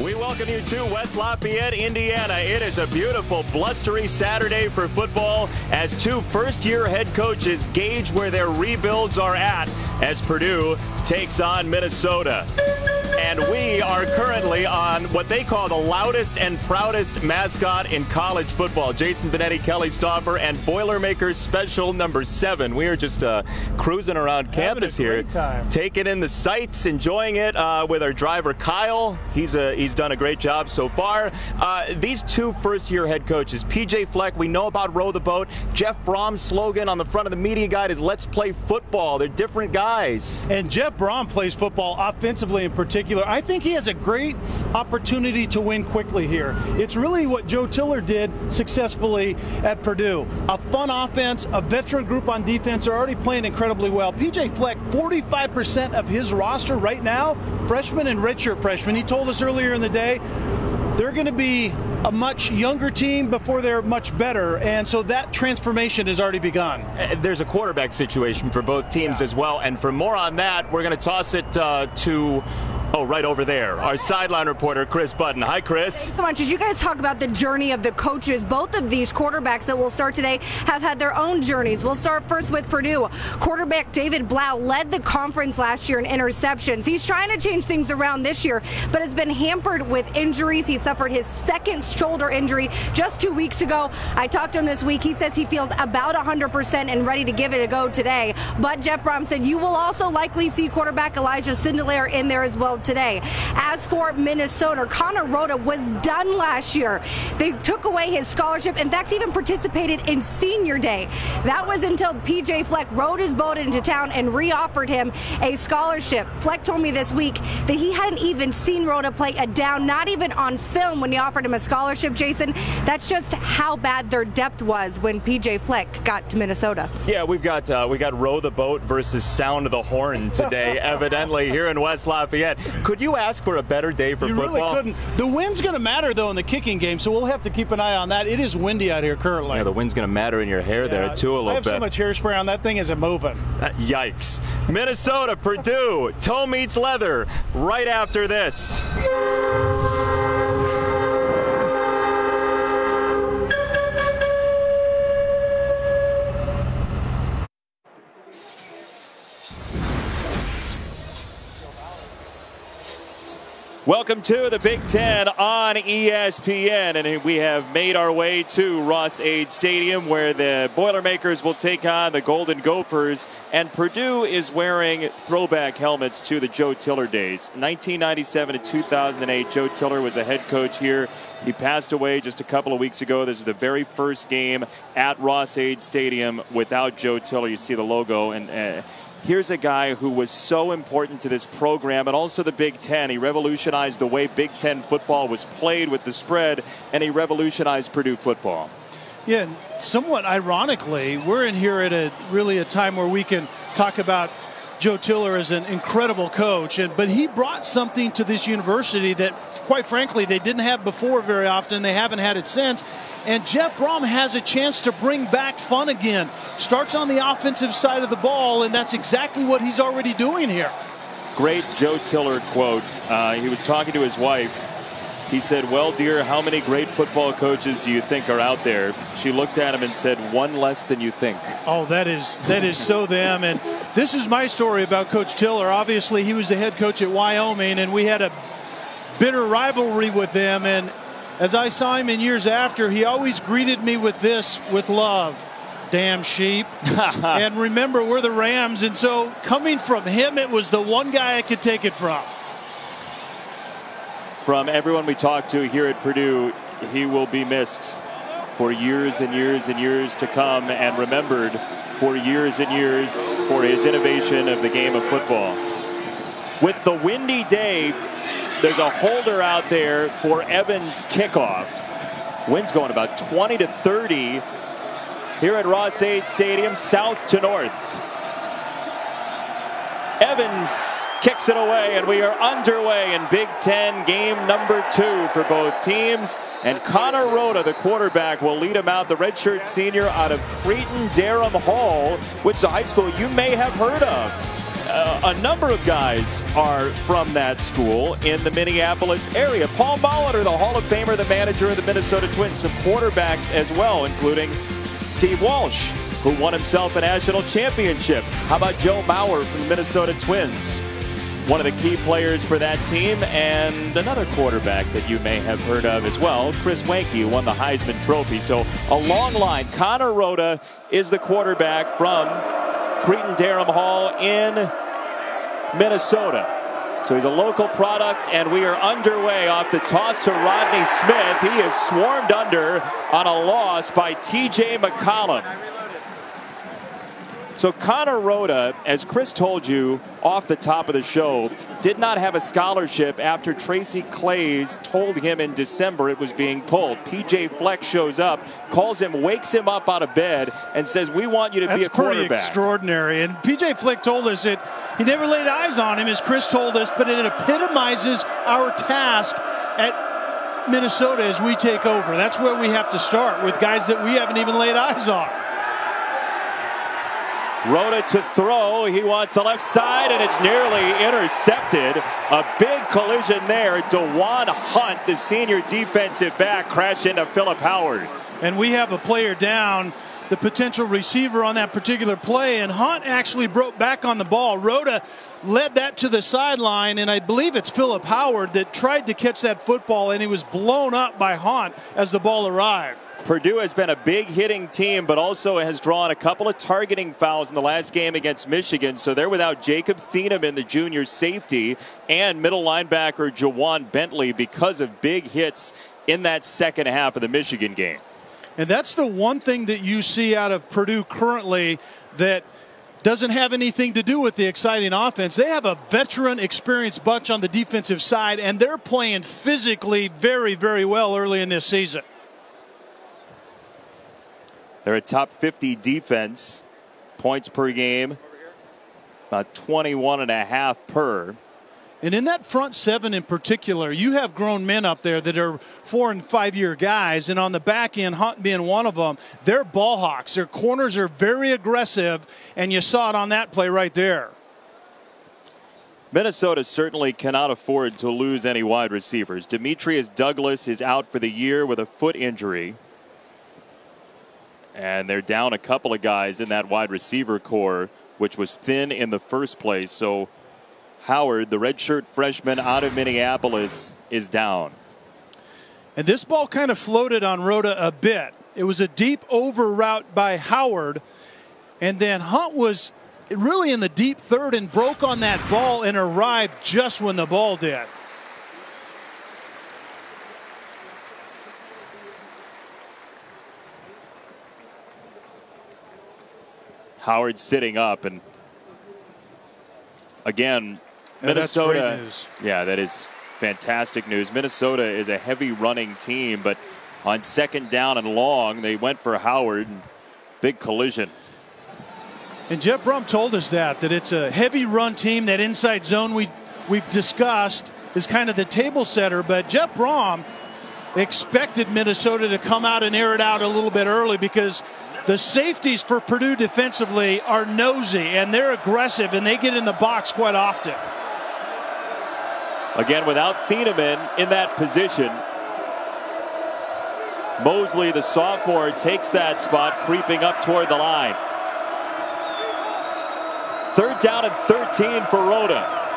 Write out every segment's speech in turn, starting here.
We welcome you to West Lafayette, Indiana. It is a beautiful, blustery Saturday for football as two first year head coaches gauge where their rebuilds are at as Purdue takes on Minnesota. And we are currently on what they call the loudest and proudest mascot in college football. Jason Benetti, Kelly Stouffer, and Boilermakers Special number seven. We are just uh, cruising around campus here, time. taking in the sights, enjoying it uh, with our driver Kyle. He's a, he's done a great job so far. Uh, these two first-year head coaches, PJ Fleck, we know about row the boat. Jeff Brohm's slogan on the front of the media guide is "Let's play football." They're different guys. And Jeff Brohm plays football offensively in particular. I think he has a great opportunity to win quickly here. It's really what Joe Tiller did successfully at Purdue. A fun offense, a veteran group on defense They're already playing incredibly well. PJ Fleck, 45% of his roster right now, freshmen and redshirt freshmen. He told us earlier in the day they're going to be a much younger team before they're much better. And so that transformation has already begun. Uh, There's a quarterback situation for both teams Yeah. as well. And for more on that, we're going to toss it uh, to, oh, right over there, our sideline reporter, Kris Budden. Hi, Chris. so much. As you guys talk about the journey of the coaches, both of these quarterbacks that will start today have had their own journeys. We'll start first with Purdue. Quarterback David Blough led the conference last year in interceptions. He's trying to change things around this year, but has been hampered with injuries. He suffered his second shoulder injury just two weeks ago. I talked to him this week. He says he feels about 100% and ready to give it a go today. But Jeff Brohm said you will also likely see quarterback Elijah Sindelar in there as well today. As for Minnesota, Connor Rhoda was done last year. They took away his scholarship. In fact, even participated in senior day. That was until PJ Fleck rode his boat into town and reoffered him a scholarship. Fleck told me this week that he hadn't even seen Rhoda play a down, not even on film when he offered him a scholarship, Jason. That's just how bad their depth was when PJ Fleck got to Minnesota. Yeah, we've got uh, we got row the boat versus sound of the horn today, evidently here in West Lafayette. Could you ask for a better day for You football? really couldn't. The wind's going to matter, though, in the kicking game, so we'll have to keep an eye on that. It is windy out here currently. Yeah, the wind's going to matter in your hair there Yeah, too a little I have bit. so much hairspray on that thing isn't moving. Uh, yikes. Minnesota, Purdue, toe meets leather right after this. Welcome to the Big Ten on ESPN, and we have made our way to Ross Ade Stadium, where the Boilermakers will take on the Golden Gophers, and Purdue is wearing throwback helmets to the Joe Tiller days. 1997 to 2008, Joe Tiller was the head coach here. He passed away just a couple of weeks ago. This is the very first game at Ross Ade Stadium without Joe Tiller. You see the logo, and. Uh, Here's a guy who was so important to this program and also the Big Ten. He revolutionized the way Big Ten football was played with the spread, and he revolutionized Purdue football. Yeah, somewhat ironically, we're in here at a really a time where we can talk about Joe Tiller is an incredible coach, and but he brought something to this university that, quite frankly, they didn't have before very often. They haven't had it since. And Jeff Brohm has a chance to bring back fun again. Starts on the offensive side of the ball, and that's exactly what he's already doing here. Great Joe Tiller quote. Uh, he was talking to his wife. He said, Well, dear, how many great football coaches do you think are out there? She looked at him and said, One less than you think. Oh, that is that is so them. And this is my story about Coach Tiller. Obviously, he was the head coach at Wyoming, and we had a bitter rivalry with them. And as I saw him in years after, he always greeted me with this, with love. Damn sheep. and remember, we're the Rams. And so coming from him, it was the one guy I could take it from. From everyone we talked to here at Purdue, he will be missed for years and years and years to come and remembered for years and years for his innovation of the game of football. With the windy day, there's a holder out there for Evans kickoff. Wind's going about 20 to 30 here at Ross Ade Stadium, south to north. Evans kicks it away, and we are underway in Big Ten game number two for both teams. And Connor Rhoda, the quarterback, will lead him out, the redshirt senior out of Cretin-Derham Hall, which is a high school you may have heard of. uh, a number of guys are from that school in the Minneapolis area. Paul Molitor, the Hall of Famer, the manager of the Minnesota Twins, some quarterbacks as well, including Steve Walsh, who won himself a national championship. How about Joe Mauer from the Minnesota Twins? One of the key players for that team, and another quarterback that you may have heard of as well, Chris who won the Heisman Trophy. So a long line. Connor Rhoda is the quarterback from Cretin-Derham Hall in Minnesota. So he's a local product, and we are underway off the toss to Rodney Smith. He is swarmed under on a loss by TJ McCollum. So Connor Rhoda, as Chris told you off the top of the show, did not have a scholarship after Tracy Claeys told him in December it was being pulled. PJ Fleck shows up, calls him, wakes him up out of bed, and says, "We want you to That's be a quarterback." That's pretty extraordinary. And PJ Fleck told us that he never laid eyes on him, as Chris told us, but it epitomizes our task at Minnesota as we take over. That's where we have to start with guys that we haven't even laid eyes on. Rhoda to throw. He wants the left side, and it's nearly intercepted. A big collision there. Da'Wan Hunt, the senior defensive back, crashed into Philip Howard. And we have a player down, the potential receiver on that particular play, and Hunt actually broke back on the ball. Rhoda led that to the sideline, and I believe it's Philip Howard that tried to catch that football, and he was blown up by Hunt as the ball arrived. Purdue has been a big hitting team, but also has drawn a couple of targeting fouls in the last game against Michigan. So they're without Jacob Thieneman, the junior safety, and middle linebacker Ja'Whaun Bentley because of big hits in that second half of the Michigan game. And that's the one thing that you see out of Purdue currently that doesn't have anything to do with the exciting offense. They have a veteran, experienced bunch on the defensive side, and they're playing physically very, very well early in this season. They're a top 50 defense, points per game, about 21 and a half per. And in that front seven in particular, you have grown men up there that are four and five year guys. And on the back end, Hunt being one of them, they're ball hawks. Their corners are very aggressive. And you saw it on that play right there. Minnesota certainly cannot afford to lose any wide receivers. Demetrius Douglas is out for the year with a foot injury. And they're down a couple of guys in that wide receiver core, which was thin in the first place. So Howard, the redshirt freshman out of Minneapolis, is down. And this ball kind of floated on Rhoda a bit. It was a deep over route by Howard. And then Hunt was really in the deep third and broke on that ball and arrived just when the ball did. Howard sitting up and again Minnesota Yeah, that is fantastic news. Minnesota is a heavy running team, but on second down and long, they went for Howard and big collision. And Jeff Brohm told us that that it's a heavy run team. That inside zone we we've discussed is kind of the table setter. But Jeff Brohm expected Minnesota to come out and air it out a little bit early because the safeties for Purdue defensively are nosy and they're aggressive and they get in the box quite often. Again, without Thieneman in that position, Mosley, the sophomore, takes that spot, creeping up toward the line. Third down and 13 for Rhoda.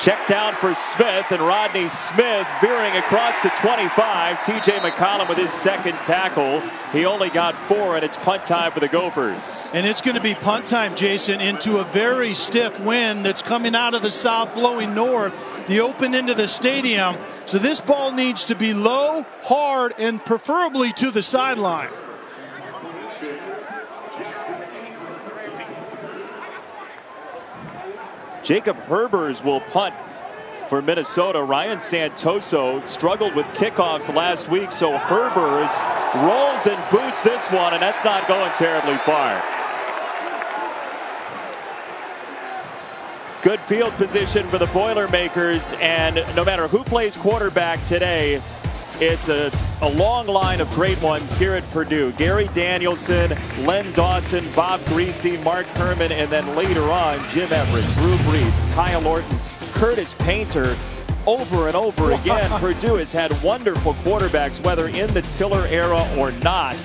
Check down for Smith, and Rodney Smith veering across the 25. TJ McCollum with his second tackle. He only got four, and it's punt time for the Gophers. And it's going to be punt time, Jason, into a very stiff wind that's coming out of the south, blowing north, the open end of the stadium. So this ball needs to be low, hard, and preferably to the sideline. Jacob Herbers will punt for Minnesota. Ryan Santoso struggled with kickoffs last week, so Herbers rolls and boots this one, and that's not going terribly far. Good field position for the Boilermakers, and no matter who plays quarterback today, it's a a long line of great ones here at Purdue. Gary Danielson, Len Dawson, Bob Griese, Mark Herrmann, and then later on, Jim Everett, Drew Brees, Kyle Orton, Curtis Painter. Over and over again, Purdue has had wonderful quarterbacks, whether in the Tiller era or not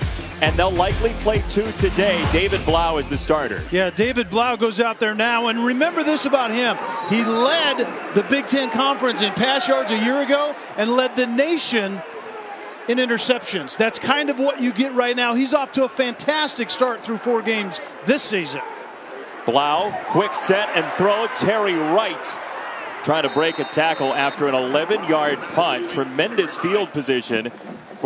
and they'll likely play two today. David Blough is the starter. Yeah, David Blough goes out there now, and remember this about him. He led the Big Ten Conference in pass yards a year ago and led the nation in interceptions. That's kind of what you get right now. He's off to a fantastic start through four games this season. Blough, quick set and throw. Terry Wright trying to break a tackle after an 11 yard punt. Tremendous field position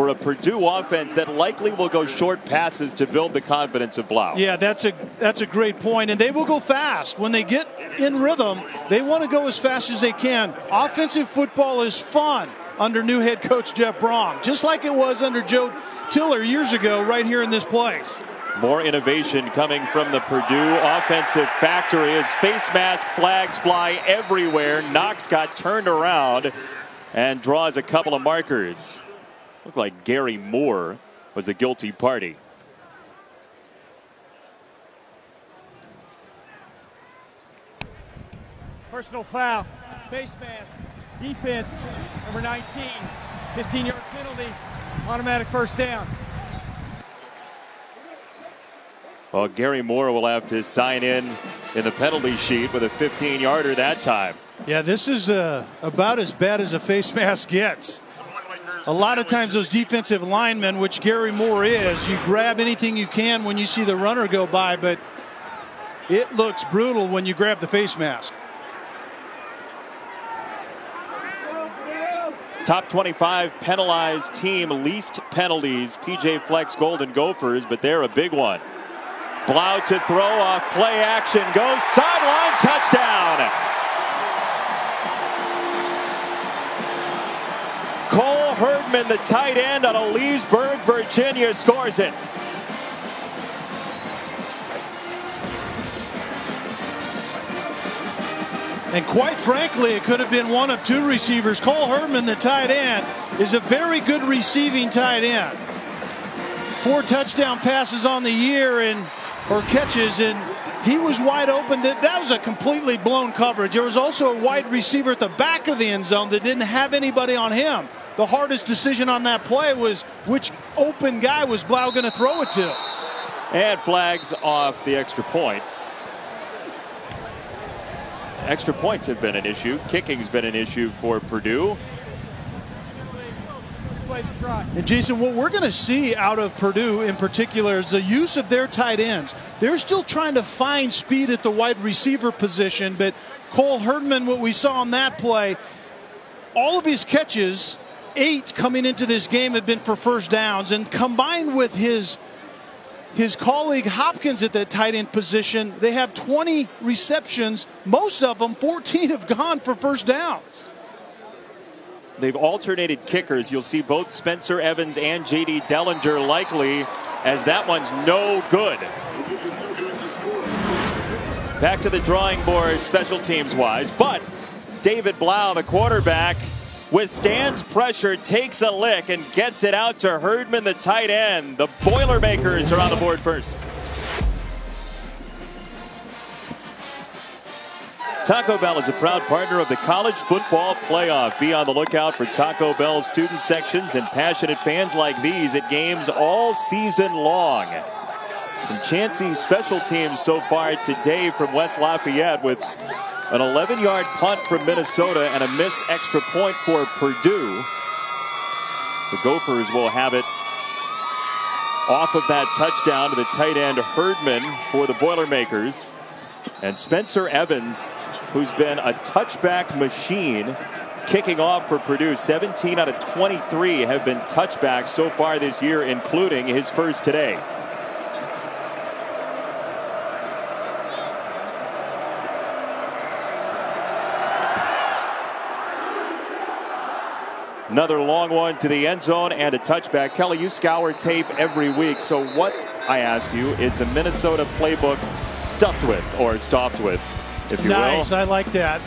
for a Purdue offense that likely will go short passes to build the confidence of Blough. Yeah, that's a that's a great point, and they will go fast when they get in rhythm. They want to go as fast as they can. Offensive football is fun under new head coach Jeff Brohm, just like it was under Joe Tiller years ago, right here in this place. More innovation coming from the Purdue offensive factory as face mask flags fly everywhere. Knox got turned around and draws a couple of markers. Looked like Gary Moore was the guilty party. Personal foul, face mask, defense, number 19, 15 yard penalty, automatic first down. Well, Gary Moore will have to sign in in the penalty sheet with a 15 yarder that time. Yeah, this is uh, about as bad as a face mask gets a lot of times those defensive linemen, which Gary Moore is, you grab anything you can when you see the runner go by, but it looks brutal when you grab the face mask. Top 25 penalized team, least penalties, PJ Fleck's Golden Gophers, but they're a big one. Blough to throw off play action, goes sideline, touchdown. Cole Herdman, the tight end out of Leesburg, Virginia, scores it. And quite frankly, it could have been one of two receivers. Cole Herdman, the tight end, is a very good receiving tight end. Four touchdown passes on the year and or catches, and he was wide open. That, was a completely blown coverage. There was also a wide receiver at the back of the end zone that didn't have anybody on him the hardest decision on that play was which open guy was Blough going to throw it to. And flags off the extra point. Extra points have been an issue. Kicking's been an issue for Purdue. And Jason, what we're going to see out of Purdue in particular is the use of their tight ends. They're still trying to find speed at the wide receiver position, but Cole Herdman, what we saw on that play, all of his catches eight coming into this game have been for first downs, and combined with his his colleague Hopkins at the tight end position, they have 20 receptions. Most of them, 14 have gone for first downs. They've alternated kickers. You'll see both Spencer Evans and J.D. Dellinger likely, as that one's no good. Back to the drawing board, special teams wise, but David Blough, the quarterback, withstands pressure, takes a lick, and gets it out to Herdman, the tight end. The Boilermakers are on the board first. Taco Bell is a proud partner of the College Football Playoff. Be on the lookout for Taco Bell student sections and passionate fans like these at games all season long. Some chancy special teams so far today from West Lafayette with an 11 yard punt from Minnesota and a missed extra point for Purdue. The Gophers will have it off of that touchdown to the tight end Herdman for the Boilermakers. And Spencer Evans, who's been a touchback machine, kicking off for Purdue. 17 out of 23 have been touchbacks so far this year, including his first today. Another long one to the end zone and a touchback. Kelly, you scour tape every week. So, what, I ask you, is the Minnesota playbook stuffed with or stopped with, if you nice, will? I like that.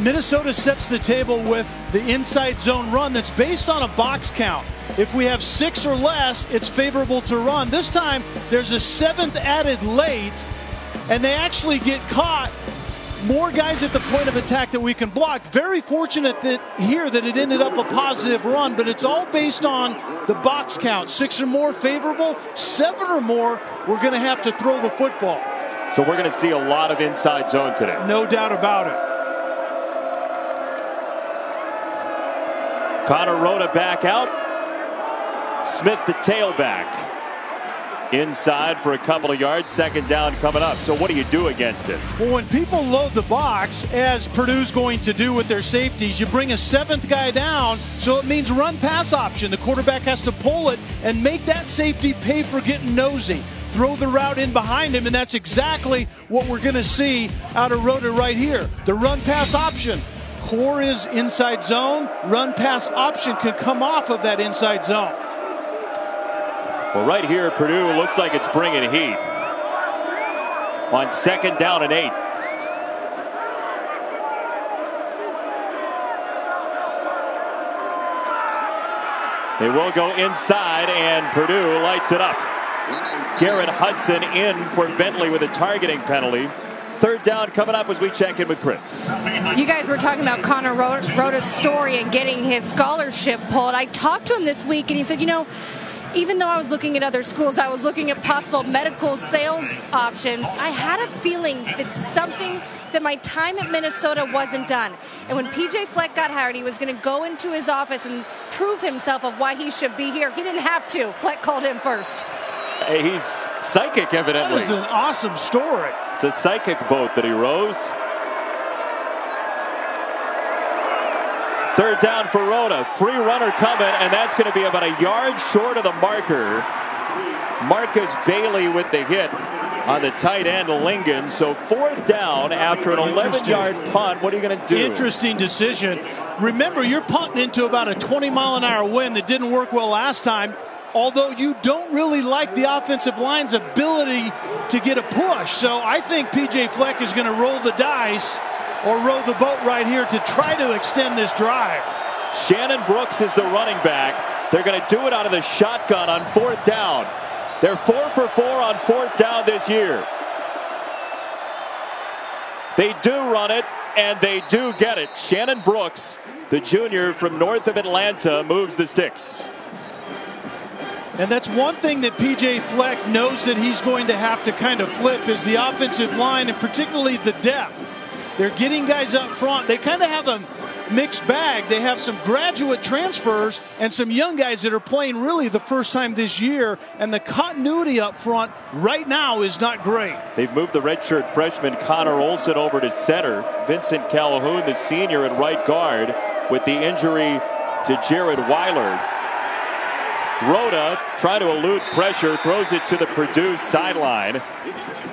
Minnesota sets the table with the inside zone run that's based on a box count. If we have six or less, it's favorable to run. This time, there's a seventh added late, and they actually get caught. More guys at the point of attack that we can block. Very fortunate that here that it ended up a positive run, but it's all based on the box count. Six or more favorable, seven or more, we're going to have to throw the football. So we're going to see a lot of inside zone today. No doubt about it. Connor Rhoda back out. Smith the tailback. Inside for a couple of yards. Second down coming up. So what do you do against it? Well, when people load the box, as Purdue's going to do with their safeties, you bring a seventh guy down, so it means run pass option. The quarterback has to pull it and make that safety pay for getting nosy. Throw the route in behind him, and that's exactly what we're going to see out of Rhoda right here. The run pass option. Core is inside zone. Run pass option can come off of that inside zone. Well, right here, Purdue looks like it's bringing heat. On second down and eight. They will go inside, and Purdue lights it up. Garrett Hudson in for Bentley with a targeting penalty. Third down coming up as we check in with Chris. You guys were talking about Connor Rhoda's story and getting his scholarship pulled. I talked to him this week, and he said, you know, even though I was looking at other schools, I was looking at possible medical sales options. I had a feeling that something that my time at Minnesota wasn't done. And when PJ Fleck got hired, he was going to go into his office and prove himself of why he should be here. He didn't have to. Fleck called him first. He's psychic, evidently. That is an awesome story. It's a psychic boat that he rows. Third down for Rhoda. Free runner coming, and that's going to be about a yard short of the marker. Marcus Bailey with the hit on the tight end, Lingen. So fourth down after an 11-yard punt. What are you going to do? Interesting decision. Remember, you're punting into about a 20 mile an hour wind that didn't work well last time. Although you don't really like the offensive line's ability to get a push. So I think PJ Fleck is going to roll the dice or row the boat right here to try to extend this drive. Shannon Brooks is the running back. They're going to do it out of the shotgun on fourth down. They're four for four on fourth down this year. They do run it, and they do get it. Shannon Brooks, the junior from north of Atlanta, moves the sticks. And that's one thing that PJ Fleck knows that he's going to have to kind of flip is the offensive line and particularly the depth. They're getting guys up front. They kind of have a mixed bag. They have some graduate transfers and some young guys that are playing really the first time this year. And the continuity up front right now is not great. They've moved the redshirt freshman Connor Olson over to center. Vincent Calhoun, the senior at right guard, with the injury to Jared Weiler. Rhoda trying to elude pressure, throws it to the Purdue sideline.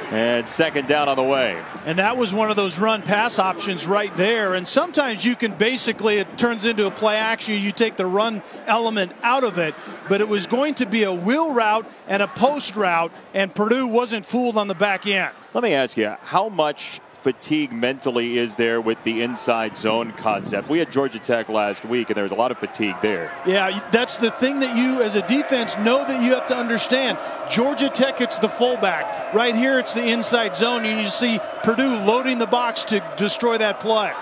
And second down on the way. And that was one of those run pass options right there. And sometimes you can basically, it turns into a play action. You take the run element out of it. But it was going to be a wheel route and a post route. And Purdue wasn't fooled on the back end. Let me ask you, how much fatigue mentally is there with the inside zone concept? We had Georgia Tech last week, and there was a lot of fatigue there. Yeah, that's the thing that you, as a defense, know that you have to understand. Georgia Tech, it's the fullback. Right here, it's the inside zone, and you see Purdue loading the box to destroy that play.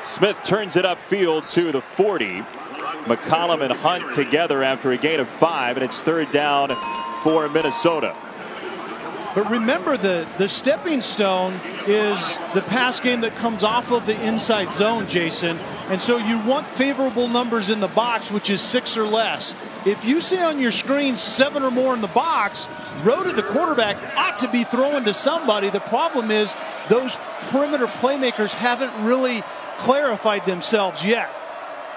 Smith turns it upfield to the 40. McCollum and Hunt together after a gain of five, and it's third down for Minnesota. But remember, the, the stepping stone is the pass game that comes off of the inside zone, Jason. And so you want favorable numbers in the box, which is six or less. If you see on your screen seven or more in the box, Rhoda, the quarterback, ought to be throwing to somebody. The problem is those perimeter playmakers haven't really clarified themselves yet.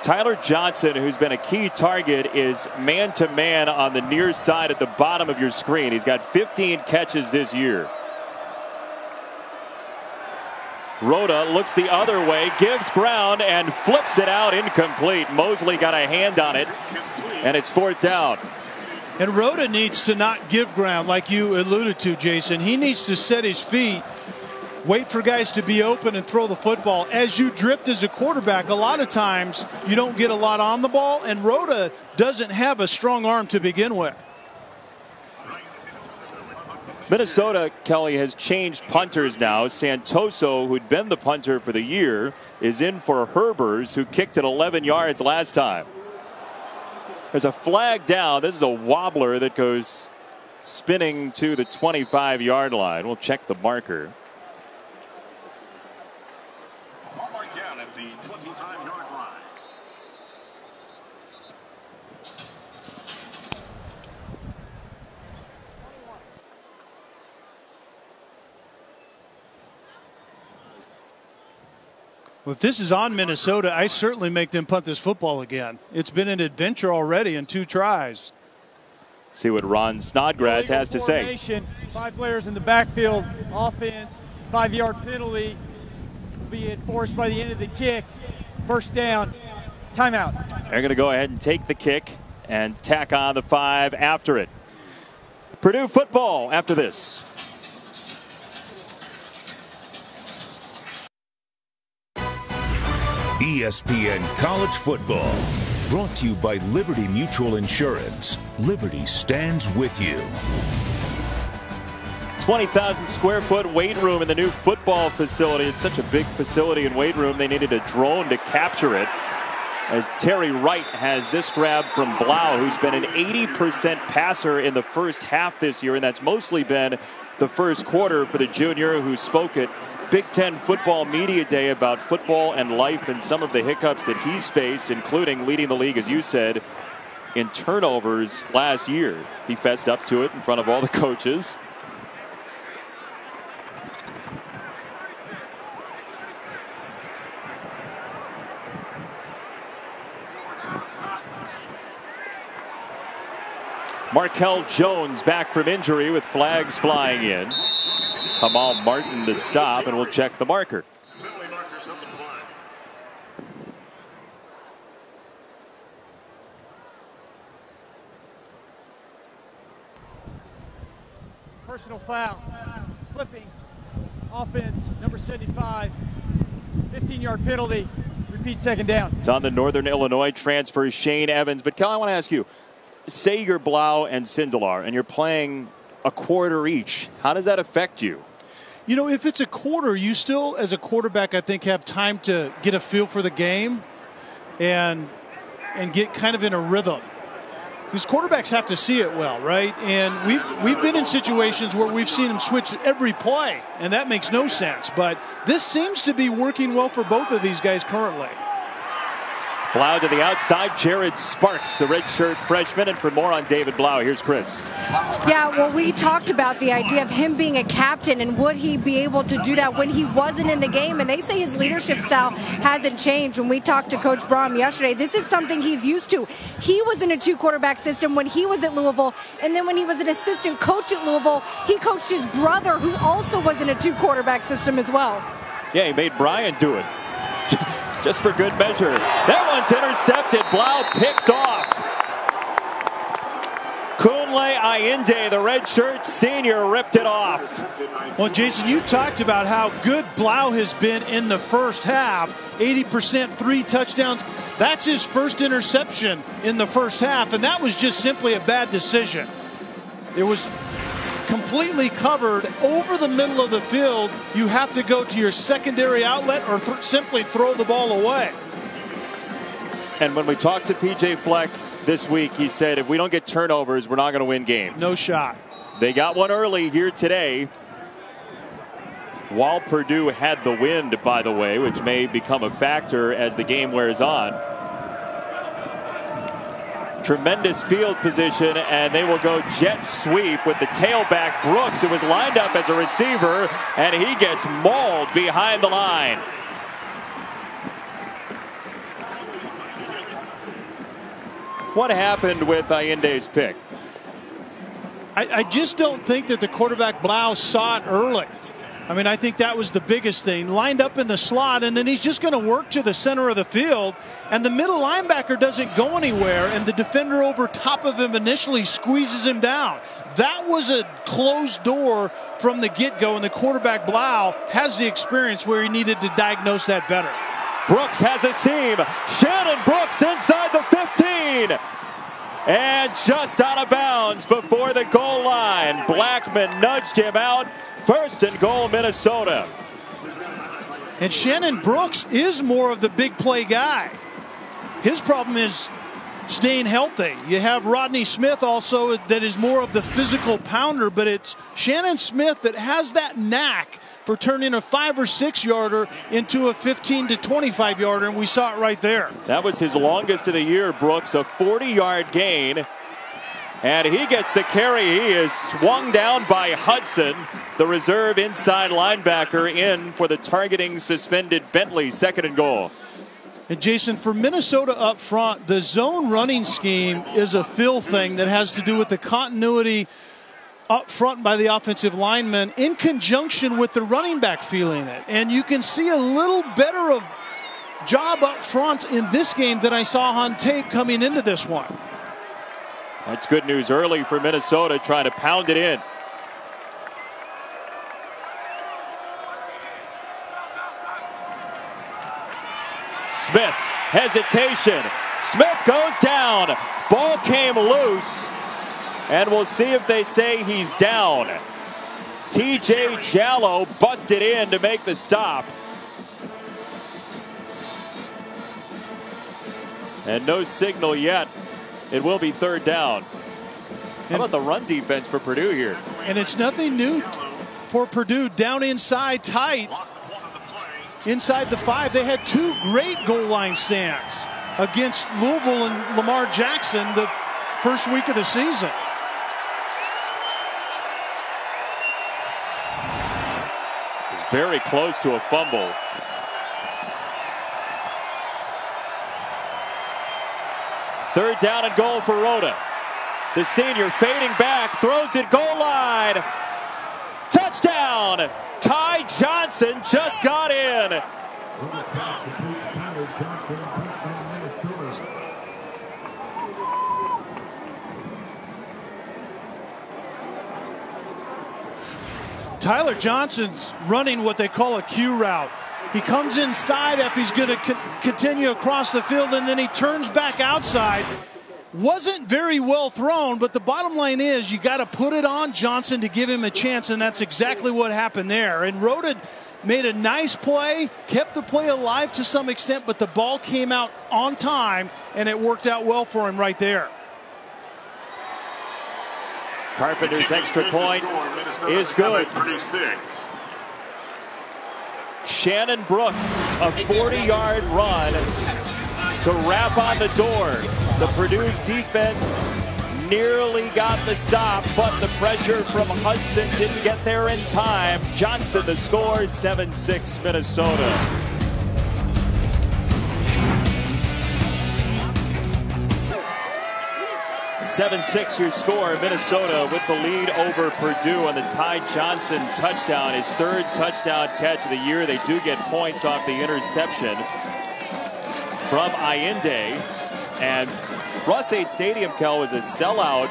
Tyler Johnson, who's been a key target, is man to man on the near side at the bottom of your screen. He's got 15 catches this year. Rhoda looks the other way, gives ground, and flips it out incomplete. Mosley got a hand on it, and it's fourth down. And Rhoda needs to not give ground, like you alluded to, Jason. He needs to set his feet wait for guys to be open and throw the football. As you drift as a quarterback, a lot of times you don't get a lot on the ball, and Rhoda doesn't have a strong arm to begin with. Minnesota, Kelly, has changed punters now. Santoso, who'd been the punter for the year, is in for Herbers, who kicked at 11 yards last time. There's a flag down. This is a wobbler that goes spinning to the 25 yard line. We'll check the marker. Well, if this is on Minnesota, I certainly make them punt this football again. It's been an adventure already in two tries. See what Ron Snodgrass has to say. Five players in the backfield, offense, five yard penalty will be enforced by the end of the kick. First down, timeout. They're going to go ahead and take the kick and tack on the five after it. Purdue football after this. ESPN College Football. Brought to you by Liberty Mutual Insurance. Liberty stands with you. 20,000 square foot weight room in the new football facility. It's such a big facility and weight room, they needed a drone to capture it. As Terry Wright has this grab from Blough, who's been an 80% passer in the first half this year, and that's mostly been the first quarter for the junior who spoke at Big Ten Football Media Day about football and life and some of the hiccups that he's faced, including leading the league, as you said, in turnovers last year. He fessed up to it in front of all the coaches. Markell Jones back from injury with flags flying in. Kamal Martin to stop, and we'll check the marker. Personal foul, flipping, offense, number 75, 15 yard penalty, repeat second down. It's on the Northern Illinois transfer, Shane Evans. But, Kel, I want to ask you say you're Blough and Sindelar, and you're playing a quarter each. How does that affect you? You know, if it's a quarter, you still, as a quarterback, I think, have time to get a feel for the game and and get kind of in a rhythm. Because quarterbacks have to see it well, right? And we've we've been in situations where we've seen them switch every play, and that makes no sense. But this seems to be working well for both of these guys currently. Blough to the outside. Jared Sparks, the redshirt freshman. And for more on David Blough, here's Chris. Yeah, well, we talked about the idea of him being a captain and would he be able to do that when he wasn't in the game. And they say his leadership style hasn't changed. When we talked to Coach Brohm yesterday, this is something he's used to. He was in a two quarterback system when he was at Louisville. And then when he was an assistant coach at Louisville, he coached his brother, who also was in a two quarterback system as well. Yeah, he made Brian do it just for good measure. That one's intercepted. Blough picked off. Kunle Ayinde, the redshirt senior, ripped it off. Well, Jason, you talked about how good Blough has been in the first half 80%, three touchdowns. That's his first interception in the first half, and that was just simply a bad decision. It was completely covered over the middle of the field, you have to go to your secondary outlet or th- simply throw the ball away. And when we talked to PJ Fleck this week, he said if we don't get turnovers, we're not going to win games. No shot. They got one early here today. While Purdue had the wind, by the way, which may become a factor as the game wears on. Tremendous field position, and they will go jet sweep with the tailback Brooks, who was lined up as a receiver, and he gets mauled behind the line. What happened with Ayinde's pick? I, I, just don't think that the quarterback Blough saw it early. I mean, I think that was the biggest thing. Lined up in the slot, and then he's just going to work to the center of the field, and the middle linebacker doesn't go anywhere, and the defender over top of him initially squeezes him down. That was a closed door from the get go, and the quarterback Blough has the experience where he needed to diagnose that better. Brooks has a seam. Shannon Brooks inside the 15. And just out of bounds before the goal line. Blackman nudged him out. First and goal, Minnesota. And Shannon Brooks is more of the big play guy. His problem is staying healthy. You have Rodney Smith also that is more of the physical pounder, but it's Shannon Smith that has that knack for turning a five or six yarder into a 15 to 25 yarder, and we saw it right there. That was his longest of the year, Brooks, a 40 yard gain. And he gets the carry. He is swung down by Hudson, the reserve inside linebacker, in for the targeting suspended Bentley, second and goal. And Jason, for Minnesota up front, the zone running scheme is a fill thing that has to do with the continuity up front by the offensive lineman in conjunction with the running back feeling it. And you can see a little better of job up front in this game than I saw on tape coming into this one. That's good news early for Minnesota trying to pound it in. Smith, hesitation. Smith goes down. Ball came loose. And we'll see if they say he's down. TJ Jallo busted in to make the stop. And no signal yet. It will be third down. How about the run defense for Purdue here? And it's nothing new for Purdue down inside tight. Inside the five, they had two great goal line stands against Louisville and Lamar Jackson the first week of the season. Very close to a fumble. Third down and goal for Rhoda. The senior fading back, throws it goal line. Touchdown! Ty Johnson just got in. Tyler Johnson's running what they call a Q route. He comes inside if he's going to co continue across the field, and then he turns back outside. Wasn't very well thrown, but the bottom line is you got to put it on Johnson to give him a chance, and that's exactly what happened there. And Rhoda made a nice play, kept the play alive to some extent, but the ball came out on time, and it worked out well for him right there. Carpenter's extra point is good. Shannon Brooks, a 40 yard run to wrap on the door. The Purdue's defense nearly got the stop, but the pressure from Hudson didn't get there in time. Johnson the score, 7 6 Minnesota. 7-6 your score. Minnesota with the lead over Purdue on the Ty Johnson touchdown. His third touchdown catch of the year. They do get points off the interception from Ayinde. And Ross-Ade Stadium, Kel, was a sellout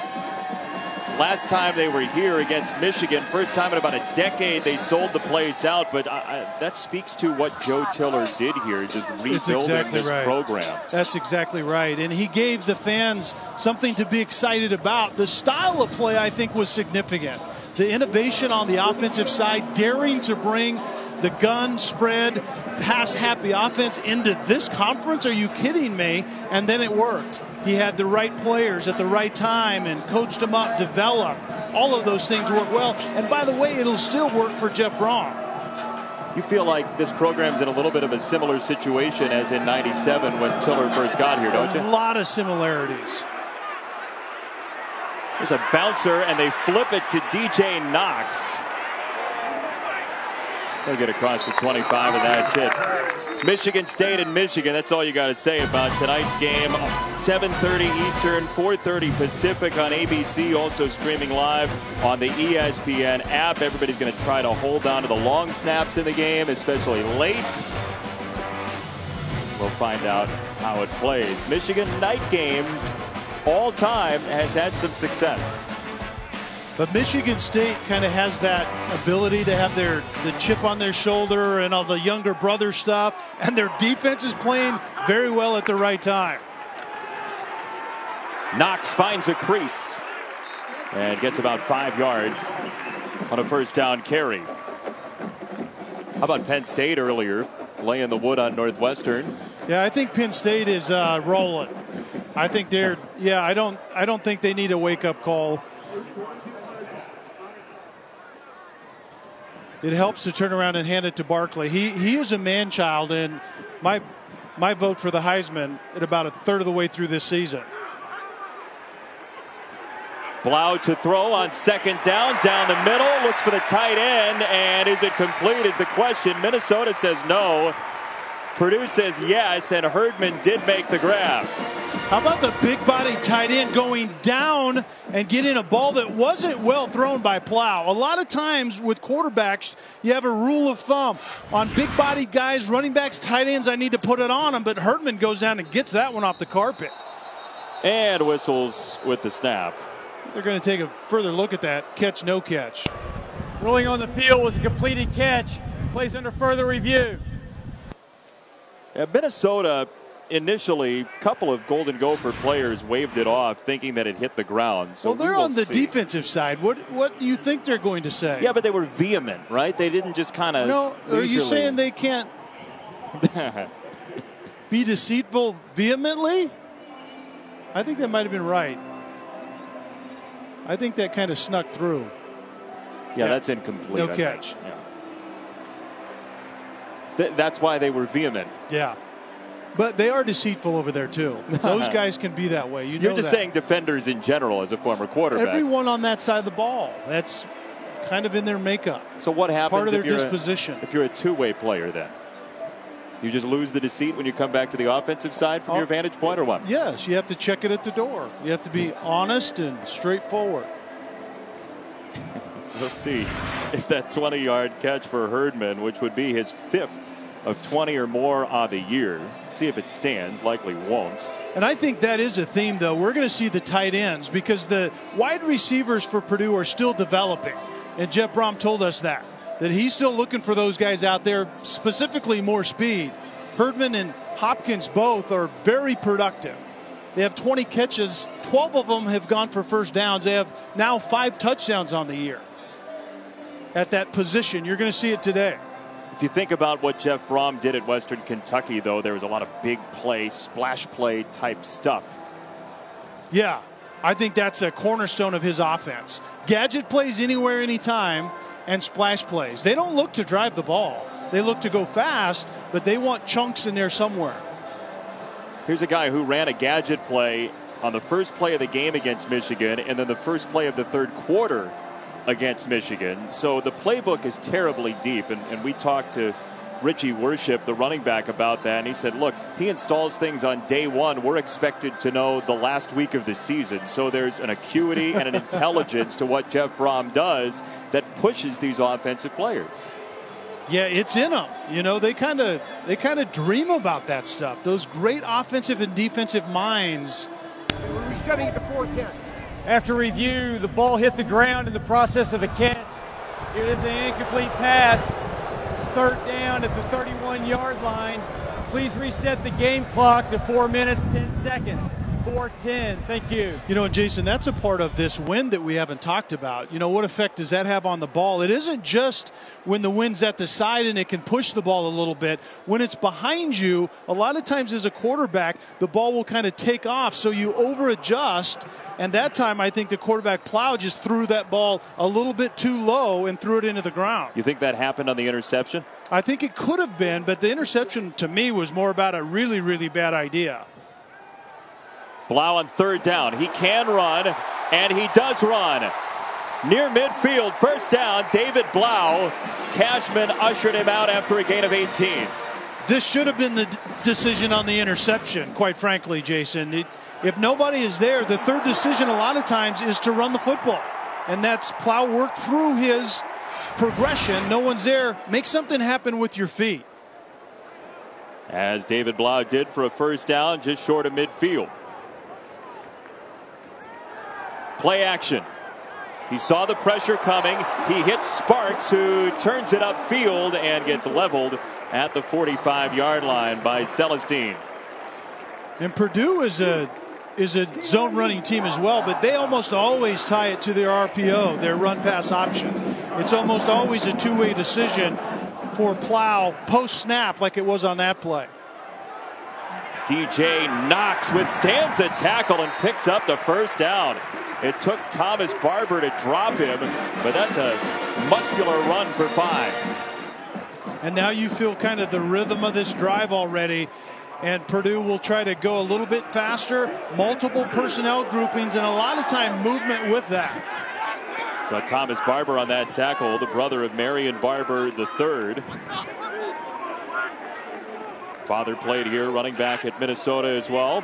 Last time they were here against Michigan, first time in about a decade they sold the place out. But I, I, that speaks to what Joe Tiller did here, just rebuilding exactly this right. program. That's exactly right. And he gave the fans something to be excited about. The style of play, I think, was significant. The innovation on the offensive side, daring to bring the gun spread, pass happy offense into this conference. Are you kidding me? And then it worked he had the right players at the right time and coached them up, developed. All of those things work well. And by the way, it'll still work for Jeff Brohm. You feel like this program's in a little bit of a similar situation as in 97 when Tiller first got here, don't you? A lot of similarities. There's a bouncer, and they flip it to DJ Knox. They'll get across the 25, and that's it. Michigan State and Michigan. That's all you got to say about tonight's game. 7:30 Eastern, 4:30 Pacific on ABC. Also streaming live on the ESPN app. Everybody's going to try to hold on to the long snaps in the game, especially late. We'll find out how it plays. Michigan night games all time has had some success. But Michigan State kind of has that ability to have their the chip on their shoulder and all the younger brother stuff, and their defense is playing very well at the right time. Knox finds a crease and gets about five yards on a first down carry. How about Penn State earlier, laying the wood on Northwestern? Yeah, I think Penn State is uh, rolling. I think they're yeah. I don't I don't think they need a wake up call. It helps to turn around and hand it to Barkley. He he is a man child, and my my vote for the Heisman at about a third of the way through this season. Blough to throw on second down, down the middle, looks for the tight end, and is it complete? Is the question. Minnesota says no. Purdue says yes, and Herdman did make the grab. How about the big body tight end going down and getting a ball that wasn't well thrown by Blough? A lot of times with quarterbacks, you have a rule of thumb on big body guys, running backs, tight ends. I need to put it on them, but Herdman goes down and gets that one off the carpet. And whistles with the snap. They're going to take a further look at that catch, no catch. Rolling on the field was a completed catch. Plays under further review. Yeah, Minnesota initially, a couple of Golden Gopher players waved it off, thinking that it hit the ground. So well, they're we on the see. defensive side. What what do you think they're going to say? Yeah, but they were vehement, right? They didn't just kind of. No, are you saying they can't be deceitful vehemently? I think that might have been right. I think that kind of snuck through. Yeah, that's incomplete. No catch. Yeah. Th- that's why they were vehement. Yeah. But they are deceitful over there too. Those guys can be that way. You You're know just that. saying defenders in general as a former quarterback. Everyone on that side of the ball. That's kind of in their makeup. so what happens Part of their if you're a- disposition. if you're a two-way player then? You just lose the deceit when you come back to the offensive side from Oh, your vantage point or what? Yes, you have to check it at the door. You have to be honest and straightforward. We'll see if that 20-yard catch for Herdman, which would be his fifth of 20 or more on the year, see if it stands. Likely won't. And I think that is a theme, though. We're going to see the tight ends because the wide receivers for Purdue are still developing. And Jeff Brohm told us that, that he's still looking for those guys out there, specifically more speed. Herdman and Hopkins both are very productive. They have 20 catches, 12 of them have gone for first downs. They have now five touchdowns on the year at that position. You're going to see it today. If you think about what Jeff Brohm did at Western Kentucky, though, there was a lot of big play, splash play type stuff. Yeah, I think that's a cornerstone of his offense. Gadget plays anywhere, anytime, and splash plays. They don't look to drive the ball. They look to go fast, but they want chunks in there somewhere. Here's a guy who ran a gadget play on the first play of the game against Michigan and then the first play of the third quarter against Michigan. So the playbook is terribly deep. And, and we talked to Richie Worship, the running back, about that. And he said, look, he installs things on day one. We're expected to know the last week of the season. So there's an acuity and an intelligence to what Jeff Brohm does that pushes these offensive players. Yeah, it's in them. You know, they kind of they kind of dream about that stuff. Those great offensive and defensive minds. We're resetting it to 410. After review, the ball hit the ground in the process of the catch. It is an incomplete pass. It's third down at the 31 yard line. Please reset the game clock to 4 minutes 10 seconds. 410. Thank you. You know, Jason, that's a part of this wind that we haven't talked about. You know, what effect does that have on the ball? It isn't just when the wind's at the side and it can push the ball a little bit. When it's behind you, a lot of times as a quarterback, the ball will kind of take off, so you over adjust. And that time, I think the quarterback Blough just threw that ball a little bit too low and threw it into the ground. You think that happened on the interception? I think it could have been, but the interception to me was more about a really, really bad idea. Blough on third down. He can run, and he does run. near midfield. First down, David Blough. Cashman ushered him out after a gain of 18. This should have been the decision on the interception, quite frankly, Jason. It, if nobody is there, the third decision a lot of times is to run the football. And that's Blough worked through his progression. No one's there. Make something happen with your feet. As David Blough did for a first down just short of midfield. Play action. He saw the pressure coming. He hits Sparks, who turns it upfield and gets leveled at the 45 yard line by Celestine. And Purdue is a is a zone running team as well, but they almost always tie it to their RPO, their run pass option. It's almost always a two way decision for Blough post snap, like it was on that play. DJ Knox withstands a tackle and picks up the first down. It took Thomas Barber to drop him, but that's a muscular run for five. And now you feel kind of the rhythm of this drive already. And Purdue will try to go a little bit faster, multiple personnel groupings, and a lot of time movement with that. So Thomas Barber on that tackle, the brother of Marion Barber III. Father played here, running back at Minnesota as well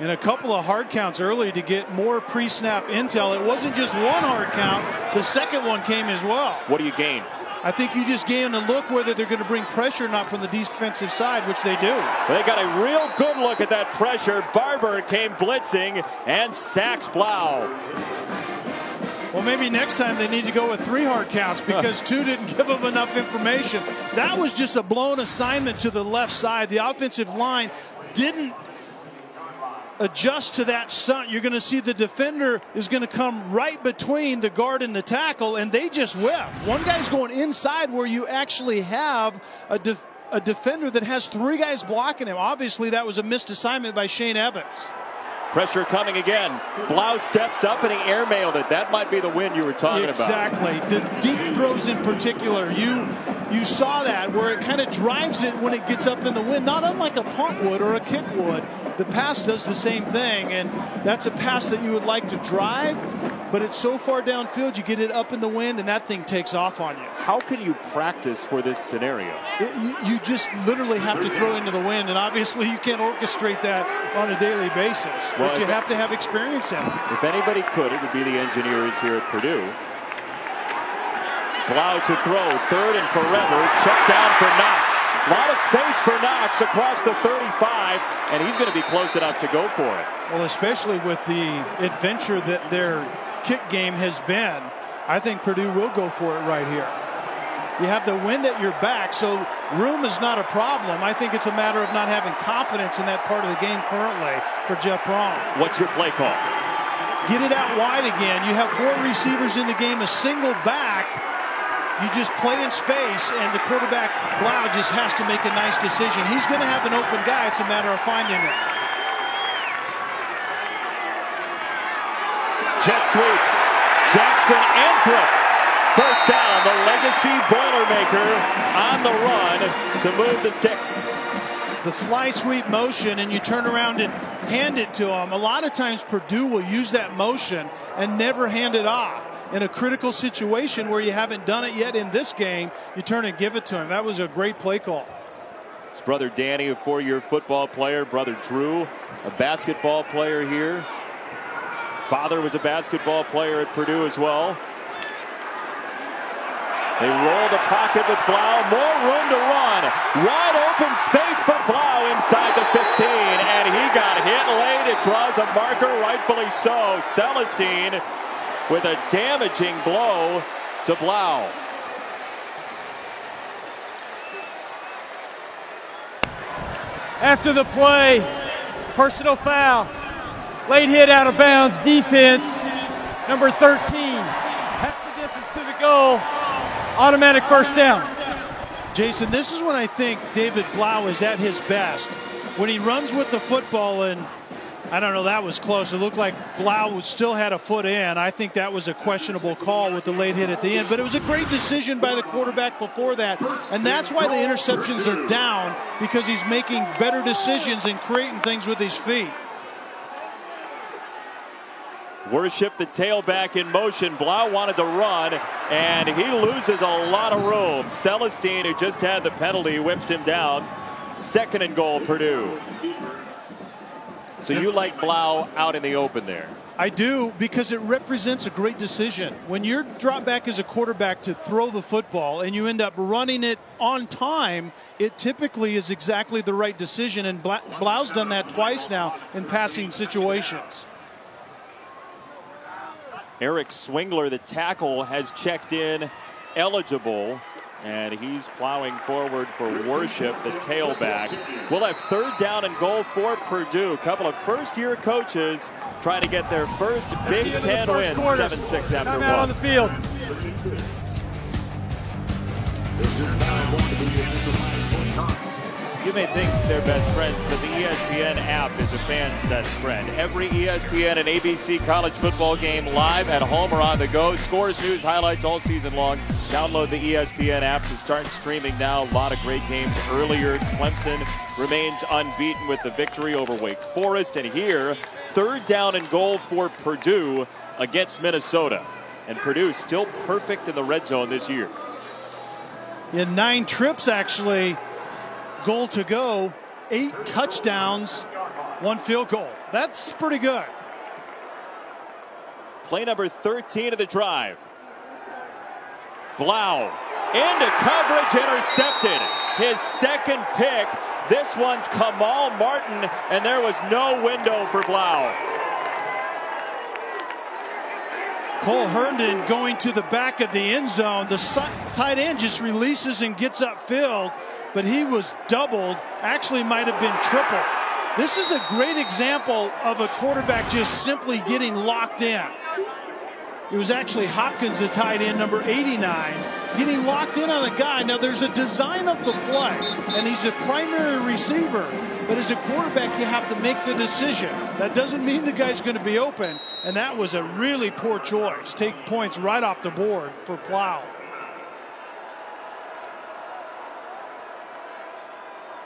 and a couple of hard counts early to get more pre-snap intel. It wasn't just one hard count. The second one came as well. What do you gain? I think you just gain a look whether they're going to bring pressure or not from the defensive side, which they do. They got a real good look at that pressure. Barber came blitzing and sacks Blough. Well, maybe next time they need to go with three hard counts because two didn't give them enough information. That was just a blown assignment to the left side. The offensive line didn't adjust to that stunt, you're going to see the defender is going to come right between the guard and the tackle, and they just whip. One guy's going inside where you actually have a, def- a defender that has three guys blocking him. Obviously, that was a missed assignment by Shane Evans. Pressure coming again. Blough steps up and he airmailed it. That might be the win you were talking exactly. about. Exactly. The deep throws in particular. You you saw that where it kind of drives it when it gets up in the wind, not unlike a punt would or a kick would. The pass does the same thing, and that's a pass that you would like to drive, but it's so far downfield, you get it up in the wind, and that thing takes off on you. How can you practice for this scenario? It, you, you just literally have to throw into the wind, and obviously you can't orchestrate that on a daily basis, well, but you have to have experience in it. If anybody could, it would be the engineers here at Purdue. Blough to throw, third and forever, check down for Knox. A lot of space for Knox across the 35, and he's going to be close enough to go for it. Well, especially with the adventure that their kick game has been. I think Purdue will go for it right here. You have the wind at your back, so room is not a problem. I think it's a matter of not having confidence in that part of the game currently for Jeff Brohm. What's your play call? Get it out wide again. You have four receivers in the game, a single back. You just play in space, and the quarterback, Blough, just has to make a nice decision. He's going to have an open guy. It's a matter of finding it. Jet sweep. Jackson Anthrop. First down, the legacy Boilermaker on the run to move the sticks. The fly sweep motion, and you turn around and hand it to them. A lot of times, Purdue will use that motion and never hand it off. In a critical situation where you haven't done it yet in this game, you turn and give it to him. That was a great play call. His brother Danny, a four year football player. Brother Drew, a basketball player here. Father was a basketball player at Purdue as well. They roll the pocket with Blough. More room to run. Wide open space for Blough inside the 15. And he got hit late. It draws a marker, rightfully so. Celestine with a damaging blow to Blough. After the play, personal foul. Late hit out of bounds, defense, number 13. Half the distance to the goal, automatic first down. Jason, this is when I think David Blough is at his best. When he runs with the football and I don't know, that was close. It looked like Blough still had a foot in. I think that was a questionable call with the late hit at the end, but it was a great decision by the quarterback before that. And that's why the interceptions are down because he's making better decisions and creating things with his feet. Worship the tailback in motion. Blough wanted to run, and he loses a lot of room. Celestine, who just had the penalty, whips him down. Second and goal, Purdue. So you like Blough out in the open there? I do because it represents a great decision. When you're drop back as a quarterback to throw the football and you end up running it on time, it typically is exactly the right decision. And Blough's done that twice now in passing situations. Eric Swingler, the tackle, has checked in eligible and he's plowing forward for Worship, the tailback. We'll have third down and goal for Purdue. A couple of first-year coaches trying to get their first Big Ten win, 7-6 after Time one. out on the field. You may think they're best friends, but the ESPN app is a fan's best friend. Every ESPN and ABC college football game live at home or on the go. Scores, news, highlights all season long. Download the ESPN app to start streaming now. A lot of great games earlier. Clemson remains unbeaten with the victory over Wake Forest. And here, third down and goal for Purdue against Minnesota. And Purdue still perfect in the red zone this year. In nine trips, actually, goal to go, eight touchdowns, one field goal. That's pretty good. Play number 13 of the drive. Blough into coverage, intercepted. His second pick. This one's Kamal Martin, and there was no window for Blough. Cole Herdman going to the back of the end zone. The tight end just releases and gets upfield but he was doubled, actually might have been triple. This is a great example of a quarterback just simply getting locked in. It was actually Hopkins, the tight end, number 89, getting locked in on a guy. Now, there's a design of the play, and he's a primary receiver. But as a quarterback, you have to make the decision. That doesn't mean the guy's going to be open, and that was a really poor choice. Take points right off the board for Blough.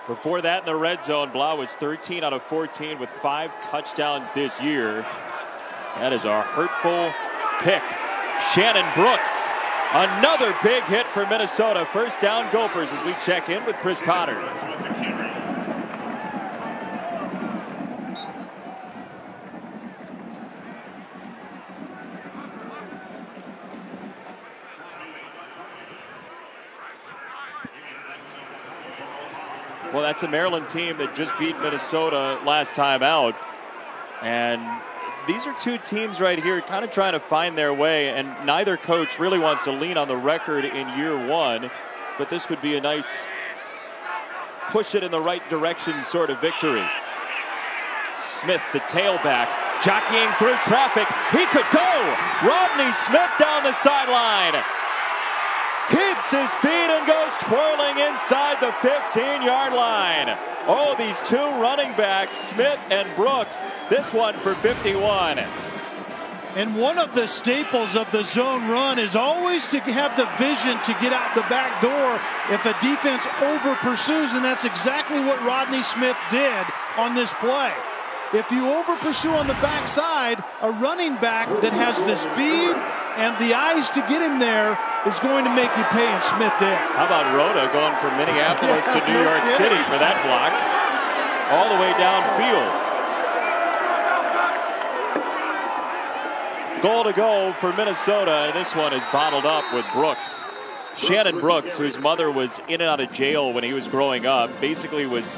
Before that, in the red zone, Blough was 13 out of 14 with five touchdowns this year. That is a hurtful pick. Shannon Brooks, another big hit for Minnesota. First down, Gophers as we check in with Chris Cotter. Well, that's a Maryland team that just beat Minnesota last time out. And these are two teams right here kind of trying to find their way, and neither coach really wants to lean on the record in year one, but this would be a nice push it in the right direction sort of victory. Smith, the tailback, jockeying through traffic. He could go. Rodney Smith down the sideline keeps his feet and goes twirling inside the 15 yard line. Oh, these two running backs, Smith and Brooks, this one for 51. And one of the staples of the zone run is always to have the vision to get out the back door if a defense over pursues, and that's exactly what Rodney Smith did on this play. If you over pursue on the backside, a running back that has the speed and the eyes to get him there is going to make you pay, and Smith there. How about Rhoda going from Minneapolis yeah, to New York City for that block? All the way downfield. Goal to go for Minnesota. This one is bottled up with Brooks. Shannon Brooks, whose mother was in and out of jail when he was growing up, basically was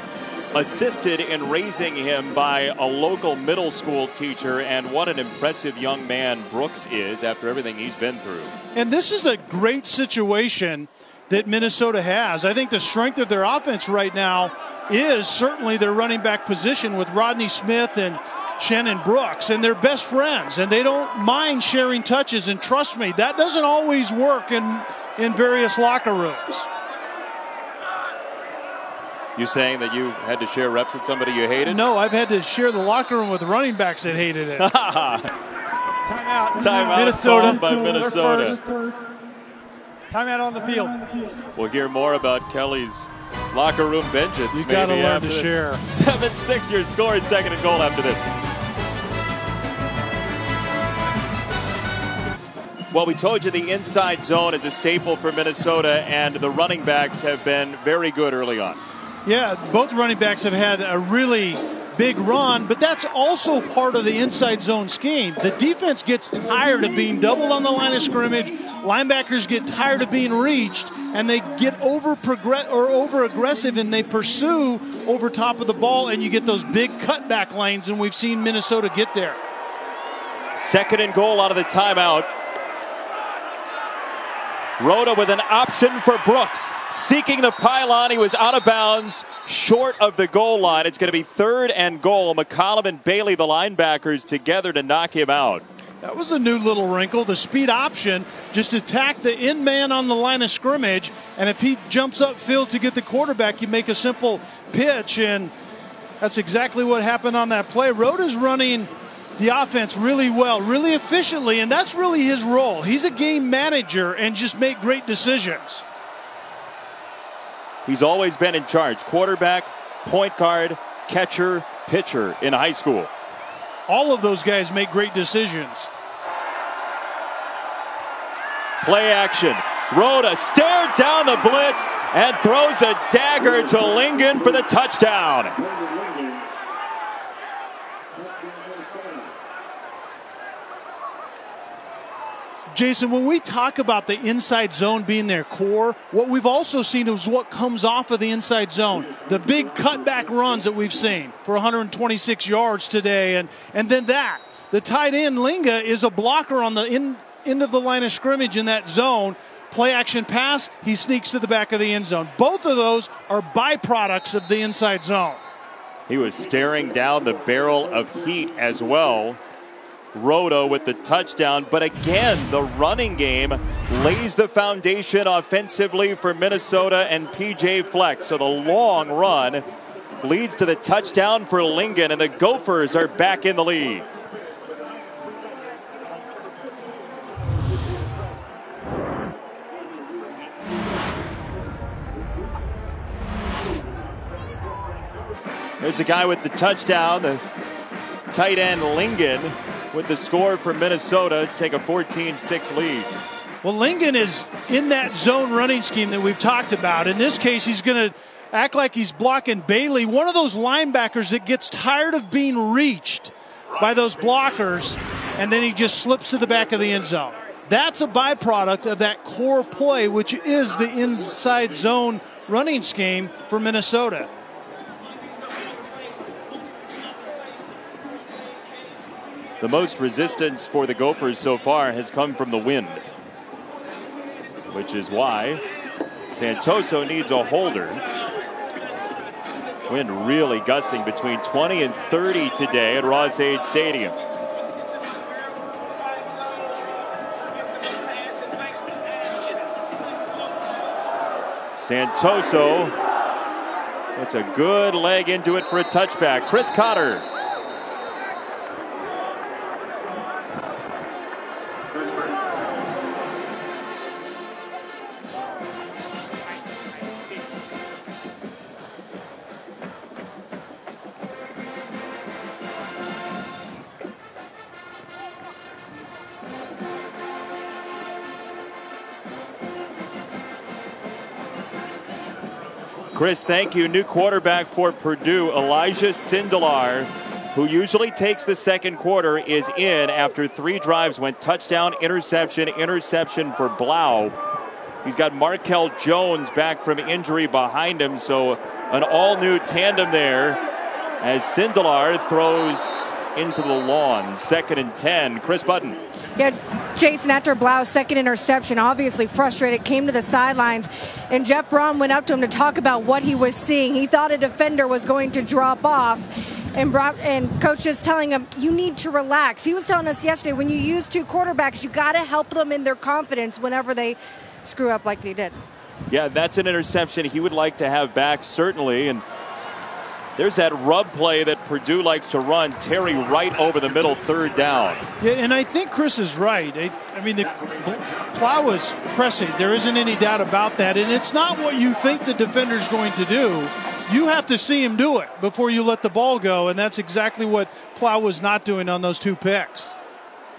assisted in raising him by a local middle school teacher. And what an impressive young man Brooks is after everything he's been through. And this is a great situation that Minnesota has. I think the strength of their offense right now is certainly their running back position with Rodney Smith and Shannon Brooks, and they're best friends, and they don't mind sharing touches. And trust me, that doesn't always work in, in various locker rooms. You saying that you had to share reps with somebody you hated? No, I've had to share the locker room with running backs that hated it. Timeout. Timeout. Minnesota by Minnesota. Timeout on the field. We'll hear more about Kelly's locker room vengeance. You got to learn to this. share. Seven six. Your score is second and goal after this. Well, we told you the inside zone is a staple for Minnesota, and the running backs have been very good early on. Yeah, both running backs have had a really big run, but that's also part of the inside zone scheme. The defense gets tired of being doubled on the line of scrimmage. Linebackers get tired of being reached, and they get over progress or over aggressive, and they pursue over top of the ball, and you get those big cutback lanes, and we've seen Minnesota get there. Second and goal out of the timeout. Rhoda with an option for Brooks. Seeking the pylon. He was out of bounds, short of the goal line. It's going to be third and goal. McCollum and Bailey, the linebackers, together to knock him out. That was a new little wrinkle. The speed option, just attack the in man on the line of scrimmage, and if he jumps upfield to get the quarterback, you make a simple pitch, and that's exactly what happened on that play. Rhoda's running the offense really well, really efficiently, and that's really his role. He's a game manager and just make great decisions. He's always been in charge quarterback, point guard, catcher, pitcher in high school. All of those guys make great decisions. Play action. Rhoda stared down the blitz and throws a dagger to Lingen for the touchdown. Jason, when we talk about the inside zone being their core, what we've also seen is what comes off of the inside zone. The big cutback runs that we've seen for 126 yards today, and, and then that. The tight end, Lingen, is a blocker on the in, end of the line of scrimmage in that zone. Play action pass, he sneaks to the back of the end zone. Both of those are byproducts of the inside zone. He was staring down the barrel of heat as well. Rhoda with the touchdown. But again, the running game lays the foundation offensively for Minnesota and PJ Fleck. So the long run leads to the touchdown for Lingen, and the Gophers are back in the lead. There's a guy with the touchdown, the tight end Lingen with the score for Minnesota, take a 14 6 lead. Well, Lingen is in that zone running scheme that we've talked about. In this case, he's going to act like he's blocking Bailey, one of those linebackers that gets tired of being reached by those blockers, and then he just slips to the back of the end zone. That's a byproduct of that core play, which is the inside zone running scheme for Minnesota. The most resistance for the Gophers so far has come from the wind, which is why Santoso needs a holder. Wind really gusting between 20 and 30 today at Ross-Ade Stadium. Santoso gets a good leg into it for a touchback. Chris Cotter Chris, thank you. New quarterback for Purdue, Elijah Sindelar, who usually takes the second quarter, is in after three drives, went touchdown, interception, interception for Blough. He's got Markel Jones back from injury behind him, so an all new tandem there as Sindelar throws into the lawn. Second and 10. Kris Budden. Yeah, Jason, after Blough's second interception, obviously frustrated, came to the sidelines, and Jeff Brohm went up to him to talk about what he was seeing. He thought a defender was going to drop off. And, Brohm, and coach is telling him you need to relax. He was telling us yesterday when you use two quarterbacks, you got to help them in their confidence whenever they screw up like they did. Yeah, that's an interception he would like to have back certainly, and there's that rub play that Purdue likes to run. Terry right over the middle, third down. Yeah, and I think Chris is right. I, I mean, the Blough is pressing. There isn't any doubt about that. And it's not what you think the defender's going to do. You have to see him do it before you let the ball go. And that's exactly what Blough was not doing on those two picks.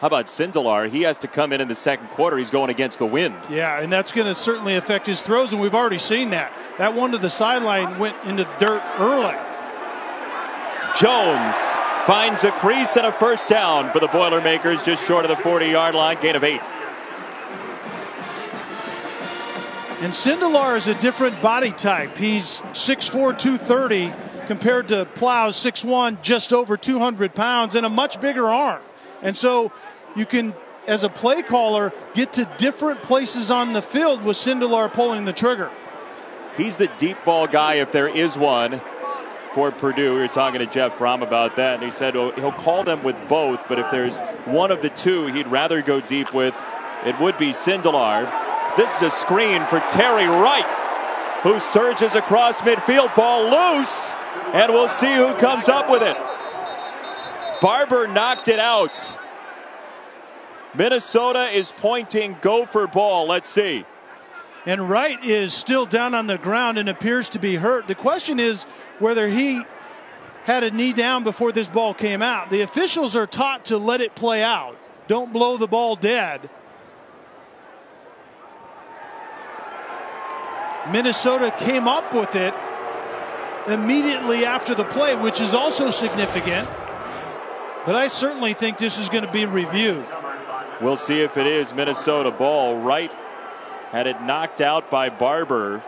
How about Sindelar? He has to come in in the second quarter. He's going against the wind. Yeah, and that's going to certainly affect his throws, and we've already seen that. That one to the sideline went into dirt early. Jones finds a crease and a first down for the Boilermakers just short of the 40 yard line, gain of eight. And Sindelar is a different body type. He's 6'4, 230 compared to Blough's 6'1, just over 200 pounds, and a much bigger arm. And so you can, as a play caller, get to different places on the field with Sindelar pulling the trigger. He's the deep ball guy if there is one for Purdue. We were talking to Jeff Brohm about that, and he said he'll call them with both, but if there's one of the two he'd rather go deep with, it would be Sindelar. This is a screen for Terry Wright, who surges across midfield, ball loose, and we'll see who comes up with it. Barber knocked it out. Minnesota is pointing Gopher ball. Let's see. And Wright is still down on the ground and appears to be hurt. The question is whether he had a knee down before this ball came out. The officials are taught to let it play out. Don't blow the ball dead. Minnesota came up with it immediately after the play, which is also significant. But I certainly think this is going to be reviewed. We'll see if it is Minnesota ball. Wright had it knocked out by Barber.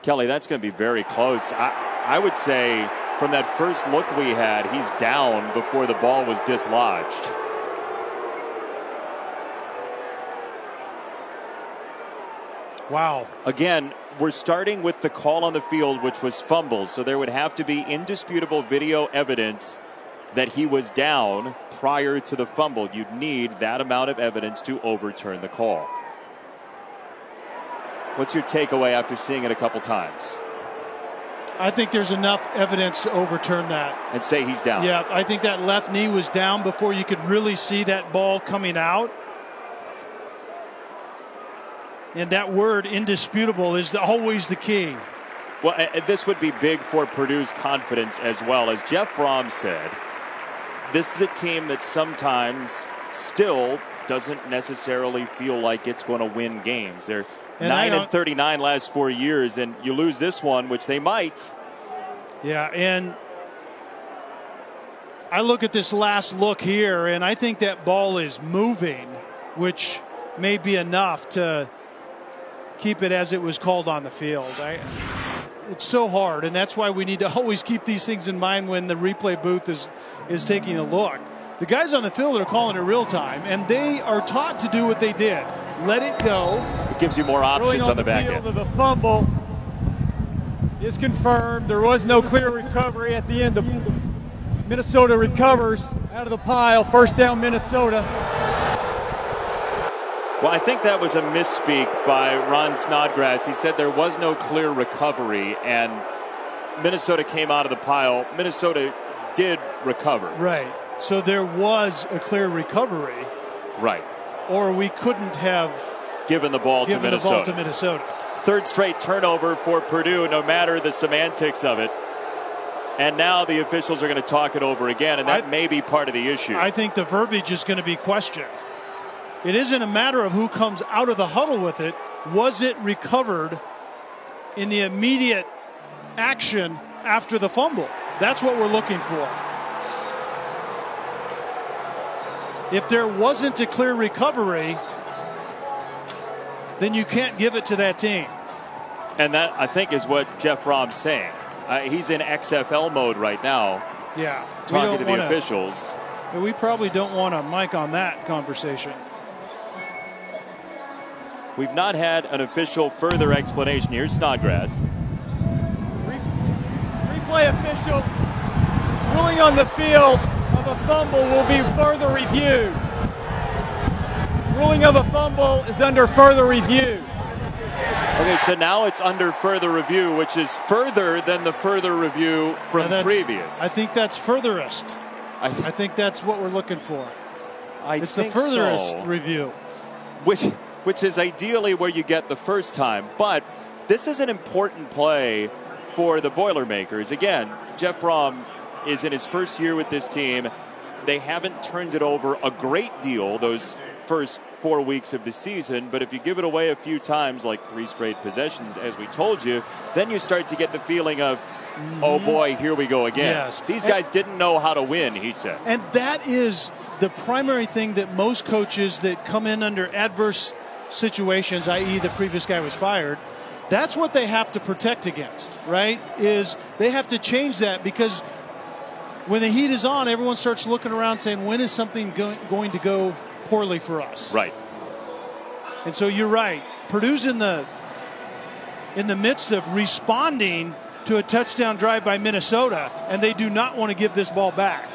Kelly, that's going to be very close. I, I would say from that first look we had, he's down before the ball was dislodged. Wow. Again, we're starting with the call on the field, which was fumble. So there would have to be indisputable video evidence that he was down prior to the fumble. You'd need that amount of evidence to overturn the call. What's your takeaway after seeing it a couple times? I think there's enough evidence to overturn that. And say he's down. Yeah, I think that left knee was down before you could really see that ball coming out. And that word indisputable is always the key. Well, this would be big for Purdue's confidence as well. As Jeff Brohm said, this is a team that sometimes still doesn't necessarily feel like it's going to win games. They're and 9 and 39 last four years, and you lose this one, which they might. Yeah, and I look at this last look here, and I think that ball is moving, which may be enough to keep it as it was called on the field. I, it's so hard, and that's why we need to always keep these things in mind when the replay booth is is taking a look. The guys on the field are calling it real time, and they are taught to do what they did. Let it go. It gives you more options on, on, the, the back field end. Of the fumble is confirmed. There was no clear recovery at the end. Of Minnesota recovers out of the pile. First down, Minnesota. Well, I think that was a misspeak by Ron Snodgrass. He said there was no clear recovery, and Minnesota came out of the pile. Minnesota did recover. Right. So there was a clear recovery. Right. Or we couldn't have given the ball given to Minnesota. The ball to Minnesota. Third straight turnover for Purdue, no matter the semantics of it. And now the officials are going to talk it over again, and that I, may be part of the issue. I think the verbiage is going to be questioned. It isn't a matter of who comes out of the huddle with it. Was it recovered in the immediate action after the fumble? That's what we're looking for. If there wasn't a clear recovery, then you can't give it to that team. And that, I think, is what Jeff Brohm's saying. Uh, he's in XFL mode right now. Yeah. Talking to the wanna, officials. We probably don't want a mic on that conversation. We've not had an official further explanation. Here's Snodgrass. Replay official ruling on the field of a fumble will be further reviewed. Ruling of a fumble is under further review. Okay, so now it's under further review, which is further than the further review from the previous. I think that's furthest. I, th- I, think that's what we're looking for. I it's the furthest so. review. Which which is ideally where you get the first time. But this is an important play for the Boilermakers. Again, Jeff Brohm is in his first year with this team. they haven't turned it over a great deal those first four weeks of the season. But if you give it away a few times, like three straight possessions, as we told you, then you start to get the feeling of, oh mm-hmm. boy, here we go again. Yes. These And- guys didn't know how to win, he said. And that is the primary thing that most coaches that come in under adverse situations, i.e., the previous guy was fired, that's what they have to protect against, right? Is they have to change that because when the heat is on, everyone starts looking around saying, when is something go- going to go poorly for us? Right. And so you're right. Purdue's in the in the midst of responding to a touchdown drive by Minnesota, and they do not want to give this ball back.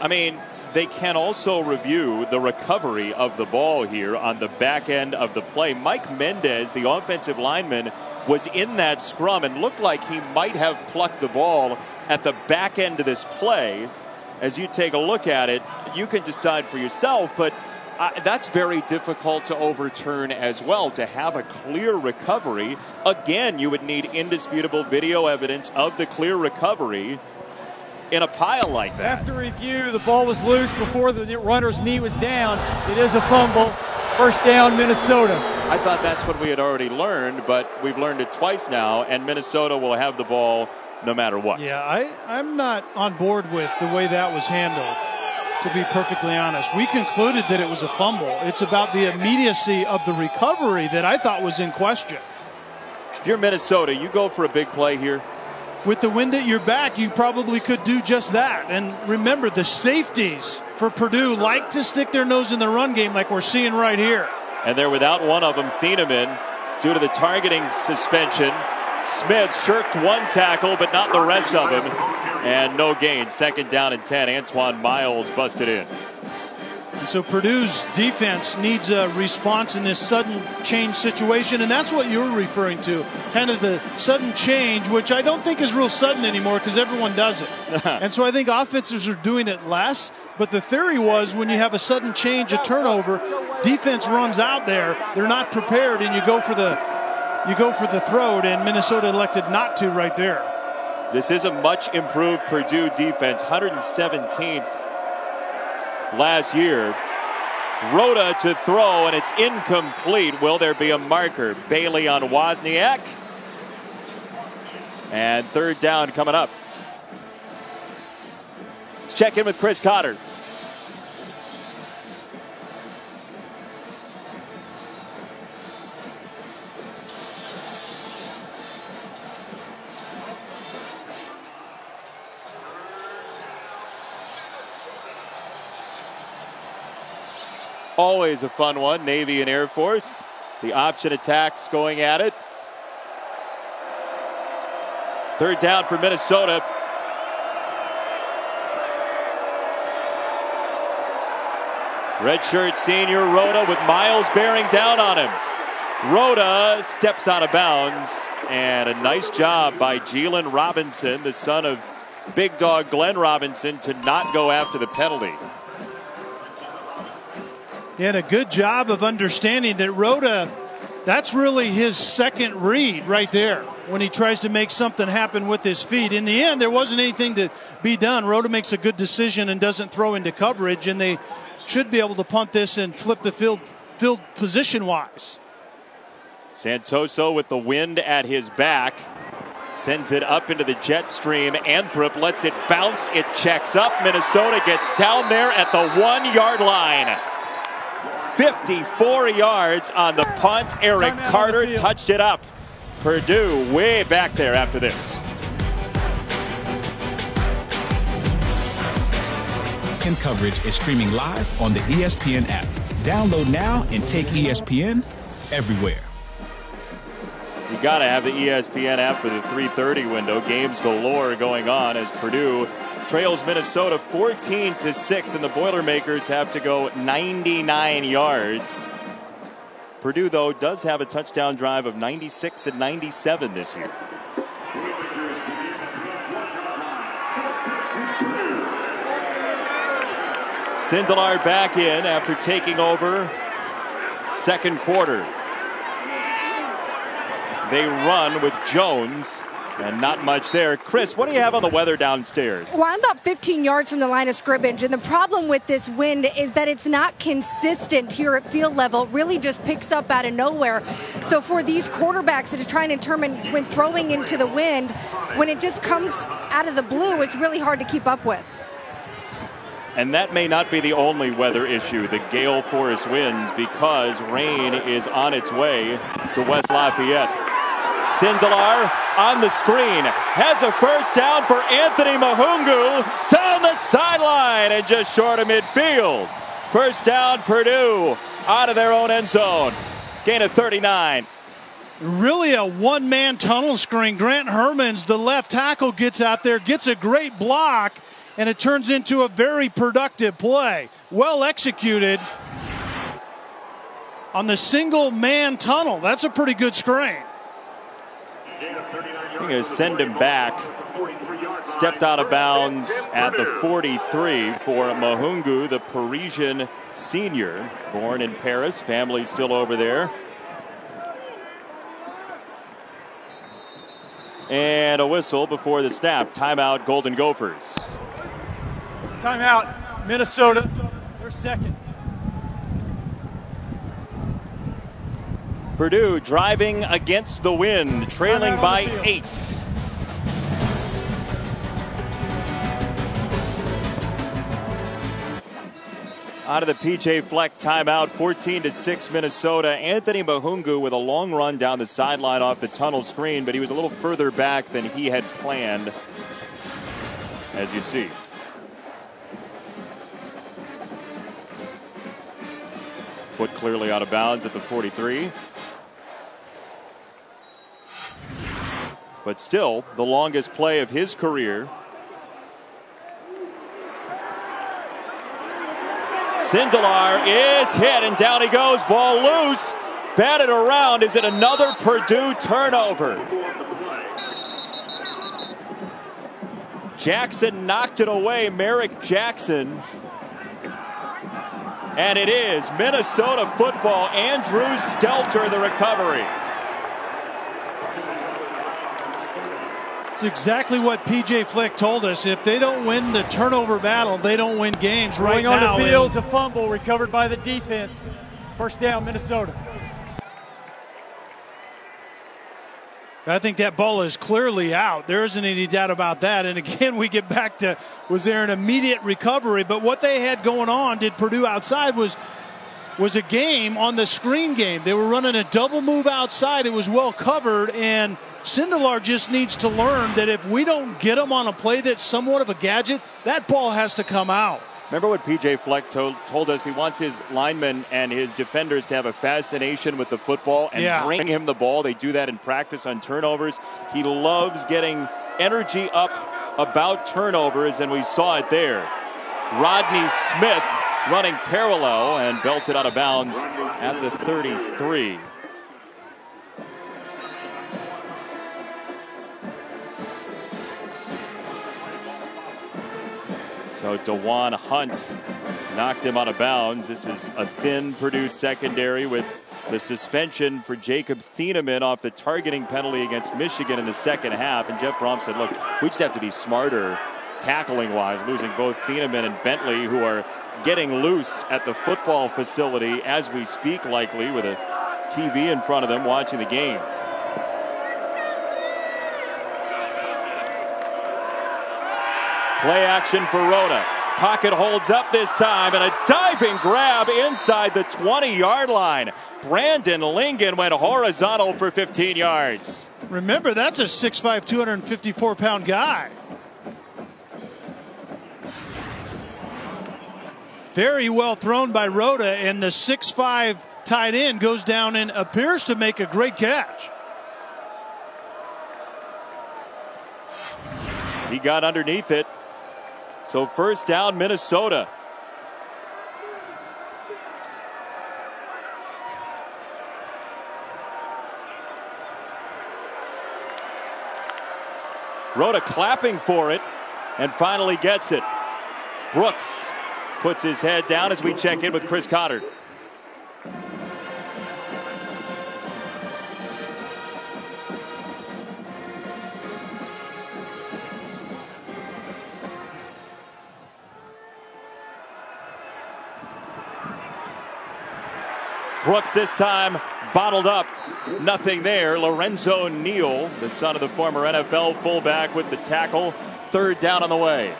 I mean, they can also review the recovery of the ball here on the back end of the play. Mike Mendez, the offensive lineman, was in that scrum and looked like he might have plucked the ball at the back end of this play. As you take a look at it, you can decide for yourself, but uh, that's very difficult to overturn as well. To have a clear recovery, again, you would need indisputable video evidence of the clear recovery in a pile like that. After review, the ball was loose before the runner's knee was down. It is a fumble. First down, Minnesota. I thought that's what we had already learned, but we've learned it twice now, and Minnesota will have the ball no matter what. Yeah, I, I'm not on board with the way that was handled, to be perfectly honest. We concluded that it was a fumble. It's about the immediacy of the recovery that I thought was in question. If you're Minnesota, you go for a big play here. With the wind at your back, you probably could do just that. And remember, the safeties for Purdue like to stick their nose in the run game like we're seeing right here. And they're without one of them, Thieneman, due to the targeting suspension. Smith shirked one tackle, but not the rest of him. And no gain. Second down and 10. Antoine Miles busted in. And so Purdue's defense needs a response in this sudden change situation, and that's what you were referring to. Kind of the sudden change, which I don't think is real sudden anymore because everyone does it. and so I think offenses are doing it less. But the theory was when you have a sudden change, a turnover, defense runs out there, they're not prepared, and you go for the you go for the throat, and Minnesota elected not to right there. This is a much improved Purdue defense, 117th last year. Rhoda to throw, and it's incomplete. Will there be a marker? Bailey on Wozniak. And third down coming up. Let's check in with Chris Cotter. Always a fun one, Navy and Air Force. The option attacks going at it. Third down for Minnesota. Redshirt senior Rhoda with Miles bearing down on him. Rhoda steps out of bounds, and a nice job by Gelen Robinson, the son of big dog Glenn Robinson, to not go after the penalty. He had a good job of understanding that Rhoda, that's really his second read right there when he tries to make something happen with his feet. In the end, there wasn't anything to be done. Rhoda makes a good decision and doesn't throw into coverage, and they should be able to punt this and flip the field, field position wise. Santoso with the wind at his back. Sends it up into the jet stream. Anthrop lets it bounce. It checks up. Minnesota gets down there at the one yard line. 54 yards on the punt. Eric Timeout on Carter touched it up. Purdue way back there after this. and coverage is streaming live on the E ESPN app. Download now and take ESPN everywhere. You got to have the ESPN app for the 3:30 window. Games galore going on as Purdue trails Minnesota 14 to 6 and the Boilermakers have to go 99 yards. Purdue though does have a touchdown drive of 96 and 97 this year. Sindelar back in after taking over second quarter. They run with Jones And not much there. Chris, what do you have on the weather downstairs? Well, I'm about 15 yards from the line of scrimmage, and the problem with this wind is that it's not consistent here at field level. It really just picks up out of nowhere. So for these quarterbacks that are trying to determine when throwing into the wind, when it just comes out of the blue, it's really hard to keep up with. And that may not be the only weather issue, the gale force winds, because rain is on its way to West Lafayette. Sindelar on the screen has a first down for Anthony Mahungu down the sideline and just short of midfield. First down, Purdue out of their own end zone. Gain of 39. Really a one man tunnel screen. Grant Hermans, the left tackle, gets out there, gets a great block, and it turns into a very productive play. Well executed on the single man tunnel. That's a pretty good screen. I'm going to send him back. Stepped out of bounds at the 43 for Mahoungou, the Parisian senior, born in Paris. Family still over there. And a whistle before the snap. Timeout, Golden Gophers. Timeout, Minnesota. They're second. Purdue driving against the wind, trailing by eight. Out of the PJ Fleck timeout, 14 to 6 Minnesota. Anthony Mahoungou with a long run down the sideline off the tunnel screen, but he was a little further back than he had planned, as you see. Foot clearly out of bounds at the 43. But still, the longest play of his career. Sindelar is hit, and down he goes. Ball loose. Batted around. Is it another Purdue turnover? Jackson knocked it away. Merrick Jackson. And it is Minnesota football. Andrew Stelter, the recovery. It's exactly what PJ Fleck told us. If they don't win the turnover battle, they don't win games right Going now. on the field's a fumble recovered by the defense. First down, Minnesota. I think that ball is clearly out. There isn't any doubt about that. And again, we get back to was there an immediate recovery? But what they had going on, did Purdue outside was was a game on the screen game. They were running a double move outside. It was well covered and Sindelar just needs to learn that if we don't get him on a play that's somewhat of a gadget, that ball has to come out. Remember what PJ Fleck told, told us? He wants his linemen and his defenders to have a fascination with the football and yeah. bring him the ball. They do that in practice on turnovers. He loves getting energy up about turnovers, and we saw it there. Rodney Smith running parallel and belted out of bounds at the 33. So Da'Wan Hunt knocked him out of bounds. This is a thin Purdue secondary with the suspension for Jacob Thieneman off the targeting penalty against Michigan in the second half. And Jeff Brohm said, look, we just have to be smarter tackling wise, losing both Thieneman and Bentley, who are getting loose at the football facility as we speak, likely with a TV in front of them watching the game. Play action for Rhoda. Pocket holds up this time, and a diving grab inside the 20 yard line. Brandon Lingen went horizontal for 15 yards. Remember, that's a 6'5, 254 pound guy. Very well thrown by Rhoda, and the 6'5 tight end goes down and appears to make a great catch. He got underneath it. So first down, Minnesota. Rhoda clapping for it and finally gets it. Brooks puts his head down as we check in with Kris Budden. Brooks this time bottled up. Nothing there. Lorenzo Neal, the son of the former NFL fullback, with the tackle. Third down on the way.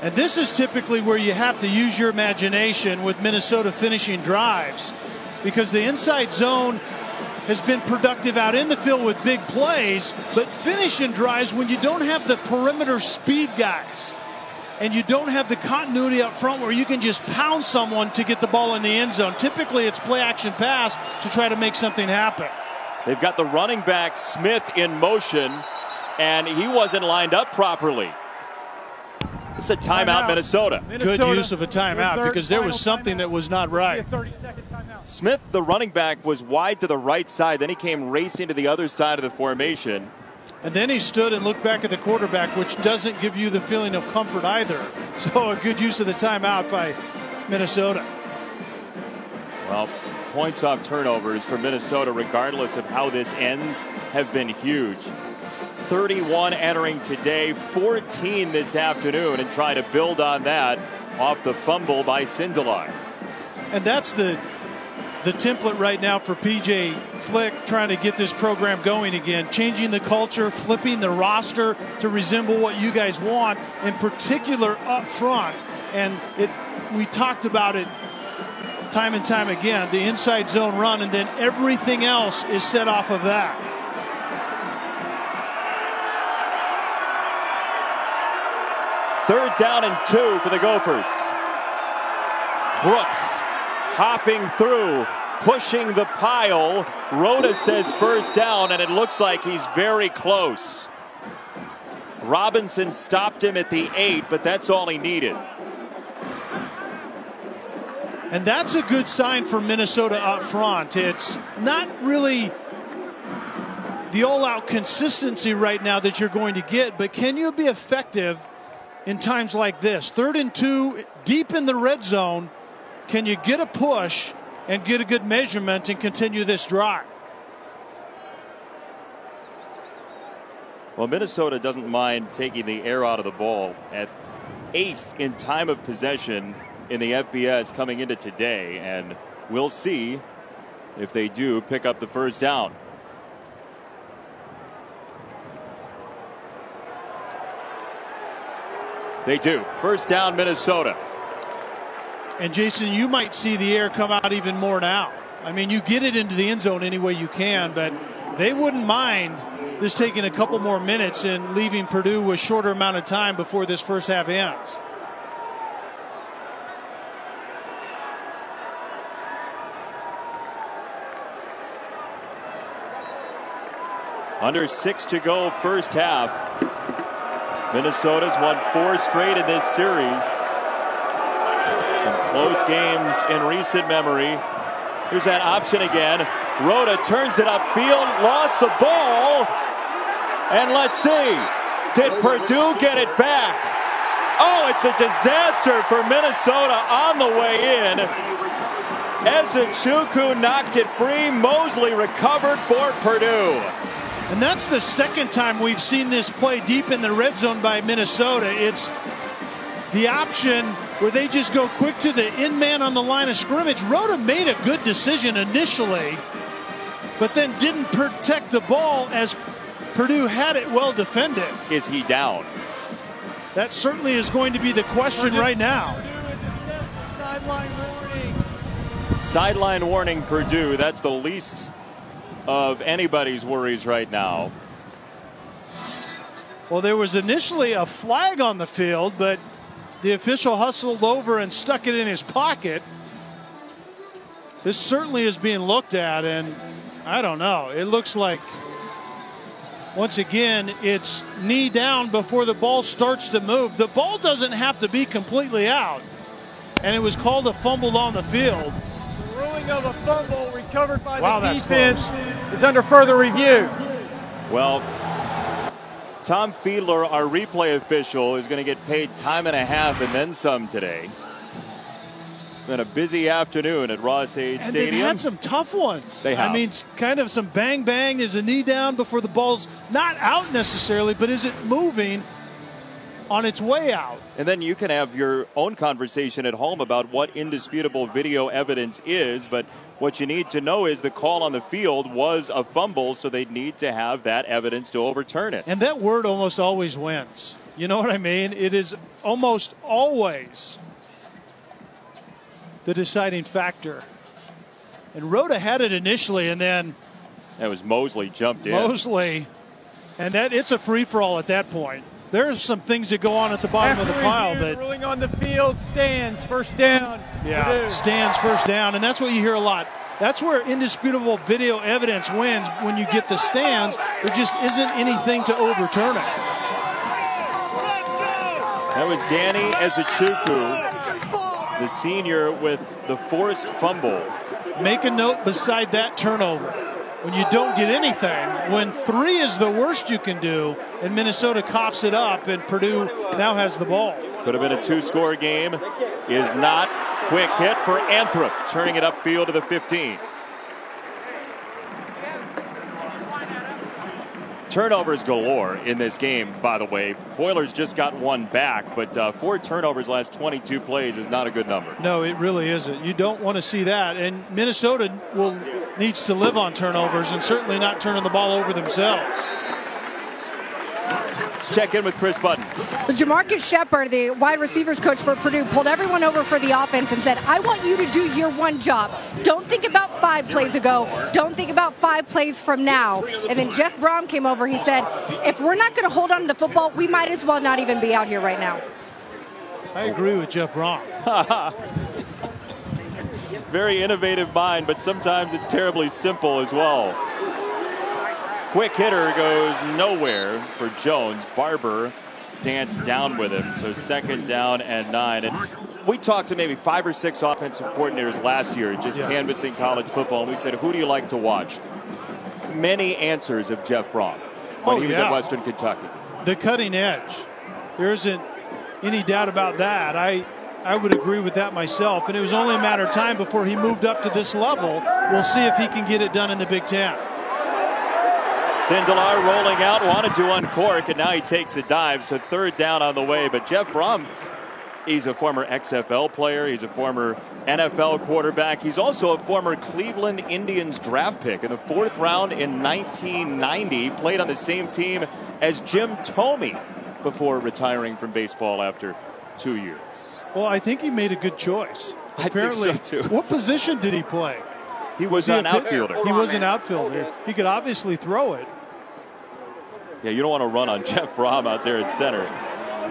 And this is typically where you have to use your imagination with Minnesota finishing drives because the inside zone has been productive out in the field with big plays, but finishing drives when you don't have the perimeter speed guys and you don't have the continuity up front where you can just pound someone to get the ball in the end zone. Typically, it's play action pass to try to make something happen. They've got the running back Smith in motion, and he wasn't lined up properly. It's a timeout, timeout. Minnesota. Minnesota. Good use of a timeout because there was something timeout. that was not right. Smith, the running back, was wide to the right side. Then he came racing to the other side of the formation. And then he stood and looked back at the quarterback, which doesn't give you the feeling of comfort either. So a good use of the timeout by Minnesota. Well, points off turnovers for Minnesota, regardless of how this ends, have been huge. 31 entering today, 14 this afternoon, and try to build on that off the fumble by Sindelar. And that's the the template right now for PJ Fleck trying to get this program going again, changing the culture, flipping the roster to resemble what you guys want, in particular up front. And it we talked about it time and time again, the inside zone run, and then everything else is set off of that. Third down and two for the Gophers. Brooks hopping through, pushing the pile. Rhoda says first down, and it looks like he's very close. Robinson stopped him at the eight, but that's all he needed. And that's a good sign for Minnesota up front. It's not really the all out consistency right now that you're going to get, but can you be effective in times like this? Third and two, deep in the red zone. Can you get a push and get a good measurement and continue this drive? Well, Minnesota doesn't mind taking the air out of the ball at eighth in time of possession in the FBS coming into today, and we'll see if they do pick up the first down. They do. First down, Minnesota. And Jason, you might see the air come out even more now. I mean, you get it into the end zone any way you can, but they wouldn't mind this taking a couple more minutes and leaving Purdue with shorter amount of time before this first half ends. Under six to go, first half. Minnesota's won four straight in this series. Some close games in recent memory. Here's that option again. Rhoda turns it upfield, lost the ball. And let's see. Did Purdue get it back? Oh, it's a disaster for Minnesota on the way in. Ezechukwu knocked it free. Mosley recovered for Purdue. And that's the second time we've seen this play deep in the red zone by Minnesota. It's the option where they just go quick to the in man on the line of scrimmage. Rhoda made a good decision initially, but then didn't protect the ball as Purdue had it well defended. Is he down? That certainly is going to be the question right now. Sideline warning. Sideline warning Purdue. That's the least of anybody's worries right now. Well, there was initially a flag on the field, but the official hustled over and stuck it in his pocket. This certainly is being looked at, and I don't know. It looks like, once again, it's knee down before the ball starts to move. The ball doesn't have to be completely out, and it was called a fumble on the field. The ruling of a fumble recovered by Wow, the that's defense is under further review. Well, Tom Fiedler, our replay official, is going to get paid time and a half and then some today. It's been a busy afternoon at Ross-Ade And they've had some tough ones. They have. I mean, kind of some bang bang. Is a knee down before the ball's not out necessarily, but is it moving? on its way out. And then you can have your own conversation at home about what indisputable video evidence is, but what you need to know is the call on the field was a fumble, so they need to have that evidence to overturn it. And that word almost always wins. You know what I mean? It is almost always the deciding factor. And Rhoda had it initially, and then that was Mosley jumped in. Mosley, and that it's a free for all at that point. There's some things that go on at the bottom After of the pile review, that ruling on the field stands first down. yeah Purdue. stands first down, and that's what you hear a lot. That's where indisputable video evidence wins when you get the stands. There just isn't anything to overturn it. That was Danny Ezechukwu, the senior with the forced fumble. Make a note beside that turnover. When you don't get anything, when three is the worst you can do, and Minnesota coughs it up, and Purdue now has the ball. Could have been a two score game. Is not. Quick hit for Anthrop, turning it upfield to the 15. Turnovers galore in this game, by the way. Boilers just got one back, but uh, four turnovers last 22 plays is not a good number. No, it really isn't. You don't want to see that. And Minnesota will needs to live on turnovers and certainly not turning the ball over themselves. Check in with Kris Budden. Jamarcus Shepard, the wide receivers coach for Purdue, pulled everyone over for the offense and said, I want you to do your one job. Don't think about five plays ago. Don't think about five plays from now. And then Jeff Brohm came over. He said, if we're not going to hold on to the football, we might as well not even be out here right now. I agree with Jeff Brohm. Very innovative mind, but sometimes it's terribly simple as well. Quick hitter goes nowhere for Jones. Barber danced down with him, so second down and nine. And we talked to maybe five or six offensive coordinators last year, just Yeah. canvassing college football, and we said, "Who do you like to watch?" Many answers of Jeff Brohm when Oh, he was yeah. at Western Kentucky. The cutting edge. There isn't any doubt about that. I I would agree with that myself. And it was only a matter of time before he moved up to this level. We'll see if he can get it done in the Big Ten. Sindelar rolling out, wanted to uncork, and now he takes a dive. So third down on the way. But Jeff Brohm, he's a former XFL player. He's a former NFL quarterback. He's also a former Cleveland Indians draft pick in the fourth round in 1990. Played on the same team as Jim Thome before retiring from baseball after two years. Well, I think he made a good choice. I think Apparently, so, too. what position did he play? He was he an a outfielder. He was an outfielder. He could obviously throw it. Yeah, you don't want to run on Jeff Brohm out there at center.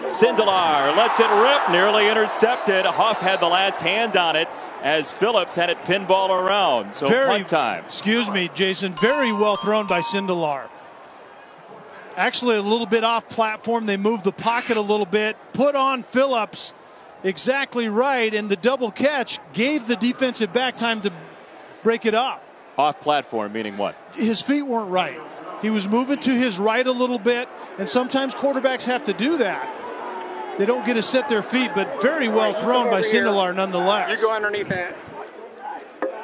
Sindelar lets it rip, nearly intercepted. Huff had the last hand on it as Phillips had it pinball around. So very punt time. Excuse me, Jason. Very well thrown by Sindelar. Actually, a little bit off platform. They moved the pocket a little bit. Put on Phillips exactly right, and the double catch gave the defensive back time to break it up. Off platform, meaning what? His feet weren't right. He was moving to his right a little bit, and sometimes quarterbacks have to do that. They don't get to set their feet, but very well thrown by Sindelar nonetheless. You go underneath that.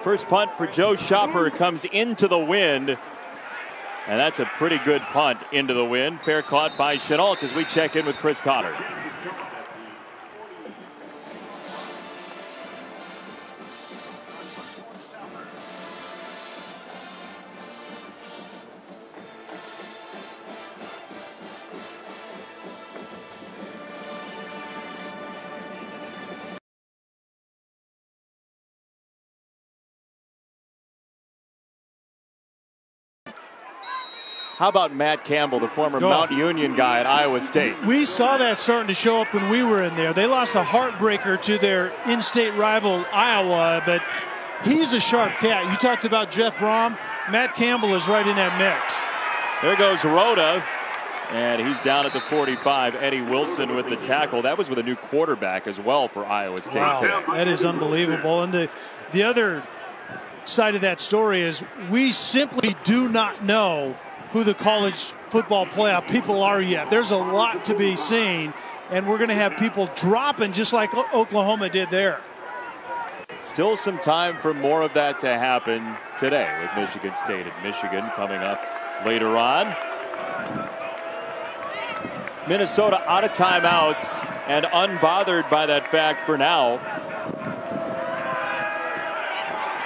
First punt for Joe Schopper comes into the wind. And that's a pretty good punt into the wind. Fair caught by Shenault as we check in with Kris Budden. How about Matt Campbell, the former Oh. Mount Union guy at Iowa State? We saw that starting to show up when we were in there. They lost a heartbreaker to their in-state rival Iowa, but he's a sharp cat. You talked about Jeff Brom. Matt Campbell is right in that mix. There goes Rhoda. And he's down at the 45. Eddie Wilson with the tackle. That was with a new quarterback as well for Iowa State Wow, today. that is unbelievable. And the the other side of that story is we simply do not know who the college football playoff people are yet. There's a lot to be seen, and we're going to have people dropping just like Oklahoma did there. Still some time for more of that to happen today with Michigan State and Michigan coming up later on. Minnesota out of timeouts and unbothered by that fact for now.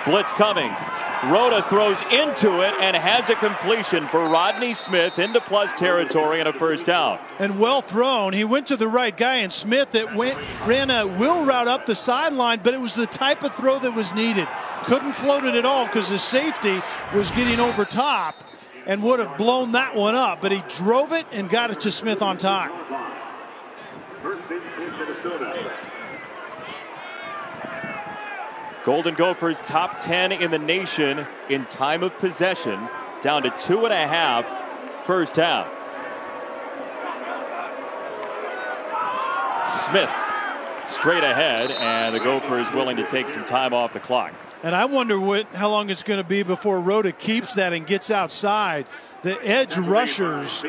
Blitz coming. Rhoda throws into it and has a completion for Rodney Smith into plus territory and a first down. And well thrown. He went to the right guy, and Smith that went ran a will route up the sideline, but it was the type of throw that was needed. Couldn't float it at all because the safety was getting over top and would have blown that one up, but he drove it and got it to Smith on time. Golden Gophers top 10 in the nation in time of possession, down to two and a half first half. Smith straight ahead, and the Gophers willing to take some time off the clock. And I wonder what how long it's going to be before Rhoda keeps that and gets outside. The edge rushers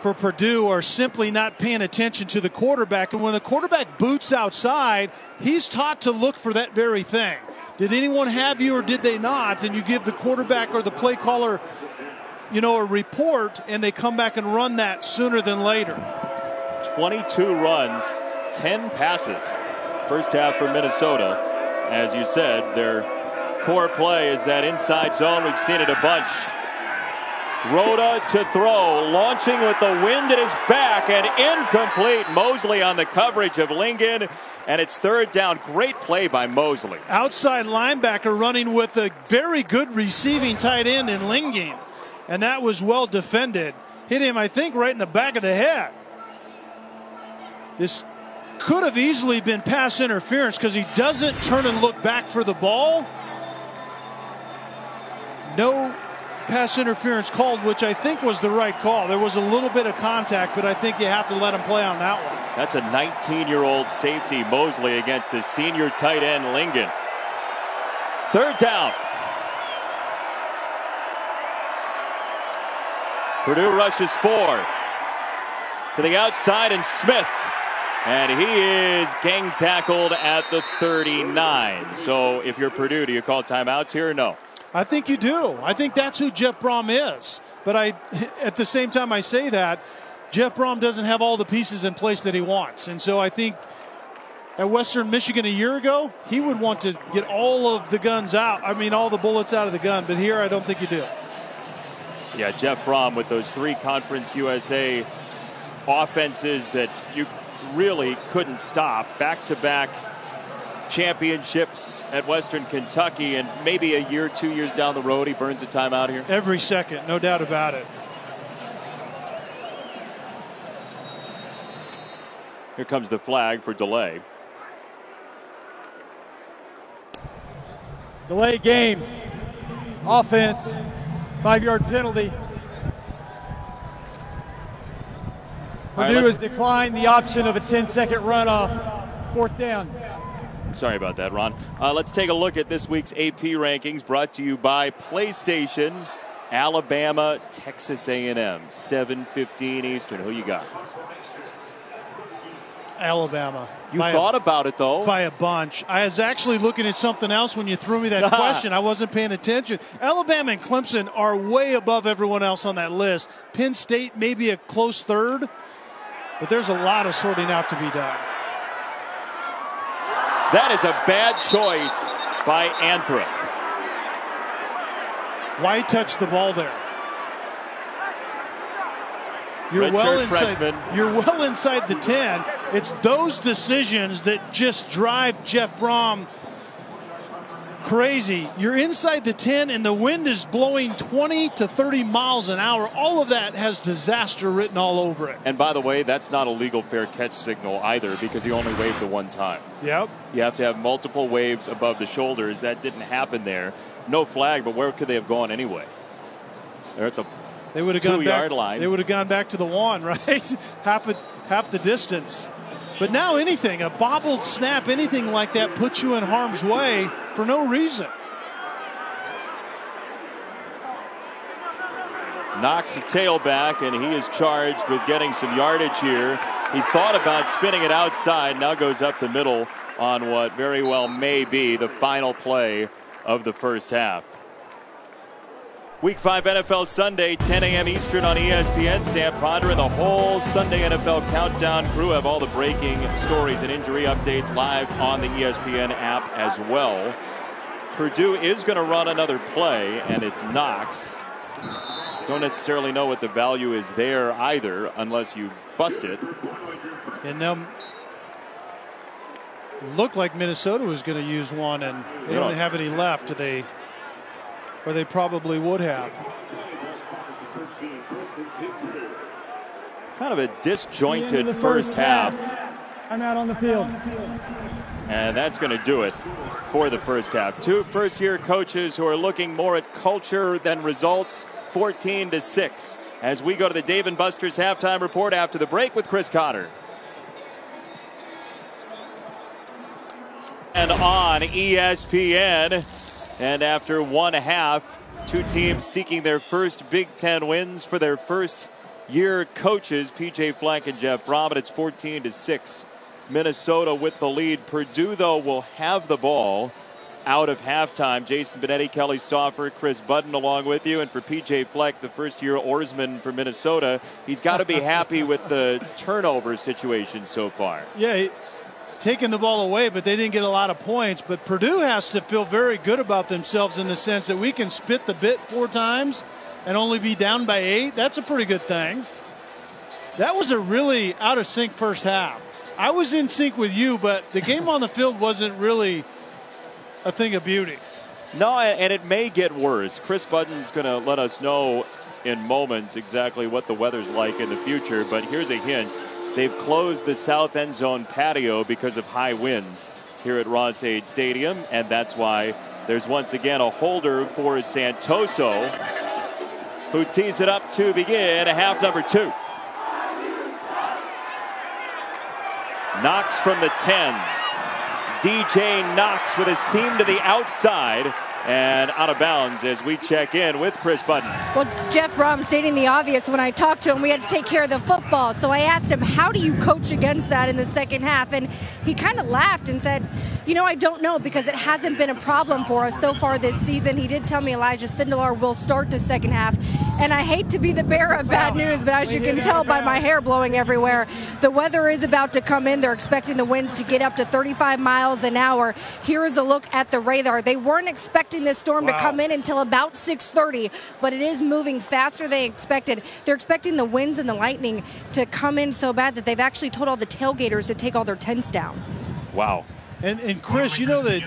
for Purdue are simply not paying attention to the quarterback. And when the quarterback boots outside, he's taught to look for that very thing. Did anyone have you or did they not? And you give the quarterback or the play caller, you know, a report, and they come back and run that sooner than later. 22 runs, 10 passes. First half for Minnesota. As you said, their core play is that inside zone. We've seen it a bunch. Rhoda to throw, launching with the wind at his back and incomplete. Mosley on the coverage of Lingen, and it's third down. Great play by Mosley. Outside linebacker running with a very good receiving tight end in Lingen, and that was well defended. Hit him, I think, right in the back of the head. This could have easily been pass interference because he doesn't turn and look back for the ball. No pass interference called, which I think was the right call. There was a little bit of contact, but I think you have to let him play on that one. That's a 19 year old safety, Mosley, against the senior tight end, Lingen. Third down. Purdue rushes four to the outside, and Smith. And he is gang tackled at the 39. So if you're Purdue, do you call timeouts here or no? I think you do. I think that's who Jeff Brohm is. But I, at the same time, I say that Jeff Brohm doesn't have all the pieces in place that he wants, and so I think at Western Michigan a year ago, he would want to get all of the guns out. I mean, all the bullets out of the gun. But here, I don't think you do. Yeah, Jeff Brohm with those three Conference USA offenses that you really couldn't stop back to back championships at Western Kentucky, and maybe a year, two years down the road, he burns a timeout here? Every second, no doubt about it. Here comes the flag for delay. Delay game. Offense. Five yard penalty. Purdue right, has declined the option of a 10 second runoff. Fourth down. Sorry about that, Ron. Uh, let's take a look at this week's AP rankings brought to you by PlayStation. Alabama, Texas A&M, 7:15 Eastern. Who you got? Alabama. You thought a, about it though. By a bunch. I was actually looking at something else when you threw me that question. I wasn't paying attention. Alabama and Clemson are way above everyone else on that list. Penn State maybe a close third, but there's a lot of sorting out to be done. That is a bad choice by Anthrop. Why touch the ball there? You're Red well inside. freshman. You're well inside the ten. It's those decisions that just drive Jeff Brohm crazy. You're inside the 10 and the wind is blowing 20 to 30 miles an hour. All of that has disaster written all over it. And by the way, that's not a legal fair catch signal either because he only waved the one time. Yep. You have to have multiple waves above the shoulders. That didn't happen there. No flag, but where could they have gone anyway? They're at the They would have two gone back. yard line. They would have gone back to the one, right? half a, half the distance. But now anything, a bobbled snap, anything like that puts you in harm's way for no reason. knocks the tail back, and he is charged with getting some yardage here. He thought about spinning it outside, now goes up the middle on what very well may be the final play of the first half. Week 5 NFL Sunday, 10 a.m. Eastern on ESPN. Sam Ponder and the whole Sunday NFL Countdown crew have all the breaking stories and injury updates live on the ESPN app as well. Purdue is going to run another play, and it's Knox. Don't necessarily know what the value is there either, unless you bust it. And um, looked like Minnesota was going to use one, and they Yeah. don't have any left. They, or they probably would have. Kind of a disjointed of the first half. I'm out on the field. And that's going to do it for the first half. Two first year coaches who are looking more at culture than results, 14 to 6. As we go to the Dave and Buster's halftime report after the break with Kris Budden. And on ESPN. And after one half, two teams seeking their first Big Ten wins for their first year coaches, PJ Fleck and Jeff and it's 14 to 6. Minnesota with the lead. Purdue, though, will have the ball out of halftime. Jason Benetti, Kelly Stouffer, Kris Budden along with you. And for PJ Fleck, the first year oarsman for Minnesota, he's got to be happy with the turnover situation so far. Yeah, taking the ball away, but they didn't get a lot of points. But Purdue has to feel very good about themselves in the sense that we can spit the bit four times and only be down by eight. That's a pretty good thing. That was a really out of sync first half. I was in sync with you, but the game on the field wasn't really a thing of beauty. No, and it may get worse. Kris Budden's going to let us know in moments exactly what the weather's like in the future, but here's a hint. They've closed the south end zone patio because of high winds here at Ross-Ade Stadium, and that's why there's once again a holder for Santoso, who tees it up to begin a half number two. Knox from the 10. DJ Knox with a seam to the outside and out of bounds as we check in with Kris Budden. Well, Jeff Brohm stating the obvious when I talked to him, we had to take care of the football. So I asked him, How do you coach against that in the second half? And he kind of laughed and said, You know, I don't know because it hasn't been a problem for us so far this season. He did tell me Elijah Sindelar will start the second half. And I hate to be the bearer of bad news, but as you can tell by my hair blowing everywhere, the weather is about to come in. They're expecting the winds to get up to 35 miles an hour. Here is a look at the radar. They weren't expecting this storm to come in until about 6:30, but it is moving faster than they expected. They're expecting the winds and the lightning to come in so bad that they've actually told all the tailgaters to take all their tents down. Wow. And, and Chris, you know that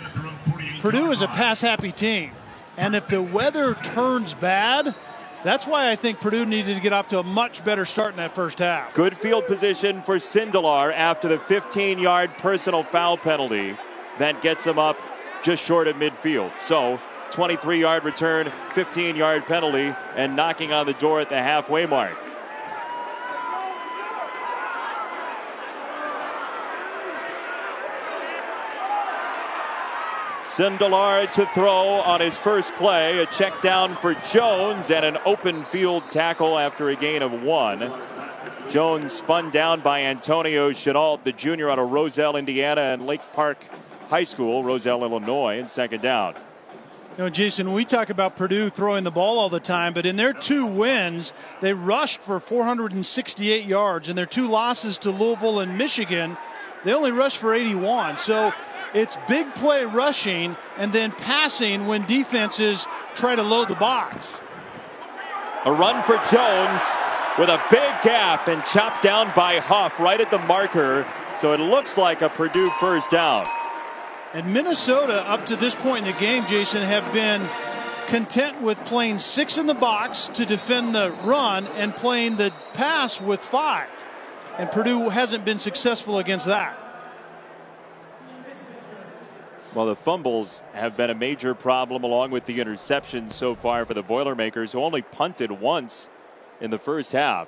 Purdue is a pass happy team. And if the weather turns bad, that's why I think Purdue needed to get off to a much better start in that first half. Good field position for Sindelar after the 15 yard personal foul penalty that gets him up just short of midfield. So 23 yard return, 15 yard penalty, and knocking on the door at the halfway mark. Sindelar to throw on his first play. A check down for Jones and an open field tackle after a gain of one. Jones spun down by Antonio Shenault, the junior out of Roselle, Indiana, and Lake Park High School, Roselle, Illinois, and second down. You know, Jason, we talk about Purdue throwing the ball all the time, but in their two wins, they rushed for 468 yards. In their two losses to Louisville and Michigan, they only rushed for 81. So it's big play rushing and then passing when defenses try to load the box. A run for Jones with a big gap and chopped down by Huff right at the marker. So it looks like a Purdue first down. And Minnesota, up to this point in the game, Jason, have been content with playing six in the box to defend the run and playing the pass with five. And Purdue hasn't been successful against that. Well, the fumbles have been a major problem along with the interceptions so far for the Boilermakers, who only punted once in the first half.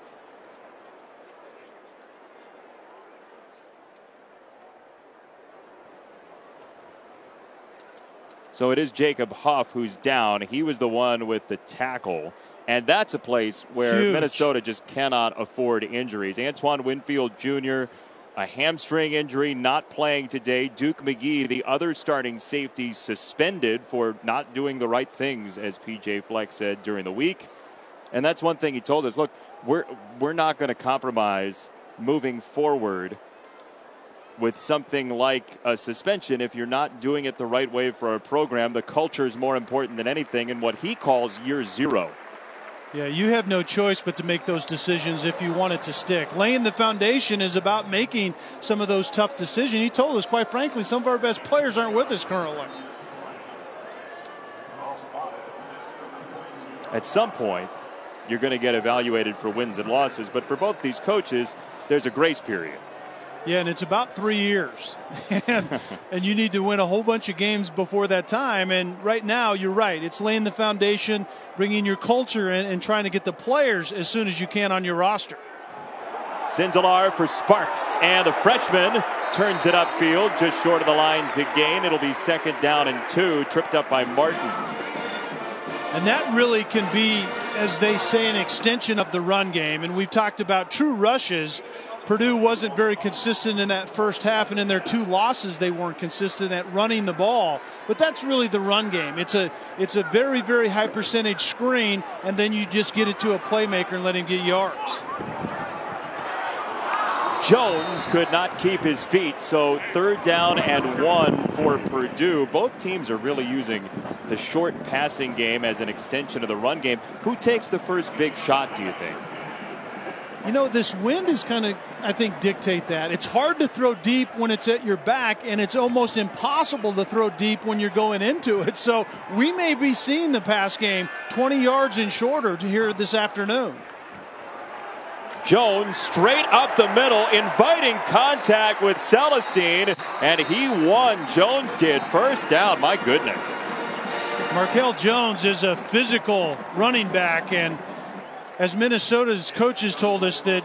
So it is Jacob Huff who's down. He was the one with the tackle. And that's a place where Huge. Minnesota just cannot afford injuries. Antoine Winfield Jr., a hamstring injury, not playing today. Duke McGhee, the other starting safety, suspended for not doing the right things, as PJ Fleck said during the week. And that's one thing he told us. Look, we're we're not going to compromise moving forward with something like a suspension if you're not doing it the right way for our program. The culture is more important than anything, and what he calls year zero. Yeah, you have no choice but to make those decisions if you want it to stick. Laying the foundation is about making some of those tough decisions. He told us, quite frankly, some of our best players aren't with us currently. At some point, you're going to get evaluated for wins and losses, but for both these coaches, there's a grace period. Yeah, and it's about three years. and, and you need to win a whole bunch of games before that time. And right now, you're right. It's laying the foundation, bringing your culture in, and trying to get the players as soon as you can on your roster. Sindelar for Sparks, and the freshman turns it upfield just short of the line to gain. It'll be second down and two, tripped up by Martin. And that really can be, as they say, an extension of the run game. And we've talked about true rushes Purdue wasn't very consistent in that first half, and in their two losses, they weren't consistent at running the ball. But that's really the run game. It's a it's a very very high percentage screen, and then you just get it to a playmaker and let him get yards. Jones could not keep his feet, so third down and one for Purdue. Both teams are really using the short passing game as an extension of the run game. Who takes the first big shot, do you think? You know, this wind is kind of, I think, dictate that. It's hard to throw deep when it's at your back, and it's almost impossible to throw deep when you're going into it. So we may be seeing the pass game 20 yards and shorter to here this afternoon. Jones straight up the middle, inviting contact with Celestin, and he won. Jones did first down. My goodness. Markell Jones is a physical running back, and as Minnesota's coaches told us that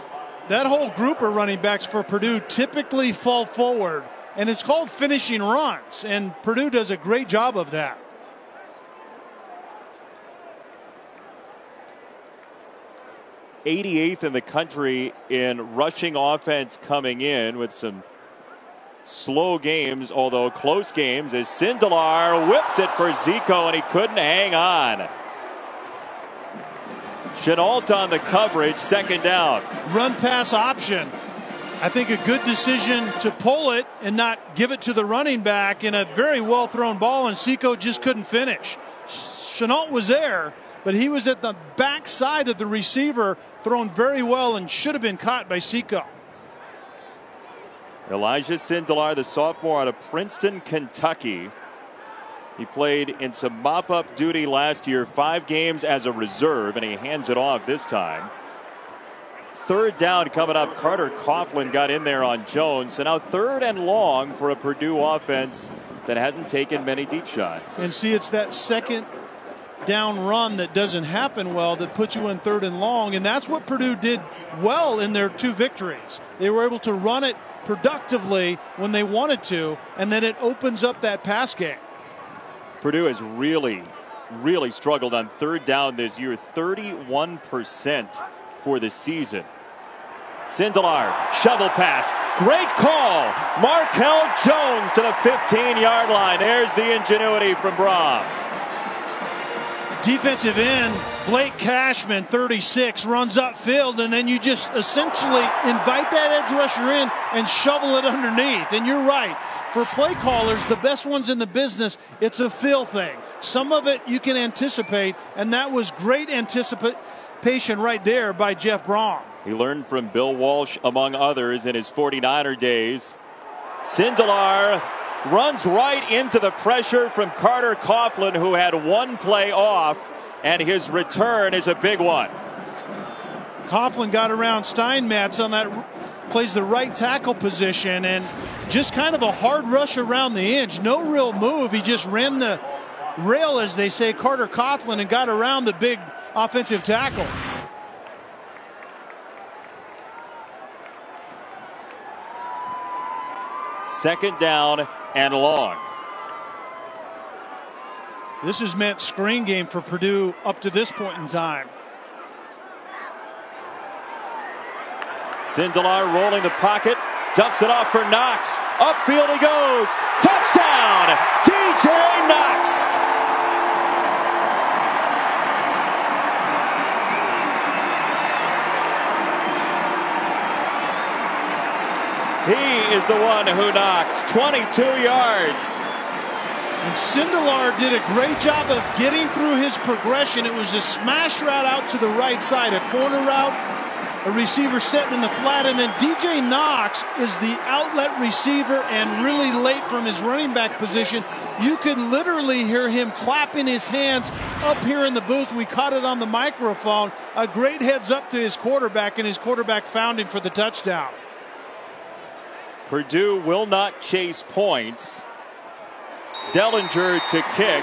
that whole group of running backs for Purdue typically fall forward, and it's called finishing runs, and Purdue does a great job of that. Eighty-eighth in the country in rushing offense coming in with some slow games, although close games, as Sindelar whips it for Zico and he couldn't hang on. Shenault on the coverage, second down. Run pass option. I think a good decision to pull it and not give it to the running back in a very well thrown ball, and Zico just couldn't finish. Shenault was there, but he was at the back side of the receiver, thrown very well and should have been caught by Zico. Elijah Sindelar, the sophomore out of Princeton, Kentucky. He played in some mop up duty last year, five games as a reserve, and he hands it off this time. Third down coming up. Carter Coughlin got in there on Jones. So now third and long for a Purdue offense that hasn't taken many deep shots. And see, it's that second down run that doesn't happen well that puts you in third and long. And that's what Purdue did well in their two victories. They were able to run it productively when they wanted to, and then it opens up that pass game. Purdue has really, really struggled on third down this year 31% for the season. Sindelar, shovel pass, great call. Markell Jones to the 15 yard line. There's the ingenuity from Brohm. Defensive end, Blake Cashman, 36, runs upfield, and then you just essentially invite that edge rusher in and shovel it underneath. And you're right. For play callers, the best ones in the business, it's a feel thing. Some of it you can anticipate, and that was great anticipation right there by Jeff Brohm. He learned from Bill Walsh, among others, in his 49er days. Sindelar runs right into the pressure from Carter Coughlin, who had one play off, and his return is a big one. Coughlin got around Steinmetz on that, plays the right tackle position, and just kind of a hard rush around the edge. No real move. He just ran the rail, as they say, Carter Coughlin, and got around the big offensive tackle. Second down and long. This has meant screen game for Purdue up to this point in time. Sindelar rolling the pocket, Dumps it off for Knox. Upfield he goes. Touchdown! DJ Knox! He is the one who knocks 22 yards. And Sindelar did a great job of getting through his progression. It was a smash route out to the right side, a corner route, a receiver setting in the flat, and then DJ Knox is the outlet receiver and really late from his running back position. You could literally hear him clapping his hands up here in the booth. We caught it on the microphone. A great heads up to his quarterback, and his quarterback found him for the touchdown. Purdue will not chase points. Dellinger to kick,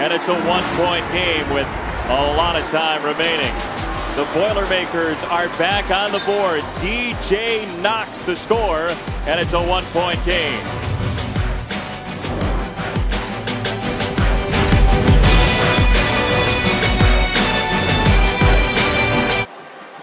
and it's a one-point game with a lot of time remaining. The Boilermakers are back on the board. DJ Knox the score, and it's a one-point game.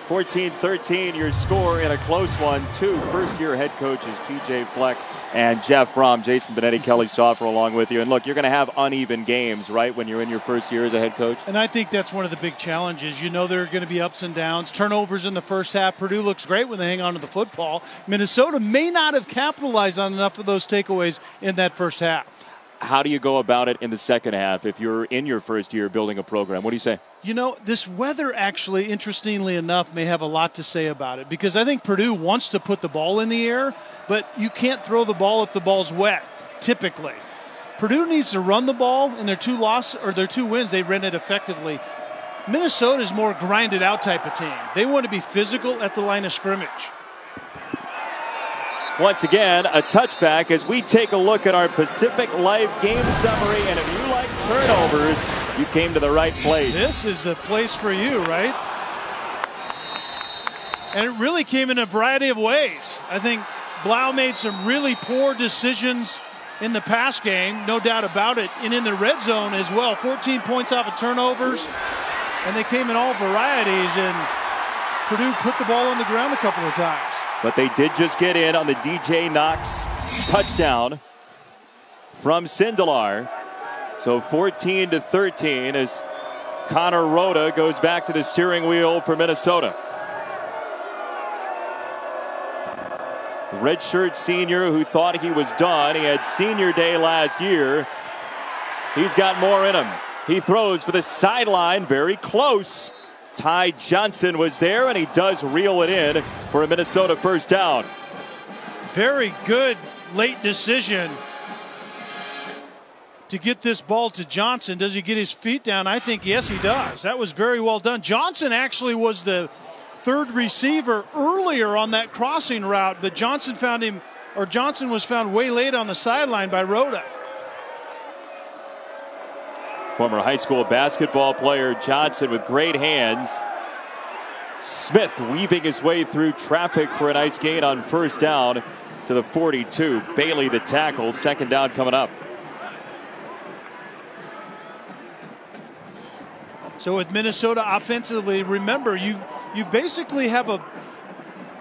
14 13, your score in a close one. Two first year head coaches, PJ Fleck and Jeff Brohm. Jason Benetti, Kelly Stouffer along with you. And look, you're going to have uneven games, right, when you're in your first year as a head coach? And I think that's one of the big challenges. You know, there are going to be ups and downs, turnovers in the first half. Purdue looks great when they hang on to the football. Minnesota may not have capitalized on enough of those takeaways in that first half. How do you go about it in the second half if you're in your first year building a program? What do you say? You know, this weather actually, interestingly enough, may have a lot to say about it because I think Purdue wants to put the ball in the air, but you can't throw the ball if the ball's wet, typically. Purdue needs to run the ball, and their two losses or their two wins, they ran it effectively. Minnesota is more grinded out type of team. They want to be physical at the line of scrimmage. Once again, a touchback as we take a look at our Pacific Life game summary. And if you like turnovers, you came to the right place. This is the place for you, right? And it really came in a variety of ways. I think Blough made some really poor decisions in the pass game, no doubt about it, and in the red zone as well. 14 points off of turnovers, and they came in all varieties, and Purdue put the ball on the ground a couple of times. But they did just get in on the DJ Knox touchdown from Sindelar. So 14 to 13 as Conor Rhoda goes back to the steering wheel for Minnesota. Redshirt senior who thought he was done. He had senior day last year. He's got more in him. He throws for the sideline, very close. Ty Johnson was there, and he does reel it in for a Minnesota first down. Very good late decision to get this ball to Johnson. Does he get his feet down? I think yes, he does. That was very well done. Johnson actually was the third receiver earlier on that crossing route, but Johnson found him, or Johnson was found way late on the sideline by Rhoda. Former high school basketball player Johnson with great hands. Smith weaving his way through traffic for a nice gain on first down to the 42. Bailey the tackle. Second down coming up. So with Minnesota offensively, remember you you basically have a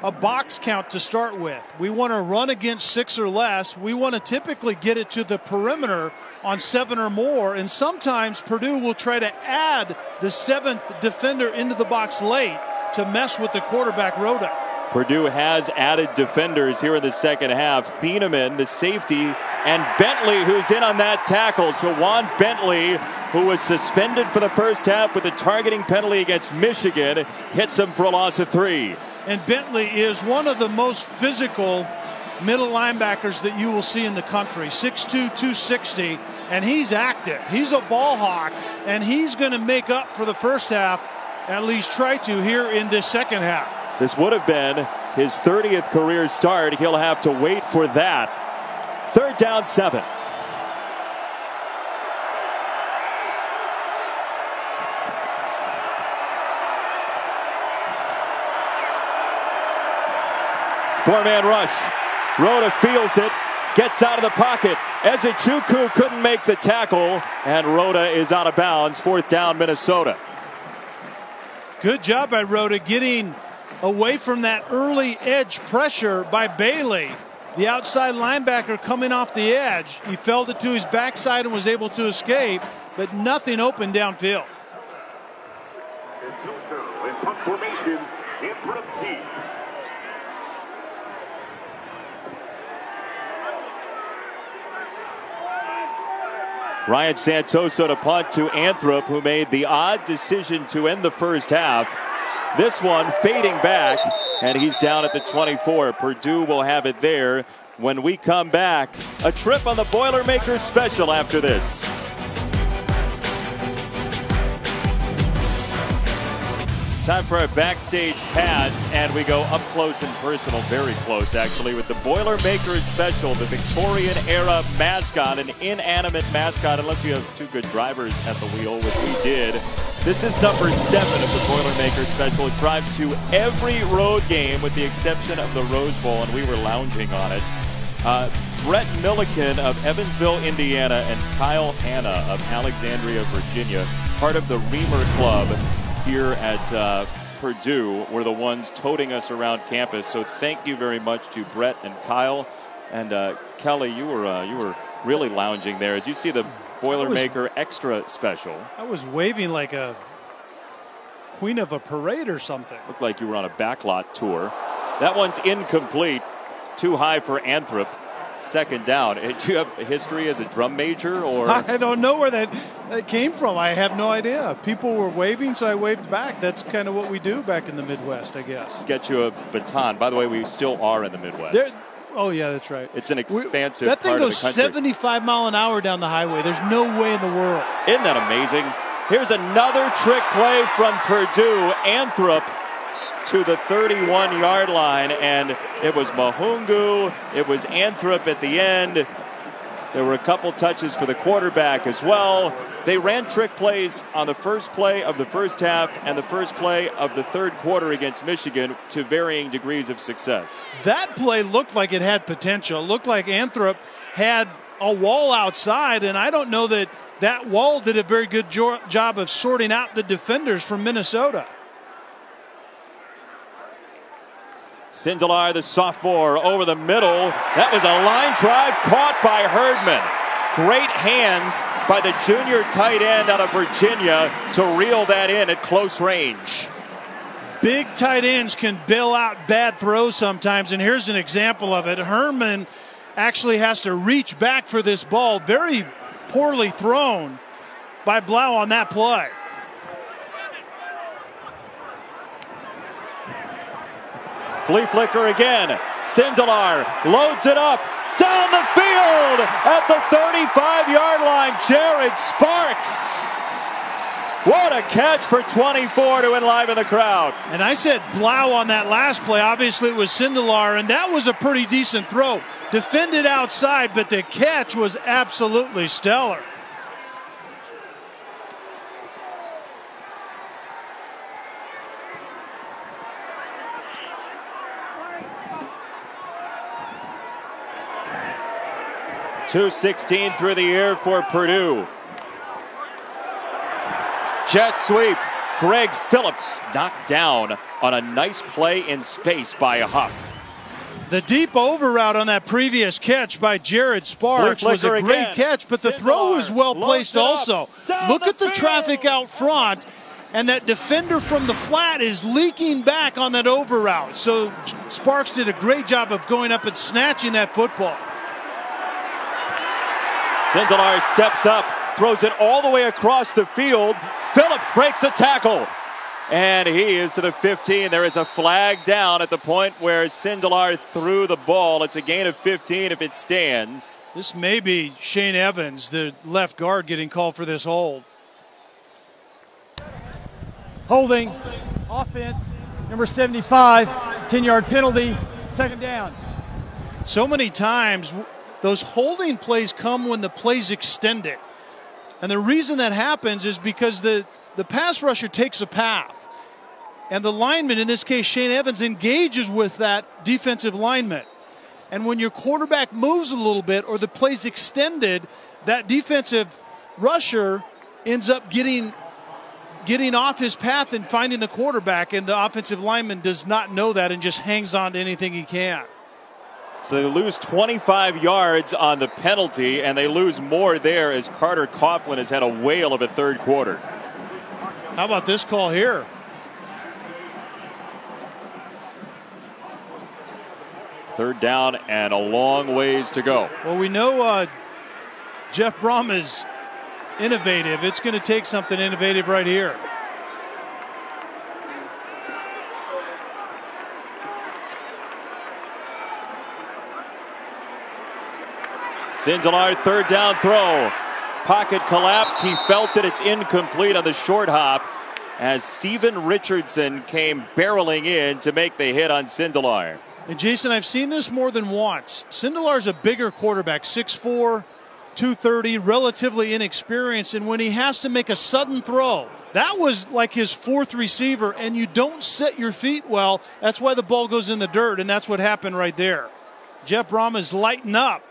a box count to start with. We want to run against six or less. We want to typically get it to the perimeter on seven or more. And sometimes Purdue will try to add the seventh defender into the box late to mess with the quarterback Rhoda. Purdue has added defenders here in the second half. Thieneman, the safety, and Bentley, who's in on that tackle. Ja'Whaun Bentley, who was suspended for the first half with a targeting penalty against Michigan, hits him for a loss of three. And Bentley is one of the most physical middle linebackers that you will see in the country 6'2, 260, and he's active. He's a ball hawk, and he's going to make up for the first half, at least try to here in this second half. This would have been his 30th career start. He'll have to wait for that. Third down, seven. Four man rush. Rhoda feels it, gets out of the pocket. Ezechukwu couldn't make the tackle, and Rhoda is out of bounds. Fourth down, Minnesota. Good job by Rhoda getting away from that early edge pressure by Bailey. The outside linebacker coming off the edge. He felt it to his backside and was able to escape, but nothing open downfield. Ryan Santoso to punt to Anthrop, who made the odd decision to end the first half. This one fading back, and he's down at the 24. Purdue will have it there when we come back. A trip on the Boilermakers special after this. Time for a backstage pass, and we go up close and personal, very close actually, with the Boilermakers special, the Victorian era mascot, an inanimate mascot, unless you have two good drivers at the wheel, which we did. This is number seven of the Boilermakers special. It drives to every road game with the exception of the Rose Bowl, and we were lounging on it. Uh, Brett Milliken of Evansville, Indiana, and Kyle Hanna of Alexandria, Virginia, part of the Reamer Club here at uh, Purdue were the ones toting us around campus. So thank you very much to Brett and Kyle. And uh, Kelly, you were uh, you were really lounging there as you see the Boilermaker was, Extra Special. I was waving like a queen of a parade or something. Looked like you were on a backlot tour. That one's incomplete. Too high for Anthrop second down. Do you have a history as a drum major, or I don't know where that, that came from. I have no idea. People were waving, so I waved back. That's kind of what we do back in the Midwest, I guess. Get you a baton. By the way, we still are in the Midwest. There, oh yeah, that's right. It's an expansive. that thing goes 75 mile an hour down the highway. There's no way in the world. Isn't that amazing? Here's another trick play from Purdue. Anthrop to the 31 yard line, and it was Mahoungou, it was Anthrop at the end. There were a couple touches for the quarterback as well. They ran trick plays on the first play of the first half and the first play of the third quarter against Michigan to varying degrees of success. That play looked like it had potential. It looked like Anthrop had a wall outside, and I don't know that that wall did a very good jo- job of sorting out the defenders from Minnesota. Sindelar, the sophomore, over the middle. That was a line drive caught by Herdman. Great hands by the junior tight end out of Virginia to reel that in at close range. Big tight ends can bail out bad throws sometimes, and here's an example of it. Herdman actually has to reach back for this ball. Very poorly thrown by Blough on that play. Flea flicker again. Sindelar loads it up down the field at the 35 yard line. Jared Sparks. What a catch for 24 to enliven the crowd. And I said Blough on that last play. Obviously, it was Sindelar, and that was a pretty decent throw. Defended outside, but the catch was absolutely stellar. Two sixteen through the air for Purdue. Jet sweep. Greg Phillips knocked down on a nice play in space by Huff. The deep over route on that previous catch by Jared Sparks was a great again. catch, but the throw was well placed also. Look at the field. traffic out front, and that defender from the flat is leaking back on that over route. So Sparks did a great job of going up and snatching that football. Sindelar steps up, throws it all the way across the field. Phillips breaks a tackle. And he is to the 15. There is a flag down at the point where Sindelar threw the ball. It's a gain of 15 if it stands. This may be Shane Evans, the left guard, getting called for this hold. Holding, offense, number 75, 10 yard penalty, second down. So many times those holding plays come when the play's extended. And the reason that happens is because the, the pass rusher takes a path. And the lineman, in this case Shane Evans, engages with that defensive lineman. And when your quarterback moves a little bit or the play's extended, that defensive rusher ends up getting getting off his path and finding the quarterback, and the offensive lineman does not know that and just hangs on to anything he can. So they lose 25 yards on the penalty, and they lose more there as Carter Coughlin has had a whale of a third quarter. How about this call here? Third down and a long ways to go. Well, we know uh, Jeff Brohm is innovative. It's going to take something innovative right here. Sindelar, third down throw. Pocket collapsed. He felt it. It's incomplete on the short hop as Steven Richardson came barreling in to make the hit on Sindelar. And Jason, I've seen this more than once. Sindelar's a bigger quarterback, 6'4, 230, relatively inexperienced. And when he has to make a sudden throw, that was like his fourth receiver, and you don't set your feet well. That's why the ball goes in the dirt, and that's what happened right there. Jeff Brohm is lighting up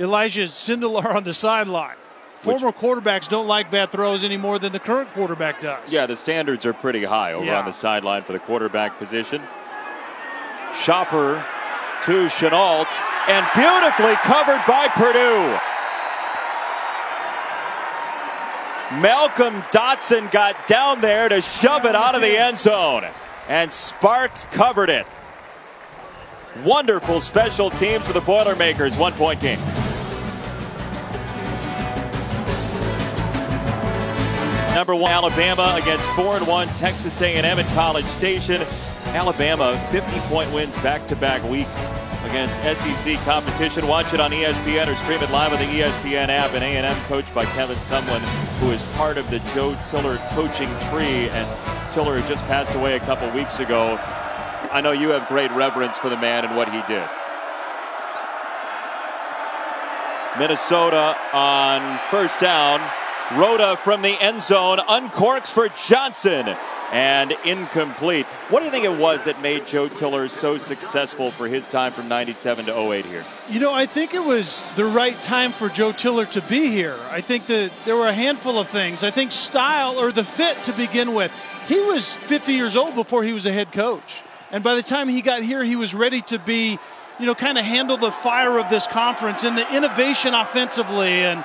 Elijah Sindelar on the sideline. Former quarterbacks don't like bad throws any more than the current quarterback does. Yeah, the standards are pretty high over Yeah. on the sideline for the quarterback position. Schopper to Shenault, and beautifully covered by Purdue. Malcolm Dotson got down there to shove it out of the end zone, and Sparks covered it. Wonderful special teams for the Boilermakers, one point game. Number one, Alabama against four and one Texas A&M at College Station. Alabama 50-point wins back-to-back weeks against SEC competition. Watch it on ESPN or stream it live on the ESPN app. And A&M coached by Kevin Sumlin, who is part of the Joe Tiller coaching tree. And Tiller just passed away a couple weeks ago. I know you have great reverence for the man and what he did. Minnesota on first down. Rhoda from the end zone uncorks for Johnson and incomplete. What do you think it was that made Joe Tiller so successful for his time from 97 to 08 here? You know, I think it was the right time for Joe Tiller to be here. I think that there were a handful of things. I think style or the fit to begin with. He was 50 years old before he was a head coach. And by the time he got here, he was ready to be, you know, kind of handle the fire of this conference and the innovation offensively and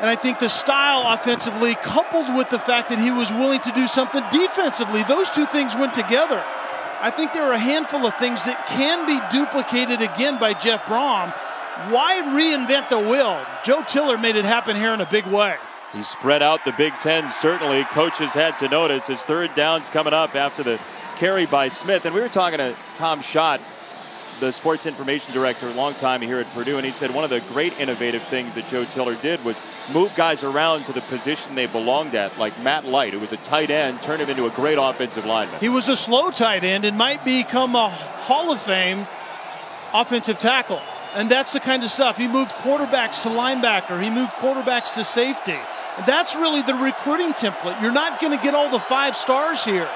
and I think the style offensively, coupled with the fact that he was willing to do something defensively, those two things went together. I think there are a handful of things that can be duplicated again by Jeff Brohm. Why reinvent the wheel? Joe Tiller made it happen here in a big way. He spread out the Big Ten, certainly. Coaches had to notice his third down's coming up after the carry by Smith. And we were talking to Tom Schott, the sports information director, a long time here at Purdue, and he said one of the great innovative things that Joe Tiller did was move guys around to the position they belonged at, like Matt Light, who was a tight end, turn him into a great offensive lineman. He was a slow tight end and might become a Hall of Fame offensive tackle. And that's the kind of stuff. He moved quarterbacks to linebacker, he moved quarterbacks to safety. That's really the recruiting template. You're not going to get all the five stars here.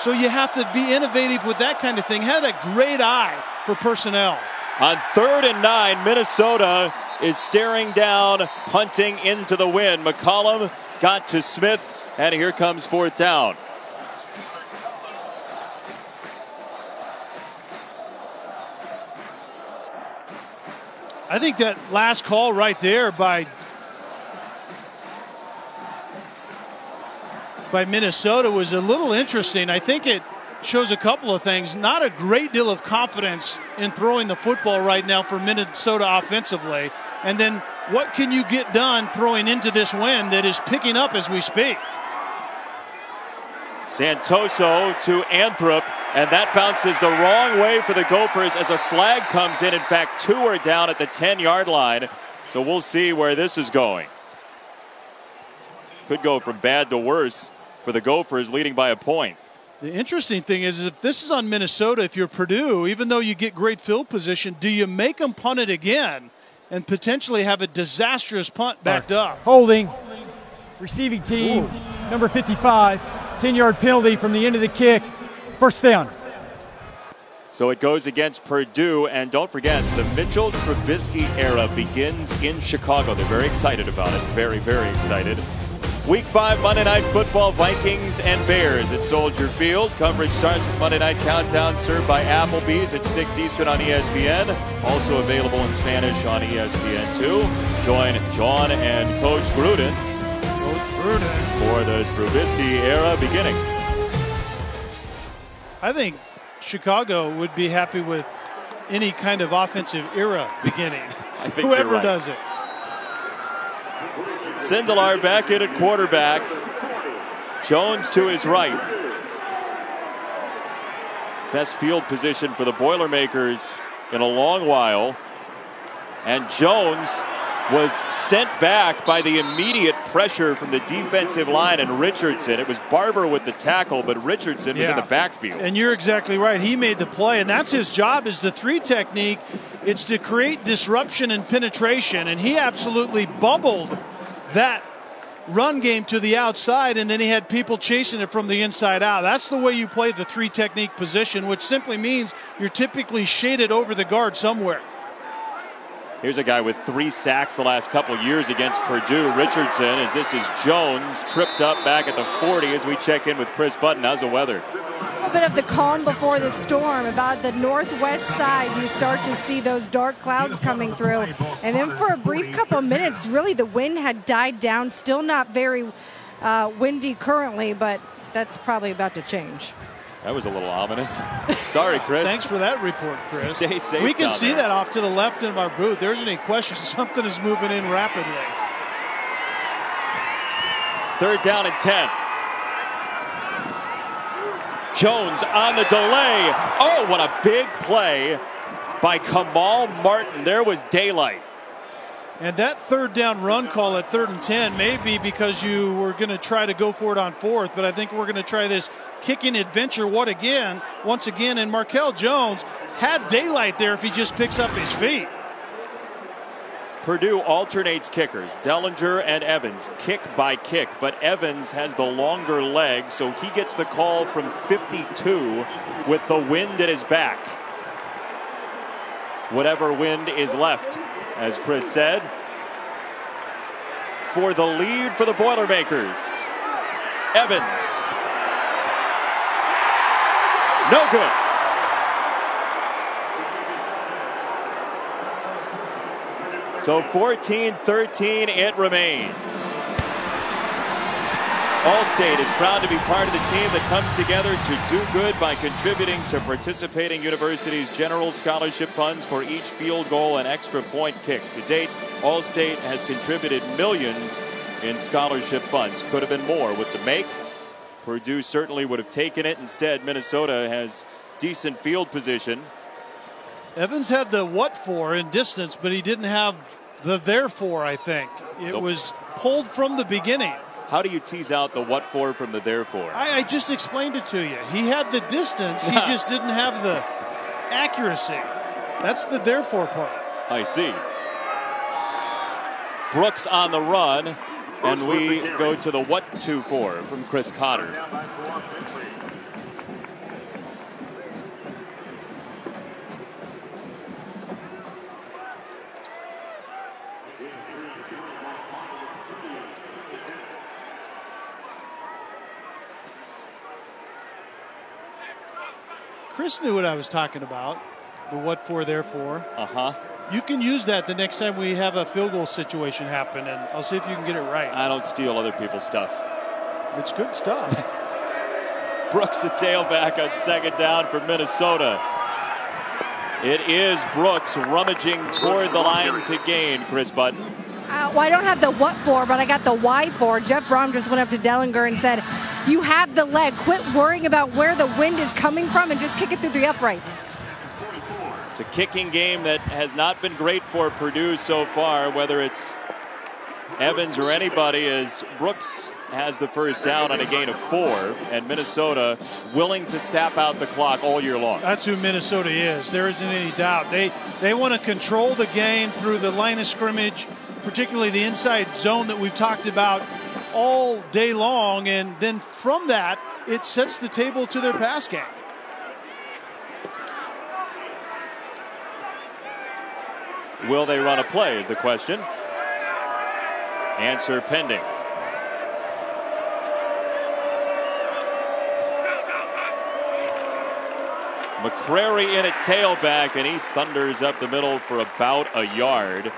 So you have to be innovative with that kind of thing. Had a great eye for personnel. On third and nine, Minnesota is staring down, punting into the wind. McCollum got to Smith, and here comes fourth down. I think that last call right there by by Minnesota was a little interesting. I think it shows a couple of things. Not a great deal of confidence in throwing the football right now for Minnesota offensively. And then what can you get done throwing into this wind that is picking up as we speak? Santoso to Anthrop, and that bounces the wrong way for the Gophers as a flag comes in. In fact, two are down at the 10 yard line. So we'll see where this is going. Could go from bad to worse for the Gophers, leading by a point. The interesting thing is, is if this is on Minnesota, if you're Purdue, even though you get great field position, do you make them punt it again and potentially have a disastrous punt backed up? Holding. Receiving team, number 55. 10 yard penalty from the end of the kick. First down. So it goes against Purdue, and don't forget, the Mitchell Trubisky era begins in Chicago. They're very excited about it, very, very excited. Week 5 Monday Night Football, Vikings and Bears at Soldier Field. Coverage starts with Monday Night Countdown, served by Applebee's at 6 Eastern on ESPN. Also available in Spanish on ESPN2. Join John and Coach Gruden, Coach Gruden. for the Trubisky era beginning. I think Chicago would be happy with any kind of offensive era beginning. I think you're Whoever right. does it. Sindelar back in at quarterback. Jones to his right. Best field position for the Boilermakers in a long while. And Jones was sent back by the immediate pressure from the defensive line and Richardson. It was Barber with the tackle, but Richardson was in the backfield. And you're exactly right. He made the play, and that's his job is the three technique. It's to create disruption and penetration, and he absolutely bubbled that run game to the outside, and then he had people chasing it from the inside out. That's the way you play the three technique position, which simply means you're typically shaded over the guard somewhere. Here's a guy with three sacks the last couple years against Purdue. Richardson, as this is Jones, tripped up back at the 40 as we check in with Kris Budden. How's the weather? A little bit of the calm before the storm. About the northwest side, you start to see those dark clouds coming through. And then for a brief couple minutes, really the wind had died down. Still not very uh, windy currently, but that's probably about to change. That was a little ominous. Sorry, Kris. Thanks for that report, Kris. Stay safe We can see there. that off to the left of our booth. There's any question something is moving in rapidly. Third down and 10. Jones on the delay. Oh, what a big play by Kamal Martin. There was daylight. And that third down run call at third and 10 may be because you were going to try to go for it on fourth, but I think we're going to try this kicking adventure what again, once again. And Markel Jones had daylight there if he just picks up his feet. Purdue alternates kickers, Dellinger and Evans, kick by kick, but Evans has the longer leg, so he gets the call from 52 with the wind at his back. Whatever wind is left, as Kris said. For the lead for the Boilermakers, Evans. No good. So 14 13, it remains. Allstate is proud to be part of the team that comes together to do good by contributing to participating universities' general scholarship funds for each field goal and extra point kick. To date, Allstate has contributed millions in scholarship funds. Could have been more with the make. Purdue certainly would have taken it. Instead, Minnesota has decent field position. Evans had the what for in distance, but he didn't have the therefore, I think. It Nope. was pulled from the beginning. How do you tease out the what for from the therefore? I, I just explained it to you. He had the distance, he just didn't have the accuracy. That's the therefore part. I see. Brooks on the run, and we go to the what to for from Chris Cotter. Chris knew what I was talking about. The what for, therefore. Uh huh. You can use that the next time we have a field goal situation happen, and I'll see if you can get it right. I don't steal other people's stuff. It's good stuff. Brooks, the tailback on second down for Minnesota. It is Brooks rummaging toward the line to gain, Kris Budden. Uh, well, I don't have the what for, but I got the why for. Jeff Brohm just went up to Dellinger and said, You have the leg. Quit worrying about where the wind is coming from and just kick it through the uprights. It's a kicking game that has not been great for Purdue so far, whether it's Evans or anybody, as Brooks has the first down on a gain of four, and Minnesota willing to sap out the clock all year long. That's who Minnesota is. There isn't any doubt. They they want to control the game through the line of scrimmage, particularly the inside zone that we've talked about all day long, and then from that it sets the table to their pass game. Will they run a play is the question. Answer pending. McCrary in a tailback, and he thunders up the middle for about a yard.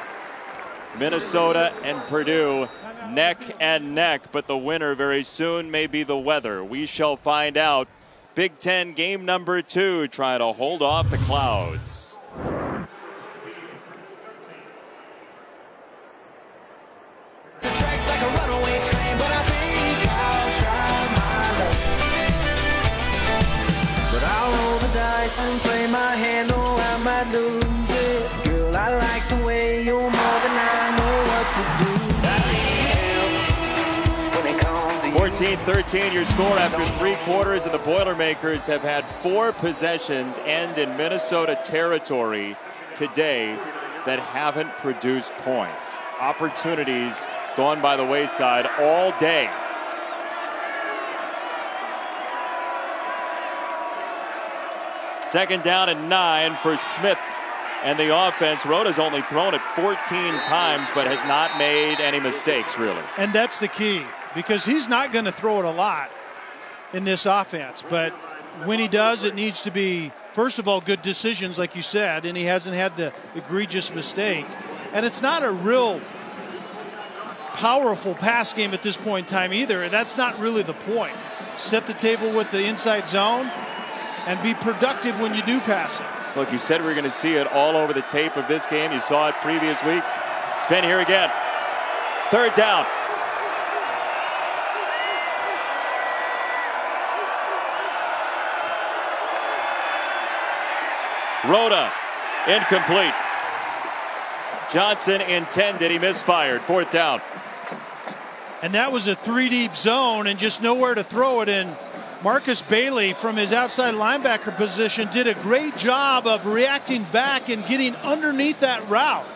Minnesota and Purdue neck and neck, but the winner very soon may be the weather. We shall find out. Big Ten game number two, trying to hold off the clouds. And play my hand, oh, I might lose it. Girl, I like the way you're more than I know what to do. 14-13 your score after three quarters, and the Boilermakers have had four possessions end in Minnesota territory today that haven't produced points. Opportunities gone by the wayside all day. Second down and nine for Smith and the offense. Rhoda's only thrown it 14 times, but has not made any mistakes, really. And that's the key because he's not going to throw it a lot in this offense. But when he does, it needs to be, first of all, good decisions, like you said, and he hasn't had the egregious mistake. And it's not a real powerful pass game at this point in time either. And that's not really the point. Set the table with the inside zone and be productive when you do pass it. Look, you said we are going to see it all over the tape of this game. You saw it previous weeks. It's been here again. Third down. Rhoda, incomplete. Johnson intended, he misfired. Fourth down. And that was a three deep zone and just nowhere to throw it in. Marcus Bailey from his outside linebacker position did a great job of reacting back and getting underneath that route.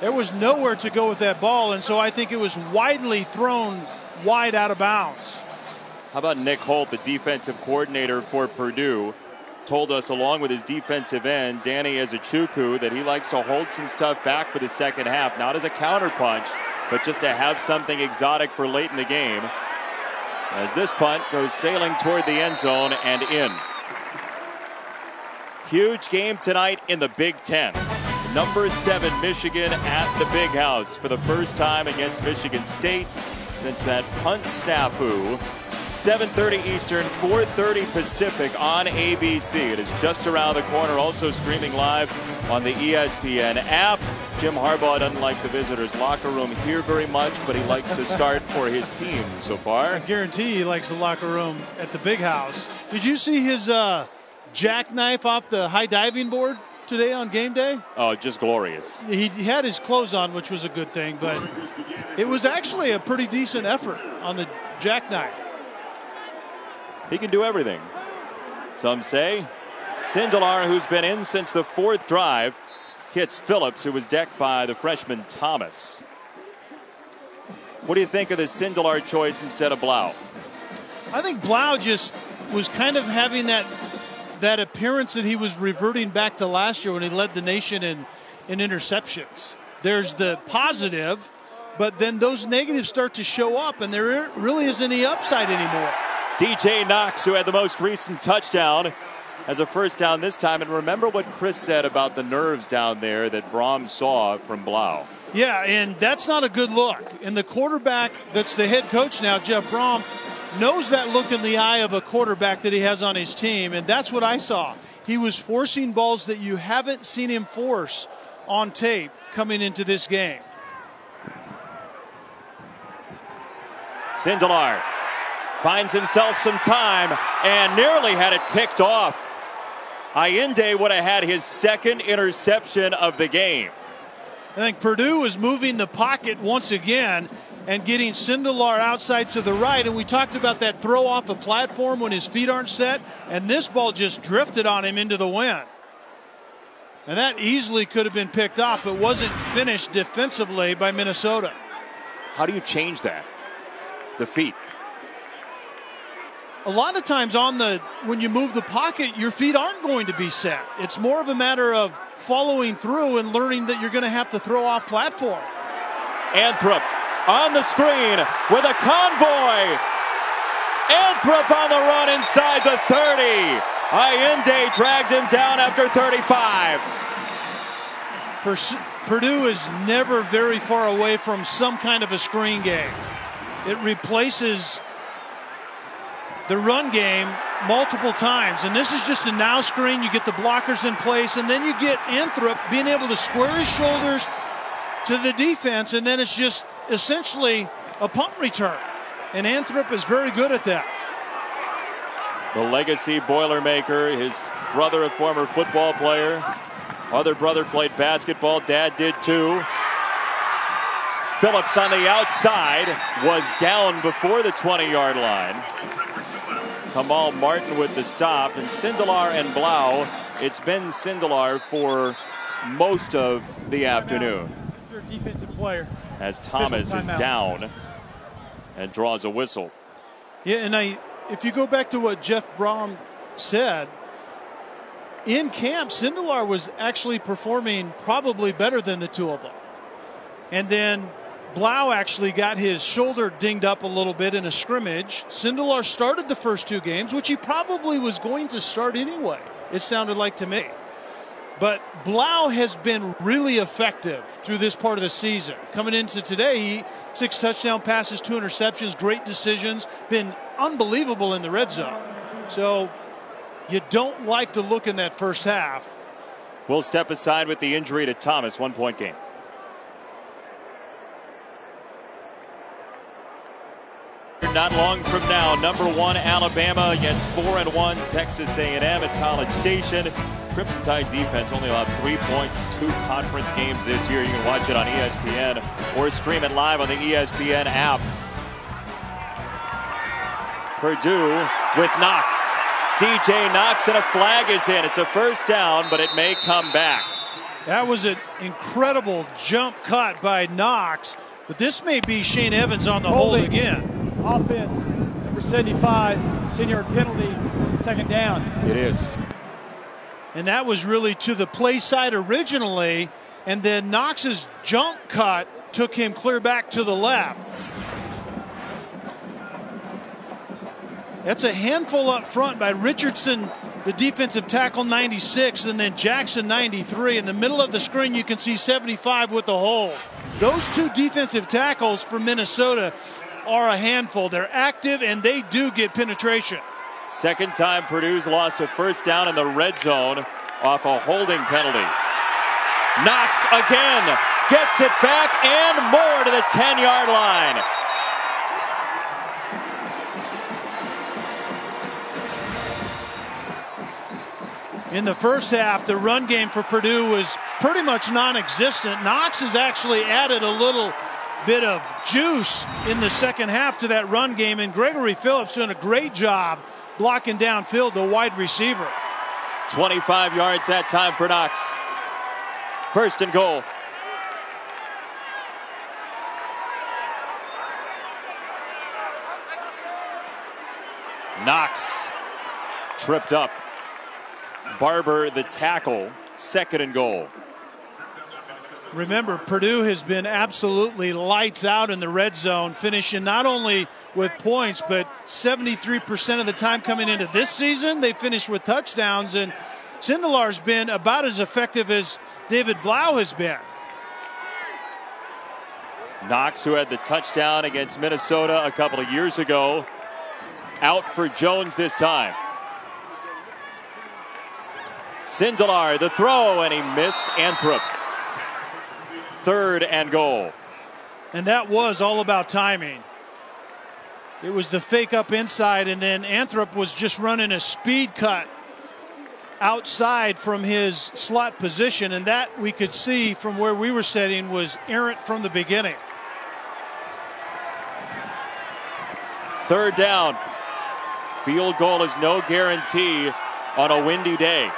There was nowhere to go with that ball, and so I think it was widely thrown wide out of bounds. How about Nick Holt, the defensive coordinator for Purdue, told us along with his defensive end, Danny Ezechukwu, that he likes to hold some stuff back for the second half, not as a counterpunch, but just to have something exotic for late in the game as this punt goes sailing toward the end zone and in. Huge game tonight in the Big Ten. Number seven, Michigan at the Big House for the first time against Michigan State since that punt snafu 7.30 Eastern, 4.30 Pacific on ABC. It is just around the corner, also streaming live on the ESPN app. Jim Harbaugh doesn't like the visitors' locker room here very much, but he likes the start for his team so far. I guarantee he likes the locker room at the big house. Did you see his uh, jackknife off the high diving board today on game day? Oh, just glorious. He had his clothes on, which was a good thing, but it was actually a pretty decent effort on the jackknife. He can do everything. Some say. Sindelar, who's been in since the fourth drive, hits Phillips, who was decked by the freshman Thomas. What do you think of the Sindelar choice instead of Blough? I think Blough just was kind of having that that appearance that he was reverting back to last year when he led the nation in, in interceptions. There's the positive, but then those negatives start to show up, and there really isn't any upside anymore. DJ Knox, who had the most recent touchdown, has a first down this time. And remember what Kris said about the nerves down there that Brohm saw from Blough. Yeah, and that's not a good look. And the quarterback that's the head coach now, Jeff Brohm, knows that look in the eye of a quarterback that he has on his team. And that's what I saw. He was forcing balls that you haven't seen him force on tape coming into this game. Sindelar finds himself some time and nearly had it picked off. Allende would have had his second interception of the game. I think Purdue is moving the pocket once again and getting Sindelar outside to the right. And we talked about that throw off the platform when his feet aren't set, and this ball just drifted on him into the wind. And that easily could have been picked off, but wasn't finished defensively by Minnesota. How do you change that? The feet a lot of times on the when you move the pocket, your feet aren't going to be set. It's more of a matter of following through and learning that you're going to have to throw off platform. Anthrop on the screen with a convoy. Anthrop on the run inside the 30. Allende dragged him down after 35. Purdue is never very far away from some kind of a screen game. It replaces the run game multiple times. And this is just a now screen. You get the blockers in place, and then you get Anthrop being able to square his shoulders to the defense, and then it's just essentially a punt return. And Anthrop is very good at that. The legacy Boilermaker, his brother, a former football player. Other brother played basketball. Dad did too. Phillips on the outside was down before the 20 yard line. Kamal Martin with the stop, and Sindelar and Blough. It's been Sindelar for most of the afternoon. Your defensive player. As Thomas is down and draws a whistle. Yeah, and I, if you go back to what Jeff Brohm said, in camp, Sindelar was actually performing probably better than the two of them. And then Blough actually got his shoulder dinged up a little bit in a scrimmage. Sindelar started the first two games, which he probably was going to start anyway, it sounded like to me. But Blough has been really effective through this part of the season. Coming into today, he six touchdown passes, two interceptions, great decisions, been unbelievable in the red zone. So you don't like to look in that first half. We'll step aside with the injury to Thomas, one point game. Not long from now, number one Alabama against four and one Texas A&M at College Station. Crimson Tide defense only allowed three points in two conference games this year. You can watch it on ESPN or stream it live on the ESPN app. Purdue with Knox. DJ Knox and a flag is in. It's a first down, but it may come back. That was an incredible jump cut by Knox, but this may be Shane Evans on the hold again. Offense, number 75, 10 yard penalty, second down. It is. And that was really to the play side originally, and then Knox's jump cut took him clear back to the left. That's a handful up front by Richardson, the defensive tackle 96, and then Jackson 93. In the middle of the screen, you can see 75 with the hole. Those two defensive tackles for Minnesota are a handful. They're active and they do get penetration. Second time Purdue's lost a first down in the red zone off a holding penalty. Knox again gets it back and more to the 10 yard line. In the first half, the run game for Purdue was pretty much non existent. Knox has actually added a little bit of juice in the second half to that run game, and Gregory Phillips doing a great job blocking downfield the wide receiver. 25 yards that time for Knox. First and goal. Knox tripped up Barber, the tackle, second and goal. Remember, Purdue has been absolutely lights out in the red zone, finishing not only with points, but 73% of the time coming into this season, they finished with touchdowns. And Sindelar's been about as effective as David Blough has been. Knox, who had the touchdown against Minnesota a couple of years ago, out for Jones this time. Sindelar, the throw, and he missed Anthrop. Third and goal. And that was all about timing. It was the fake up inside, and then Anthrop was just running a speed cut outside from his slot position, and that we could see from where we were sitting was errant from the beginning. Third down. Field goal is no guarantee on a windy day.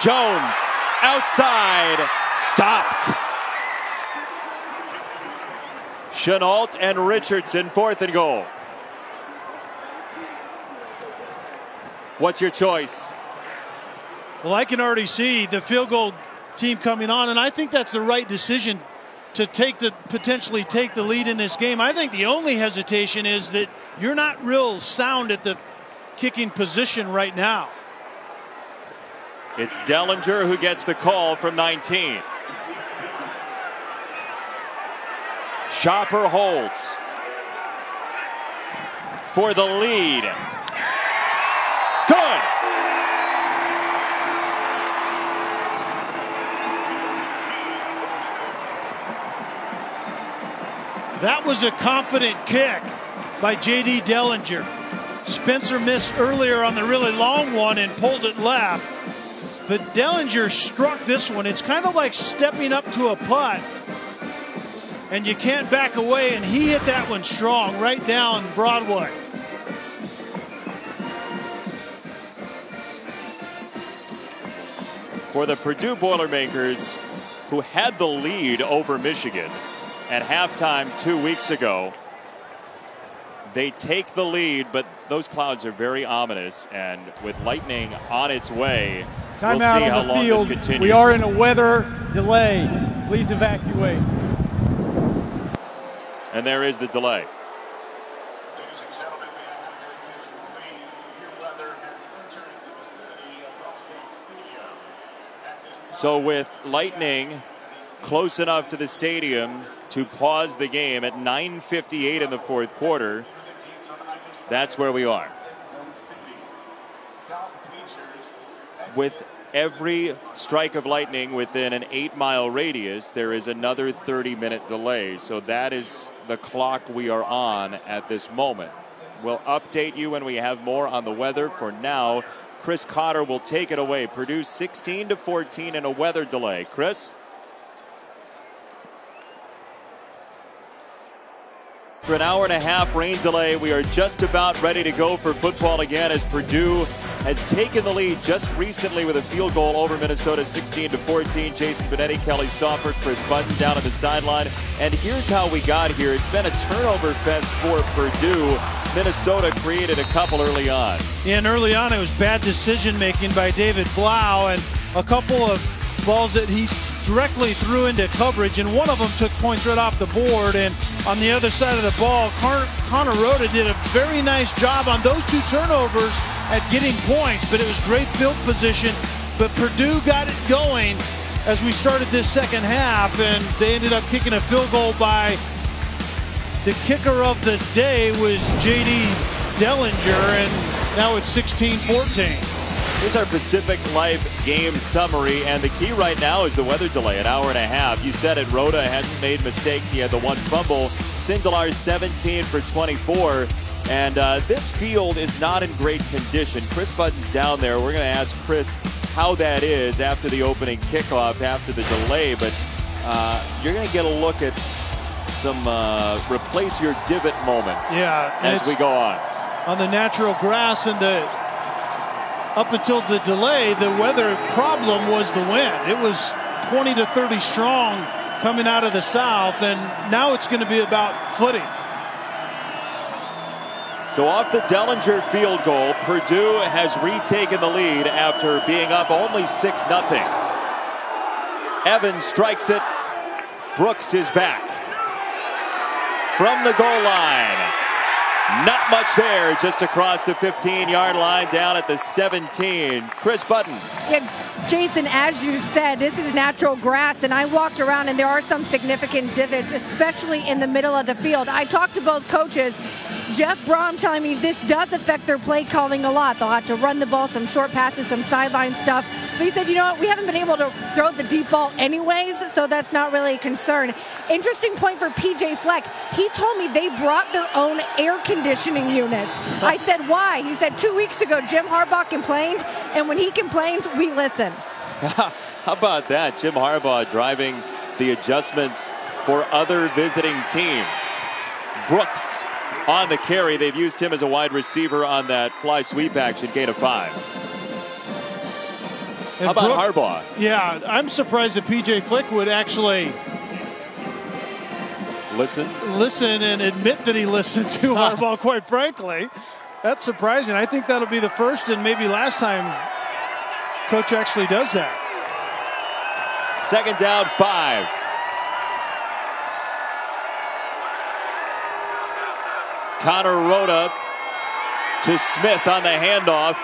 Jones outside, stopped. Shenault and Richardson, fourth and goal. What's your choice? Well, I can already see the field goal team coming on, and I think that's the right decision to take the potentially take the lead in this game. I think the only hesitation is that you're not real sound at the kicking position right now. It's Dellinger who gets the call from 19. Schopper holds for the lead. Good. That was a confident kick by J.D. Dellinger. Spencer missed earlier on the really long one and pulled it left. But Dellinger struck this one. It's kind of like stepping up to a putt and you can't back away. And he hit that one strong right down Broadway. For the Purdue Boilermakers, who had the lead over Michigan at halftime two weeks ago, they take the lead, but those clouds are very ominous. And with lightning on its way, Time we'll out see on how the long field. this continues. We are in a weather delay. Please evacuate. And there is the delay. So with lightning close enough to the stadium to pause the game at 9:58 in the fourth quarter, that's where we are. With every strike of lightning within an eight mile radius, there is another 30 minute delay. So that is the clock we are on at this moment. We'll update you when we have more on the weather. For now, Chris Cotter will take it away. Purdue 16 to 14 in a weather delay. Chris? For an hour and a half rain delay, we are just about ready to go for football again as Purdue has taken the lead just recently with a field goal over Minnesota 16 to 14. Jason Benetti, Kelly Stouffer, Kris Budden down on the sideline. And here's how we got here. It's been a turnover fest for Purdue. Minnesota created a couple early on. And early on, it was bad decision making by David Blough and a couple of balls that he directly threw into coverage, and one of them took points right off the board. And on the other side of the ball, Conor Rhoda did a very nice job on those two turnovers at getting points, but it was great field position. But Purdue got it going as we started this second half, and they ended up kicking a field goal by the kicker of the day was J.D. Dellinger, and now it's 16-14. Here's our Pacific Life game summary, and the key right now is the weather delay, an hour and a half. You said it, Rhoda hasn't made mistakes. He had the one fumble. Sindelar 17 for 24. And uh, this field is not in great condition. Kris Budden's down there. We're going to ask Chris how that is after the opening kickoff, after the delay. But uh, you're going to get a look at some uh, replace your divot moments yeah, as we go on. On the natural grass and the up until the delay, the weather problem was the wind. It was 20 to 30 strong coming out of the south, and now it's going to be about footing. So off the Dellinger field goal, Purdue has retaken the lead after being up only 6 0. Evans strikes it. Brooks is back. From the goal line. Not much there, just across the 15 yard line down at the 17. Kris Budden. Yeah, Jason, as you said, this is natural grass, and I walked around and there are some significant divots, especially in the middle of the field. I talked to both coaches. Jeff Brohm telling me this does affect their play calling a lot. They'll have to run the ball, some short passes, some sideline stuff. But he said, you know what, we haven't been able to throw the deep ball anyways, so that's not really a concern. Interesting point for PJ Fleck. He told me they brought their own air conditioning units. I said, why? He said, two weeks ago, Jim Harbaugh complained, and when he complains, we listen. How about that? Jim Harbaugh driving the adjustments for other visiting teams. Brooks on the carry. They've used him as a wide receiver on that fly sweep action, gain of five. And How about Brooke, Harbaugh? Yeah, I'm surprised that PJ Fleck would actually Listen? Listen and admit that he listened to Harbaugh, quite frankly. That's surprising. I think that'll be the first and maybe last time coach actually does that. Second down, five. Conor Rhoda to Smith on the handoff.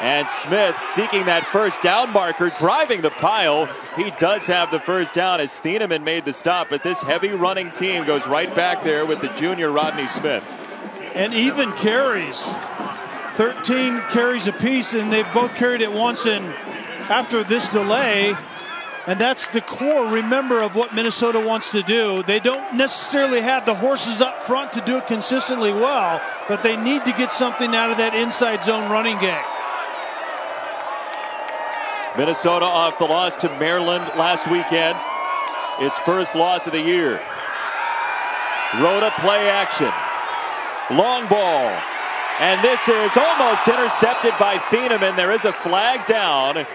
And Smith seeking that first down marker, driving the pile. He does have the first down as Thieneman made the stop, but this heavy running team goes right back there with the junior Rodney Smith. And even carries. 13 carries apiece, and they both carried it once. And after this delay, and that's the core, remember, of what Minnesota wants to do. They don't necessarily have the horses up front to do it consistently well, but they need to get something out of that inside zone running game. Minnesota off the loss to Maryland last weekend. Its first loss of the year. Rhoda play action. Long ball. And this is almost intercepted by Thieneman. There is a flag down.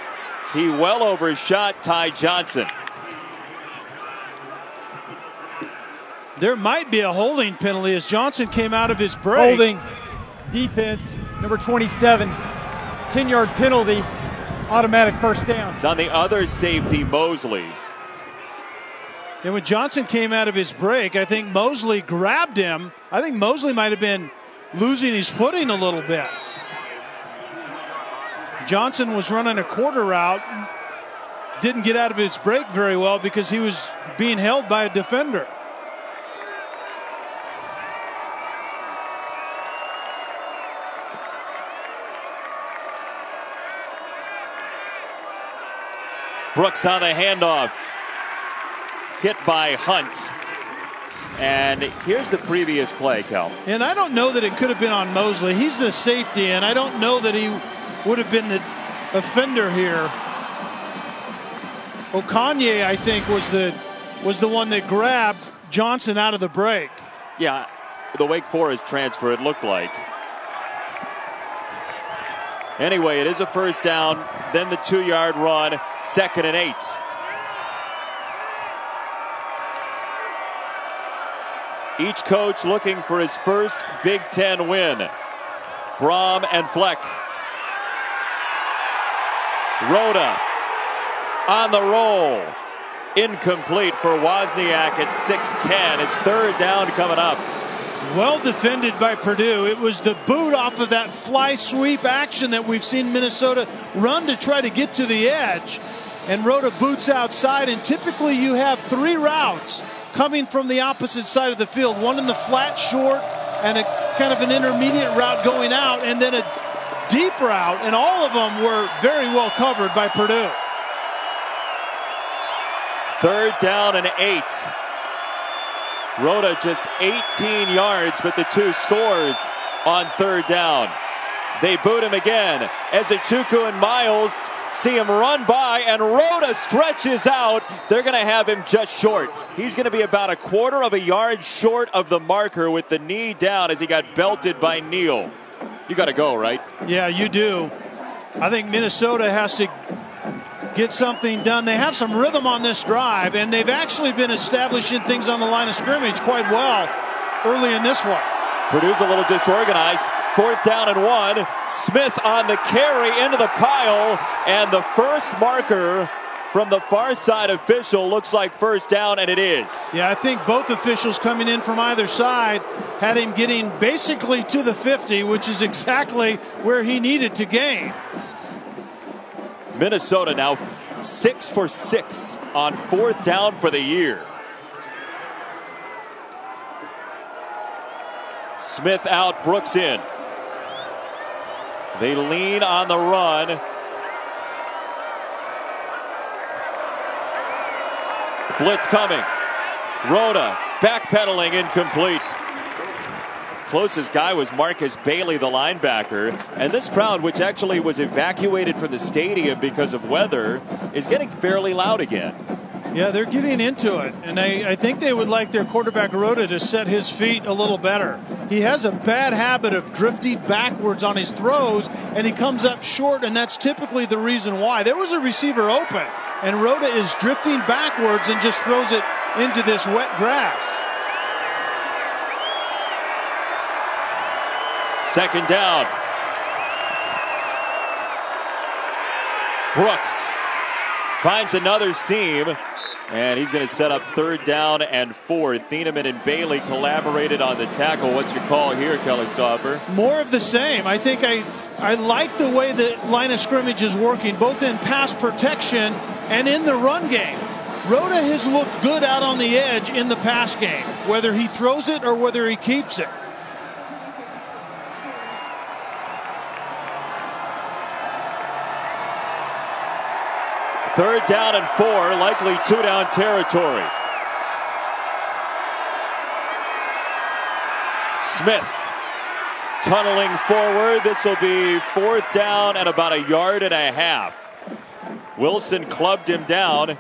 He well overshot Ty Johnson. There might be a holding penalty as Johnson came out of his break. Holding defense, number 27, 10 yard penalty automatic first down. It's on the other safety, Mosley. And when Johnson came out of his break, I think Mosley grabbed him. I think Mosley might have been losing his footing a little bit. Johnson was running a quarter route, didn't get out of his break very well because he was being held by a defender. Brooks on the handoff. Hit by Hunt. And here's the previous play, Cal. And I don't know that it could have been on Mosley. He's the safety, and I don't know that he would have been the offender here. Okonye, I think, was the was the one that grabbed Johnson out of the break. Yeah, the Wake Forest transfer, it looked like. Anyway, it is a first down, then the two yard run, second and eight. Each coach looking for his first Big Ten win. Brohm and Fleck. Rhoda on the roll. Incomplete for Wozniak at 6'10. It's third down coming up. Well defended by Purdue. It was the boot off of that fly sweep action that we've seen Minnesota run to try to get to the edge. And Rhoda boots outside, and typically you have three routes coming from the opposite side of the field one in the flat short, and a kind of an intermediate route going out, and then a deep route. And all of them were very well covered by Purdue. Third down and eight. Rhoda just 18 yards, but the two scores on third down. They boot him again as Ezechukwu and Miles see him run by, and Rhoda stretches out. They're going to have him just short. He's going to be about a quarter of a yard short of the marker with the knee down as he got belted by Neal. You got to go, right? Yeah, you do. I think Minnesota has to get something done. They have some rhythm on this drive, and they've actually been establishing things on the line of scrimmage quite well early in this one. Purdue's a little disorganized. Fourth down and one. Smith on the carry into the pile, and the first marker from the far side official looks like first down, and it is. Yeah, I think both officials coming in from either side had him getting basically to the 50, which is exactly where he needed to gain. Minnesota now six for six on fourth down for the year. Smith out, Brooks in. They lean on the run. Blitz coming. Rhoda backpedaling incomplete. Closest guy was Marcus Bailey, the linebacker. And this crowd, which actually was evacuated from the stadium because of weather, is getting fairly loud again. Yeah, they're getting into it. And I, I think they would like their quarterback Rhoda to set his feet a little better. He has a bad habit of drifting backwards on his throws, and he comes up short, and that's typically the reason why. There was a receiver open, and Rhoda is drifting backwards and just throws it into this wet grass. Second down. Brooks finds another seam. And he's going to set up third down and four. Thieneman and Bailey collaborated on the tackle. What's your call here, Kelly Stouffer? More of the same. I think I, I like the way the line of scrimmage is working, both in pass protection and in the run game. Rhoda has looked good out on the edge in the pass game, whether he throws it or whether he keeps it. Third down and four, likely two down territory. Smith tunneling forward. This will be fourth down and about a yard and a half. Wilson clubbed him down.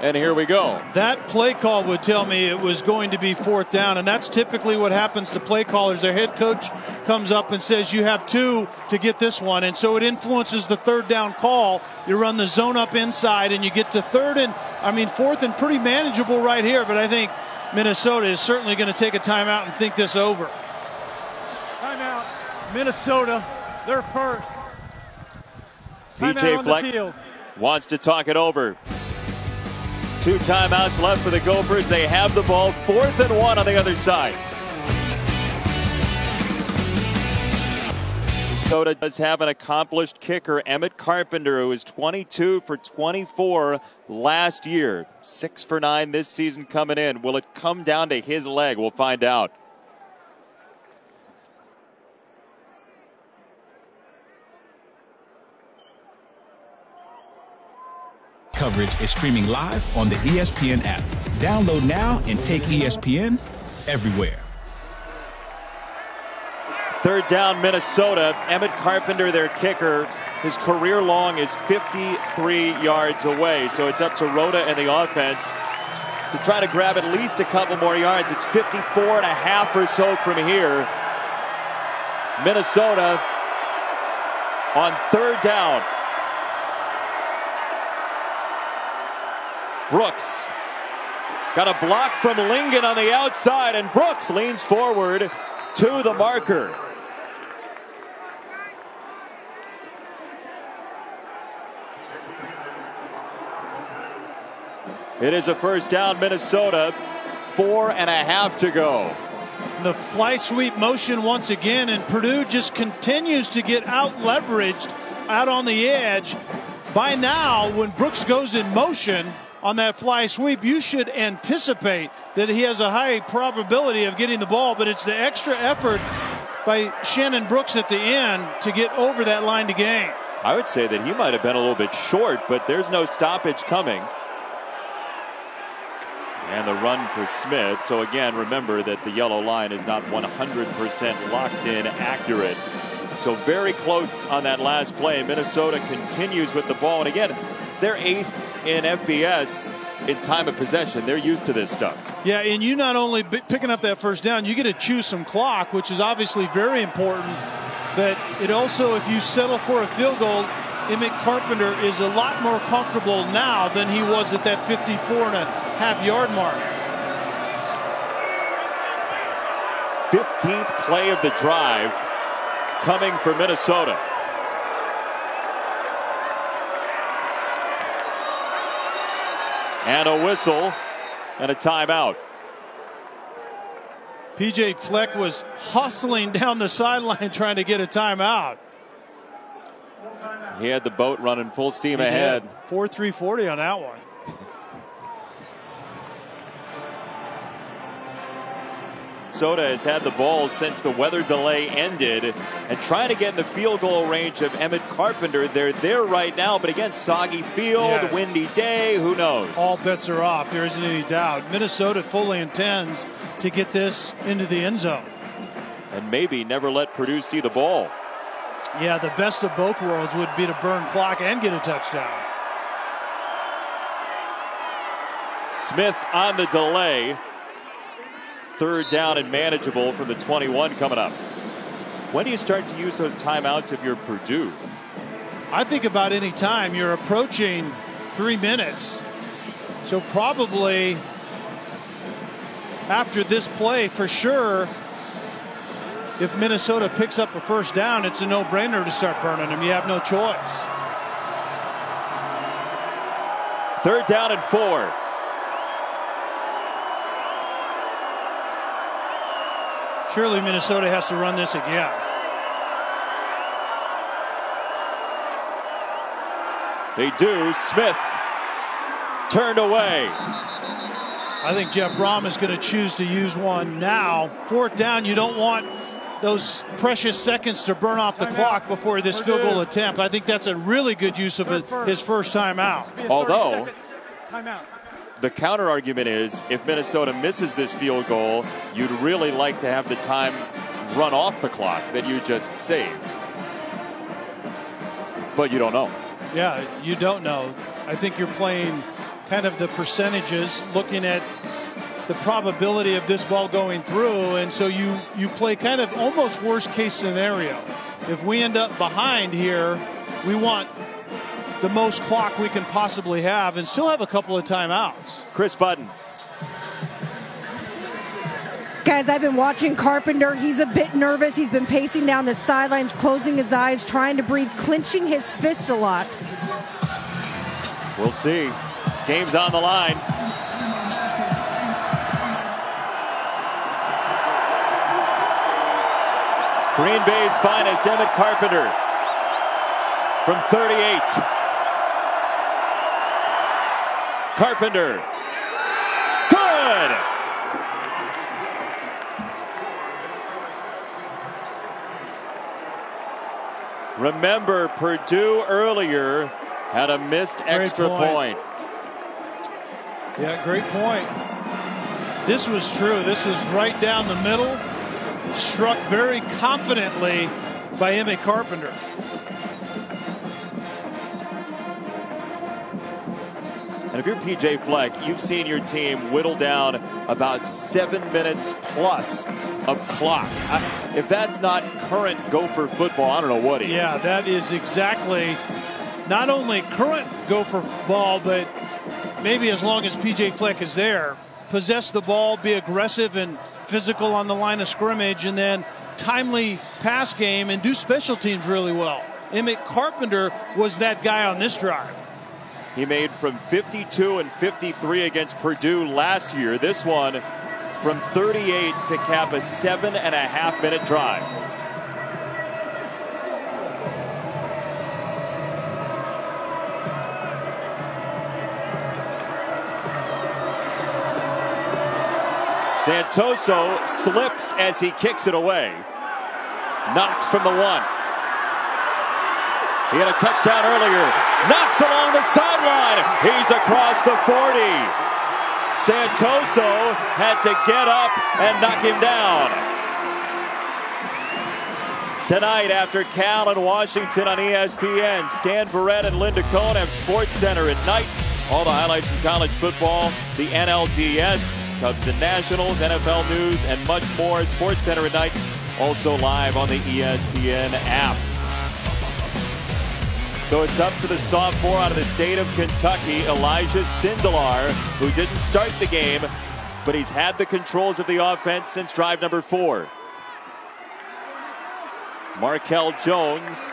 And here we go. That play call would tell me it was going to be fourth down, and that's typically what happens to play callers. Their head coach comes up and says, You have two to get this one. And so it influences the third down call. You run the zone up inside, and you get to third and, I mean, fourth and pretty manageable right here, but I think Minnesota is certainly going to take a timeout and think this over. Timeout. Minnesota, they're first. PJ Fleck wants to talk it over. Two timeouts left for the Gophers. They have the ball. Fourth and one on the other side. Minnesota does have an accomplished kicker, Emmett Carpenter, who was 22 for 24 last year. Six for nine this season coming in. Will it come down to his leg? We'll find out. Coverage is streaming live on the ESPN app. Download now and take ESPN everywhere. Third down, Minnesota. Emmett Carpenter, their kicker, his career long is 53 yards away. So it's up to Rhoda and the offense to try to grab at least a couple more yards. It's 54 and a half or so from here. Minnesota on third down. Brooks got a block from Lingen on the outside, and Brooks leans forward to the marker. It is a first down, Minnesota. Four and a half to go. The fly sweep motion once again, and Purdue just continues to get out leveraged out on the edge. By now, when Brooks goes in motion on that fly sweep, you should anticipate that he has a high probability of getting the ball, but it's the extra effort by Shannon Brooks at the end to get over that line to gain. I would say that he might have been a little bit short, but there's no stoppage coming. And the run for Smith. So again, remember that the yellow line is not 100% locked in accurate. So very close on that last play. Minnesota continues with the ball. And again, they're eighth in FBS in time of possession. They're used to this stuff. Yeah, and you not only picking up that first down, you get to choose some clock, which is obviously very important. But it also, if you settle for a field goal, Emmett Carpenter is a lot more comfortable now than he was at that 54 and a half yard mark. 15th play of the drive coming for Minnesota. And a whistle and a timeout. PJ Fleck was hustling down the sideline trying to get a timeout. He had the boat running full steam he ahead. 4 340 on that one. Soda has had the ball since the weather delay ended and trying to get in the field goal range of Emmett Carpenter. They're there right now, but again, soggy field, yeah. windy day, who knows? All bets are off. There isn't any doubt. Minnesota fully intends to get this into the end zone. And maybe never let Purdue see the ball. Yeah, the best of both worlds would be to burn clock and get a touchdown. Smith on the delay. Third down and manageable from the 21 coming up. When do you start to use those timeouts if you're Purdue? I think about any time. You're approaching three minutes. So probably after this play, for sure, if Minnesota picks up a first down, it's a no-brainer to start burning them. You have no choice. Third down and four. Surely Minnesota has to run this again. They do. Smith turned away. I think Jeff Brohm is going to choose to use one now. Fourth down, you don't want those precious seconds to burn off the Time clock out. before this We're field goal good. attempt. I think that's a really good use of Third it, his first time out. Although- Timeout. The counter argument is if Minnesota misses this field goal, you'd really like to have the time run off the clock that you just saved. But you don't know. Yeah, you don't know. I think you're playing kind of the percentages, looking at the probability of this ball going through, and so you you play kind of almost worst case scenario. If we end up behind here, we want the most clock we can possibly have, and still have a couple of timeouts. Kris Budden. Guys, I've been watching Carpenter. He's a bit nervous. He's been pacing down the sidelines, closing his eyes, trying to breathe, clenching his fists a lot. We'll see. Game's on the line. Green Bay's finest, Emmett Carpenter from 38. Carpenter. Good! Remember, Purdue earlier had a missed extra point. point. Yeah, great point. This was true. This was right down the middle, struck very confidently by Emmett Carpenter. And if you're PJ Fleck, you've seen your team whittle down about seven minutes plus of clock. I- If that's not current Gopher football, I don't know what is. Yeah, that is exactly not only current Gopher ball, but maybe as long as PJ Fleck is there, possess the ball, be aggressive and physical on the line of scrimmage, and then timely pass game and do special teams really well. Emmett Carpenter was that guy on this drive. He made from 52 and 53 against Purdue last year. This one from 38 to cap a seven and a half minute drive. Santoso slips as he kicks it away. Knocks from the one. He had a touchdown earlier. Knox along the sideline. He's across the 40. Santoso had to get up and knock him down. Tonight, after Cal and Washington on ESPN, Stan Verrett and Linda Cohn have Sports Center at night. All the highlights from college football, the NLDS, Cubs and Nationals, NFL news, and much more. Sports Center at night, also live on the ESPN app. So it's up to the sophomore out of the state of Kentucky, Elijah Sindelar, who didn't start the game, but he's had the controls of the offense since drive number four. Markell Jones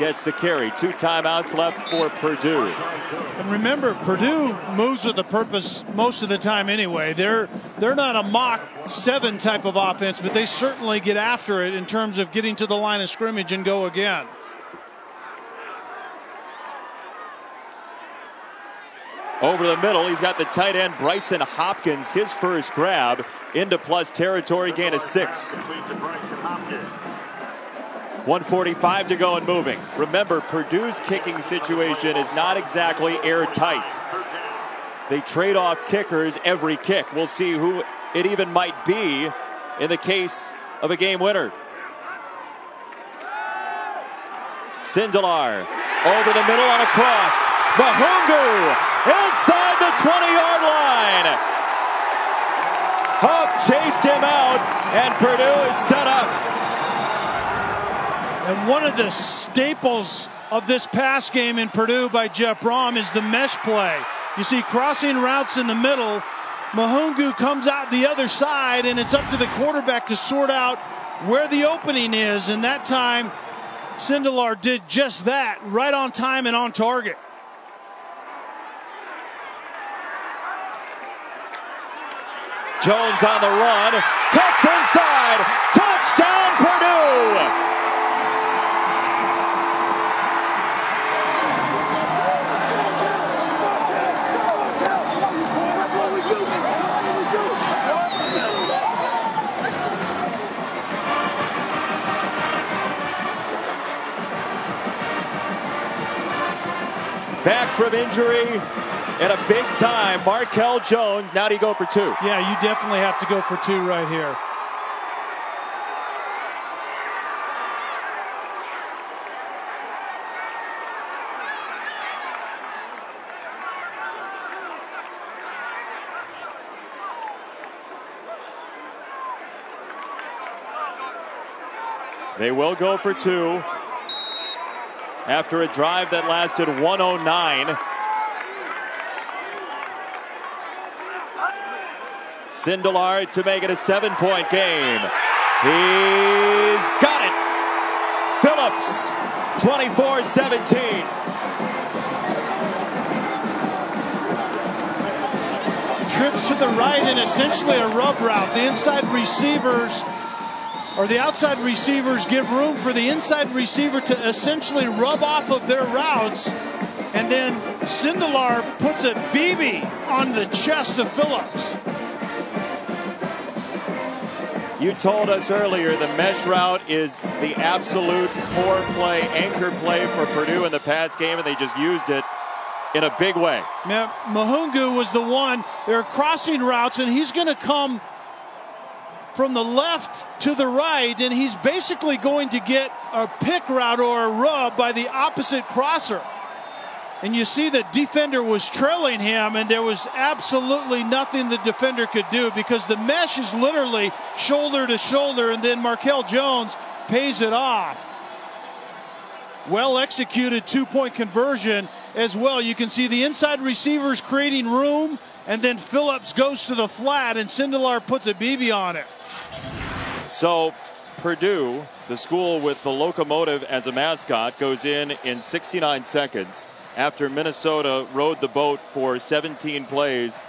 gets the carry. Two timeouts left for Purdue. And remember, Purdue moves with a purpose most of the time anyway. They're they're not a mock seven type of offense, but they certainly get after it in terms of getting to the line of scrimmage and go again. Over the middle, he's got the tight end Brycen Hopkins, his first grab into plus territory, gain of six. 145 to go and moving. Remember, Purdue's kicking situation is not exactly airtight. They trade off kickers every kick. We'll see who it even might be in the case of a game winner. Sindelar over the middle on a cross. Mahoungou inside the 20 yard line. Huff chased him out, and Purdue is set up. And one of the staples of this pass game in Purdue by Jeff Brohm is the mesh play. You see crossing routes in the middle. Mahoungou comes out the other side, and it's up to the quarterback to sort out where the opening is. And that time, Sindelar did just that, right on time and on target. Jones on the run, cuts inside, touchdown Purdue! From injury in a big time, Markell Jones. Now do you go for two? Yeah, you definitely have to go for two right here. They will go for two after a drive that lasted 109. Sindelar to make it a seven point game. He's got it. Phillips 24 17. Trips to the right and essentially a rub route. The inside receivers or the outside receivers give room for the inside receiver to essentially rub off of their routes. And then Sindelar puts a BB on the chest of Phillips. You told us earlier the mesh route is the absolute core play, anchor play for Purdue in the past game, and they just used it in a big way. Yeah, Mahoungou was the one. They're crossing routes, and he's going to come from the left to the right, and he's basically going to get a pick route or a rub by the opposite crosser. And you see the defender was trailing him, and there was absolutely nothing the defender could do because the mesh is literally shoulder to shoulder, and then Markell Jones pays it off. Well executed two point conversion as well. You can see the inside receivers creating room, and then Phillips goes to the flat, and Sindelar puts a BB on it. So Purdue, the school with the locomotive as a mascot, goes in in 69 seconds after Minnesota rode the boat for 17 plays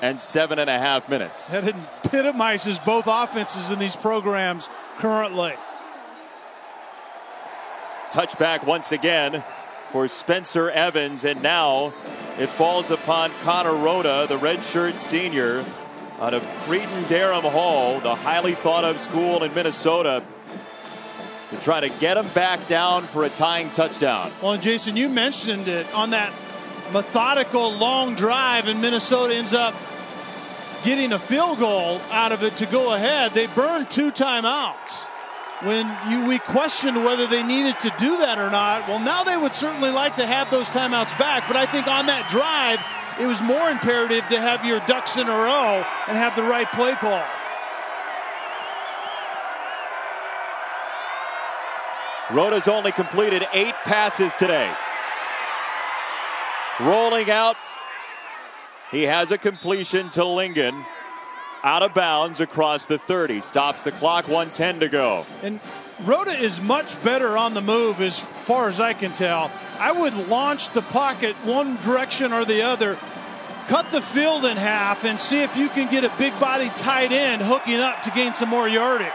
and seven and a half minutes. That epitomizes both offenses in these programs currently. Touchback once again for Spencer Evans, and now it falls upon Conor Rhoda, the redshirt senior out of Cretin-Derham Hall, the highly thought of school in Minnesota, to try to get him back down for a tying touchdown. Well, Jason, you mentioned it on that methodical long drive, and Minnesota ends up getting a field goal out of it to go ahead. They burned two timeouts. When you, we questioned whether they needed to do that or not, well, now they would certainly like to have those timeouts back. But I think on that drive, it was more imperative to have your ducks in a row and have the right play call. Rhoda's only completed eight passes today. Rolling out, he has a completion to Lingen. Out of bounds across the 30. Stops the clock, 110 to go. And Rhoda is much better on the move as far as I can tell. I would launch the pocket one direction or the other, cut the field in half, and see if you can get a big body tight end hooking up to gain some more yardage.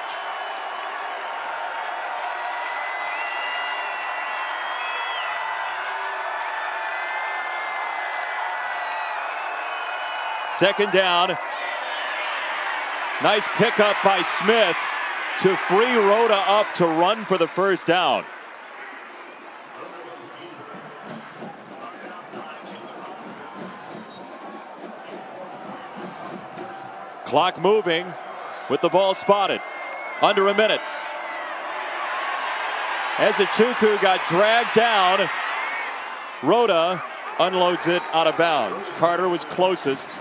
Second down. Nice pickup by Smith to free Rhoda up to run for the first down. Clock moving with the ball spotted. Under a minute. As Ezechukwu got dragged down, Rhoda unloads it out of bounds. Carter was closest.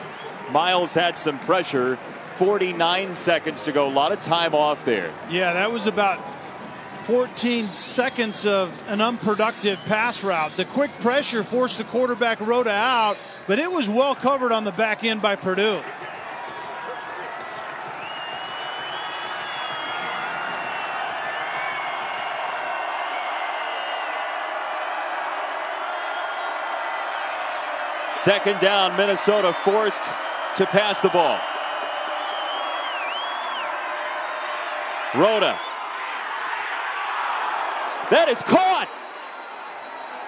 Miles had some pressure. 49 seconds to go. A lot of time off there. Yeah, that was about 14 seconds of an unproductive pass route. The quick pressure forced the quarterback Rhoda out, but it was well covered on the back end by Purdue. Second down, Minnesota forced to pass the ball. Rhoda. That is caught.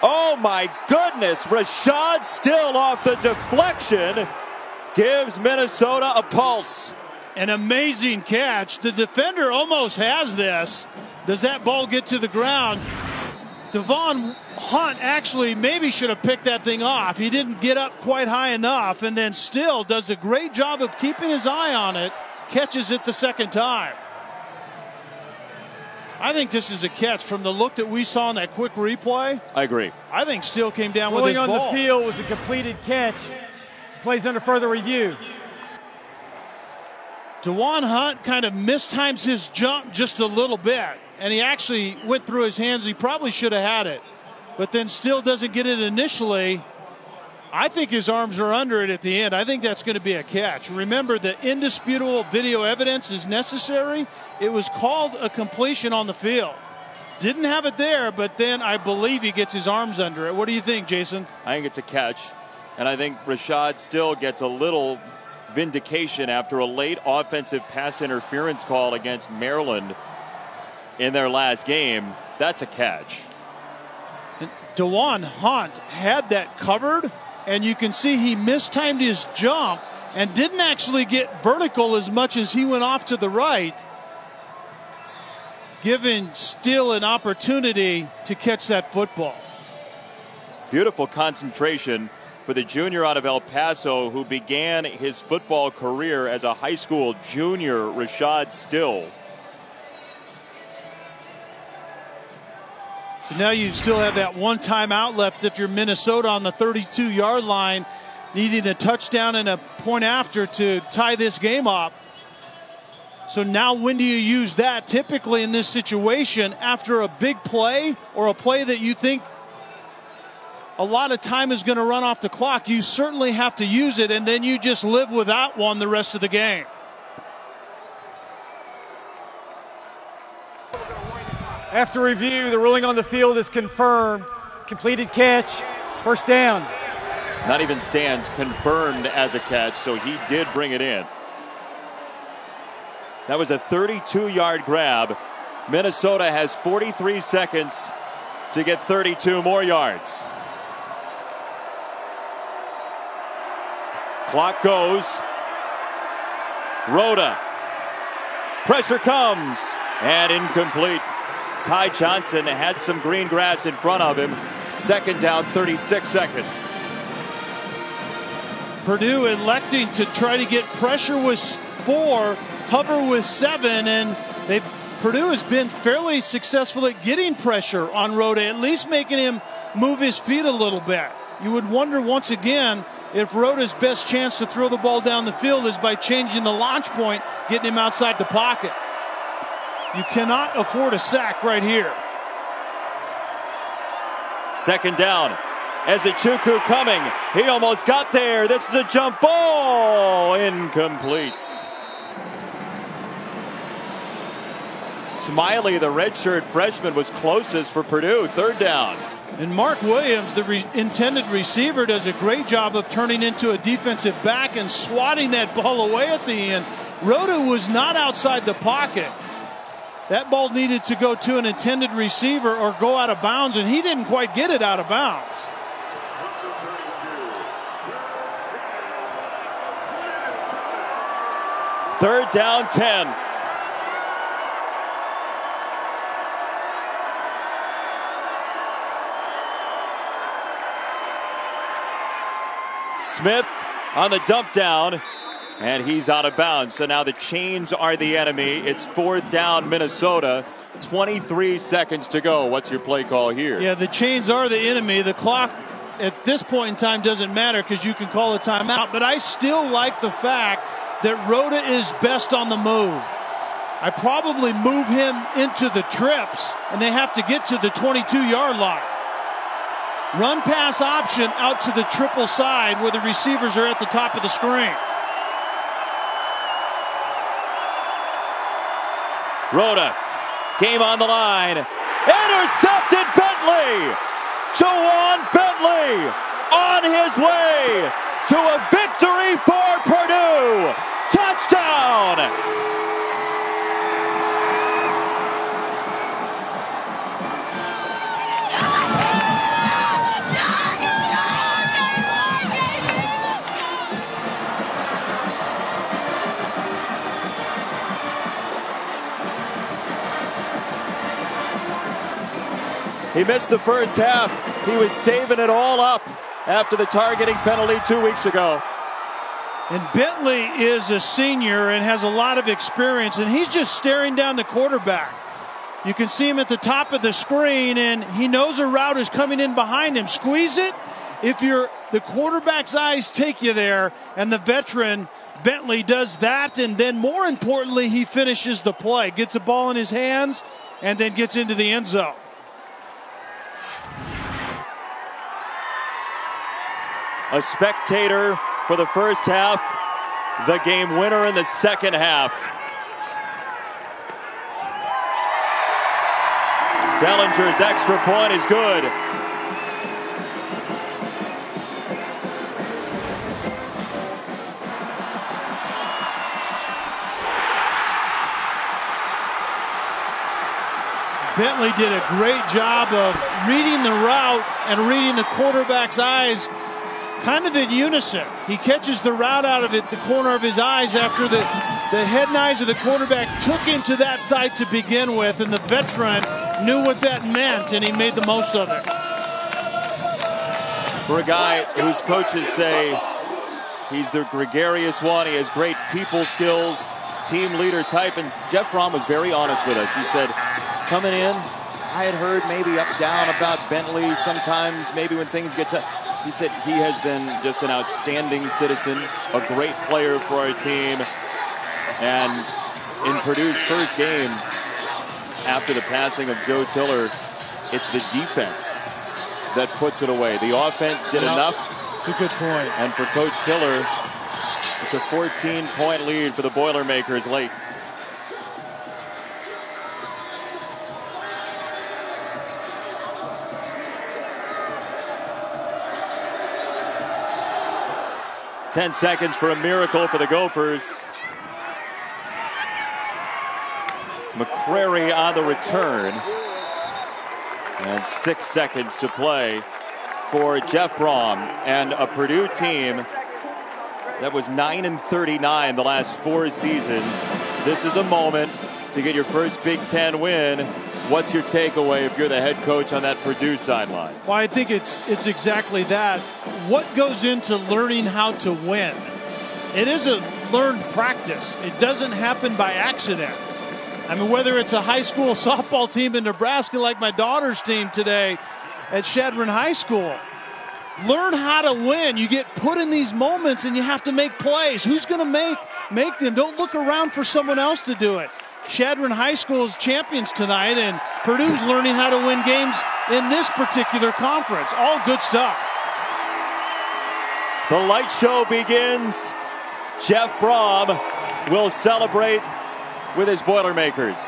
Oh my goodness. Rashad Still off the deflection gives Minnesota a pulse. An amazing catch. The defender almost has this. Does that ball get to the ground? Da'Wan Hunt actually maybe should have picked that thing off. He didn't get up quite high enough and then still does a great job of keeping his eye on it, catches it the second time. I think this is a catch from the look that we saw in that quick replay. I agree. I think Still came down Pulling with his on ball. the field was a completed catch. Plays under further review. Da'Wan Hunt kind of mistimes his jump just a little bit, and he actually went through his hands. He probably should have had it, but then still doesn't get it initially. I think his arms are under it at the end. I think that's going to be a catch. Remember, the indisputable video evidence is necessary. It was called a completion on the field. Didn't have it there, but then I believe he gets his arms under it. What do you think, Jason? I think it's a catch. And I think Rashad still gets a little vindication after a late offensive pass interference call against Maryland in their last game. That's a catch. Dewan Hunt had that covered, and you can see he mistimed his jump and didn't actually get vertical as much as he went off to the right, giving Still an opportunity to catch that football. Beautiful concentration for the junior out of El Paso who began his football career as a high school junior, Rashad Still. Now you still have that one timeout left if you're Minnesota on the 32 yard line, needing a touchdown and a point after to tie this game up. So now, when do you use that? Typically, in this situation, after a big play or a play that you think a lot of time is going to run off the clock, you certainly have to use it, and then you just live without one the rest of the game. After review, the ruling on the field is confirmed. Completed catch, first down. Not even stands confirmed as a catch, so he did bring it in. That was a 32 yard grab. Minnesota has 43 seconds to get 32 more yards. Clock goes. Rhoda. Pressure comes and incomplete. Ty Johnson had some green grass in front of him. Second down, 36 seconds. Purdue electing to try to get pressure with four, cover with seven, and they Purdue has been fairly successful at getting pressure on Rhoda, at least making him move his feet a little bit. You would wonder once again if Rhoda's best chance to throw the ball down the field is by changing the launch point, getting him outside the pocket. You cannot afford a sack right here. Second down. Ezechukwu coming. He almost got there. This is a jump ball. Incomplete. Smiley, the redshirt freshman, was closest for Purdue. Third down. And Mark Williams, the re- intended receiver, does a great job of turning into a defensive back and swatting that ball away at the end. Rhoda was not outside the pocket. That ball needed to go to an intended receiver or go out of bounds, and he didn't quite get it out of bounds. Third down, 10. Smith on the dump down, and he's out of bounds. So now the chains are the enemy. It's fourth down, Minnesota. 23 seconds to go. What's your play call here? Yeah, the chains are the enemy. The clock at this point in time doesn't matter because you can call a timeout, but I still like the fact that Rhoda is best on the move. I probably move him into the trips, and they have to get to the 22 yard line. Run pass option out to the triple side where the receivers are at the top of the screen. Rhoda, game on the line. Intercepted Bentley! Ja'Whaun Bentley on his way to a victory for Purdue! Touchdown! He missed the first half. He was saving it all up after the targeting penalty two weeks ago. And Bentley is a senior and has a lot of experience, and he's just staring down the quarterback. You can see him at the top of the screen, and he knows a route is coming in behind him. Squeeze it. If you're the quarterback's eyes take you there, and the veteran Bentley does that, and then more importantly, he finishes the play, gets the ball in his hands, and then gets into the end zone. A spectator for the first half, the game winner in the second half. Dellinger's extra point is good. Bentley did a great job of reading the route and reading the quarterback's eyes kind of in unison. He catches the route out of it, the corner of his eyes after the, the head and eyes of the quarterback took him to that side to begin with, and the veteran knew what that meant, and he made the most of it. For a guy whose coaches say he's the gregarious one, he has great people skills, team leader type, and Jeff Brohm was very honest with us. He said, coming in, I had heard maybe up down about Bentley sometimes, maybe when things get tough. He said he has been just an outstanding citizen, a great player for our team. And in Purdue's first game after the passing of Joe Tiller, it's the defense that puts it away. The offense did enough. It's a good point. And for Coach Tiller, it's a 14 point lead for the Boilermakers late. Ten seconds for a miracle for the Gophers. McCrary on the return. And six seconds to play for Jeff Brohm and a Purdue team that was 9 and 39 the last four seasons. This is a moment to get your first Big Ten win. What's your takeaway if you're the head coach on that Purdue sideline? Well, I think it's it's exactly that. What goes into learning how to win? It is a learned practice. It doesn't happen by accident. I mean, whether it's a high school softball team in Nebraska like my daughter's team today at Chadron High School, learn how to win. You get put in these moments and you have to make plays. Who's going to make make them? Don't look around for someone else to do it. Chadron High School is champions tonight, and Purdue's learning how to win games in this particular conference. All good stuff. The light show begins. Jeff Brohm will celebrate with his Boilermakers.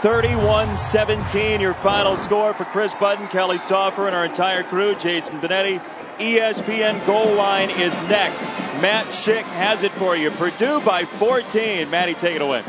31 17, your final score for Kris Budden, Kelly Stouffer, and our entire crew. Jason Benetti. ESPN goal line is next. Matt Schick has it for you. Purdue by 14. Matty, take it away.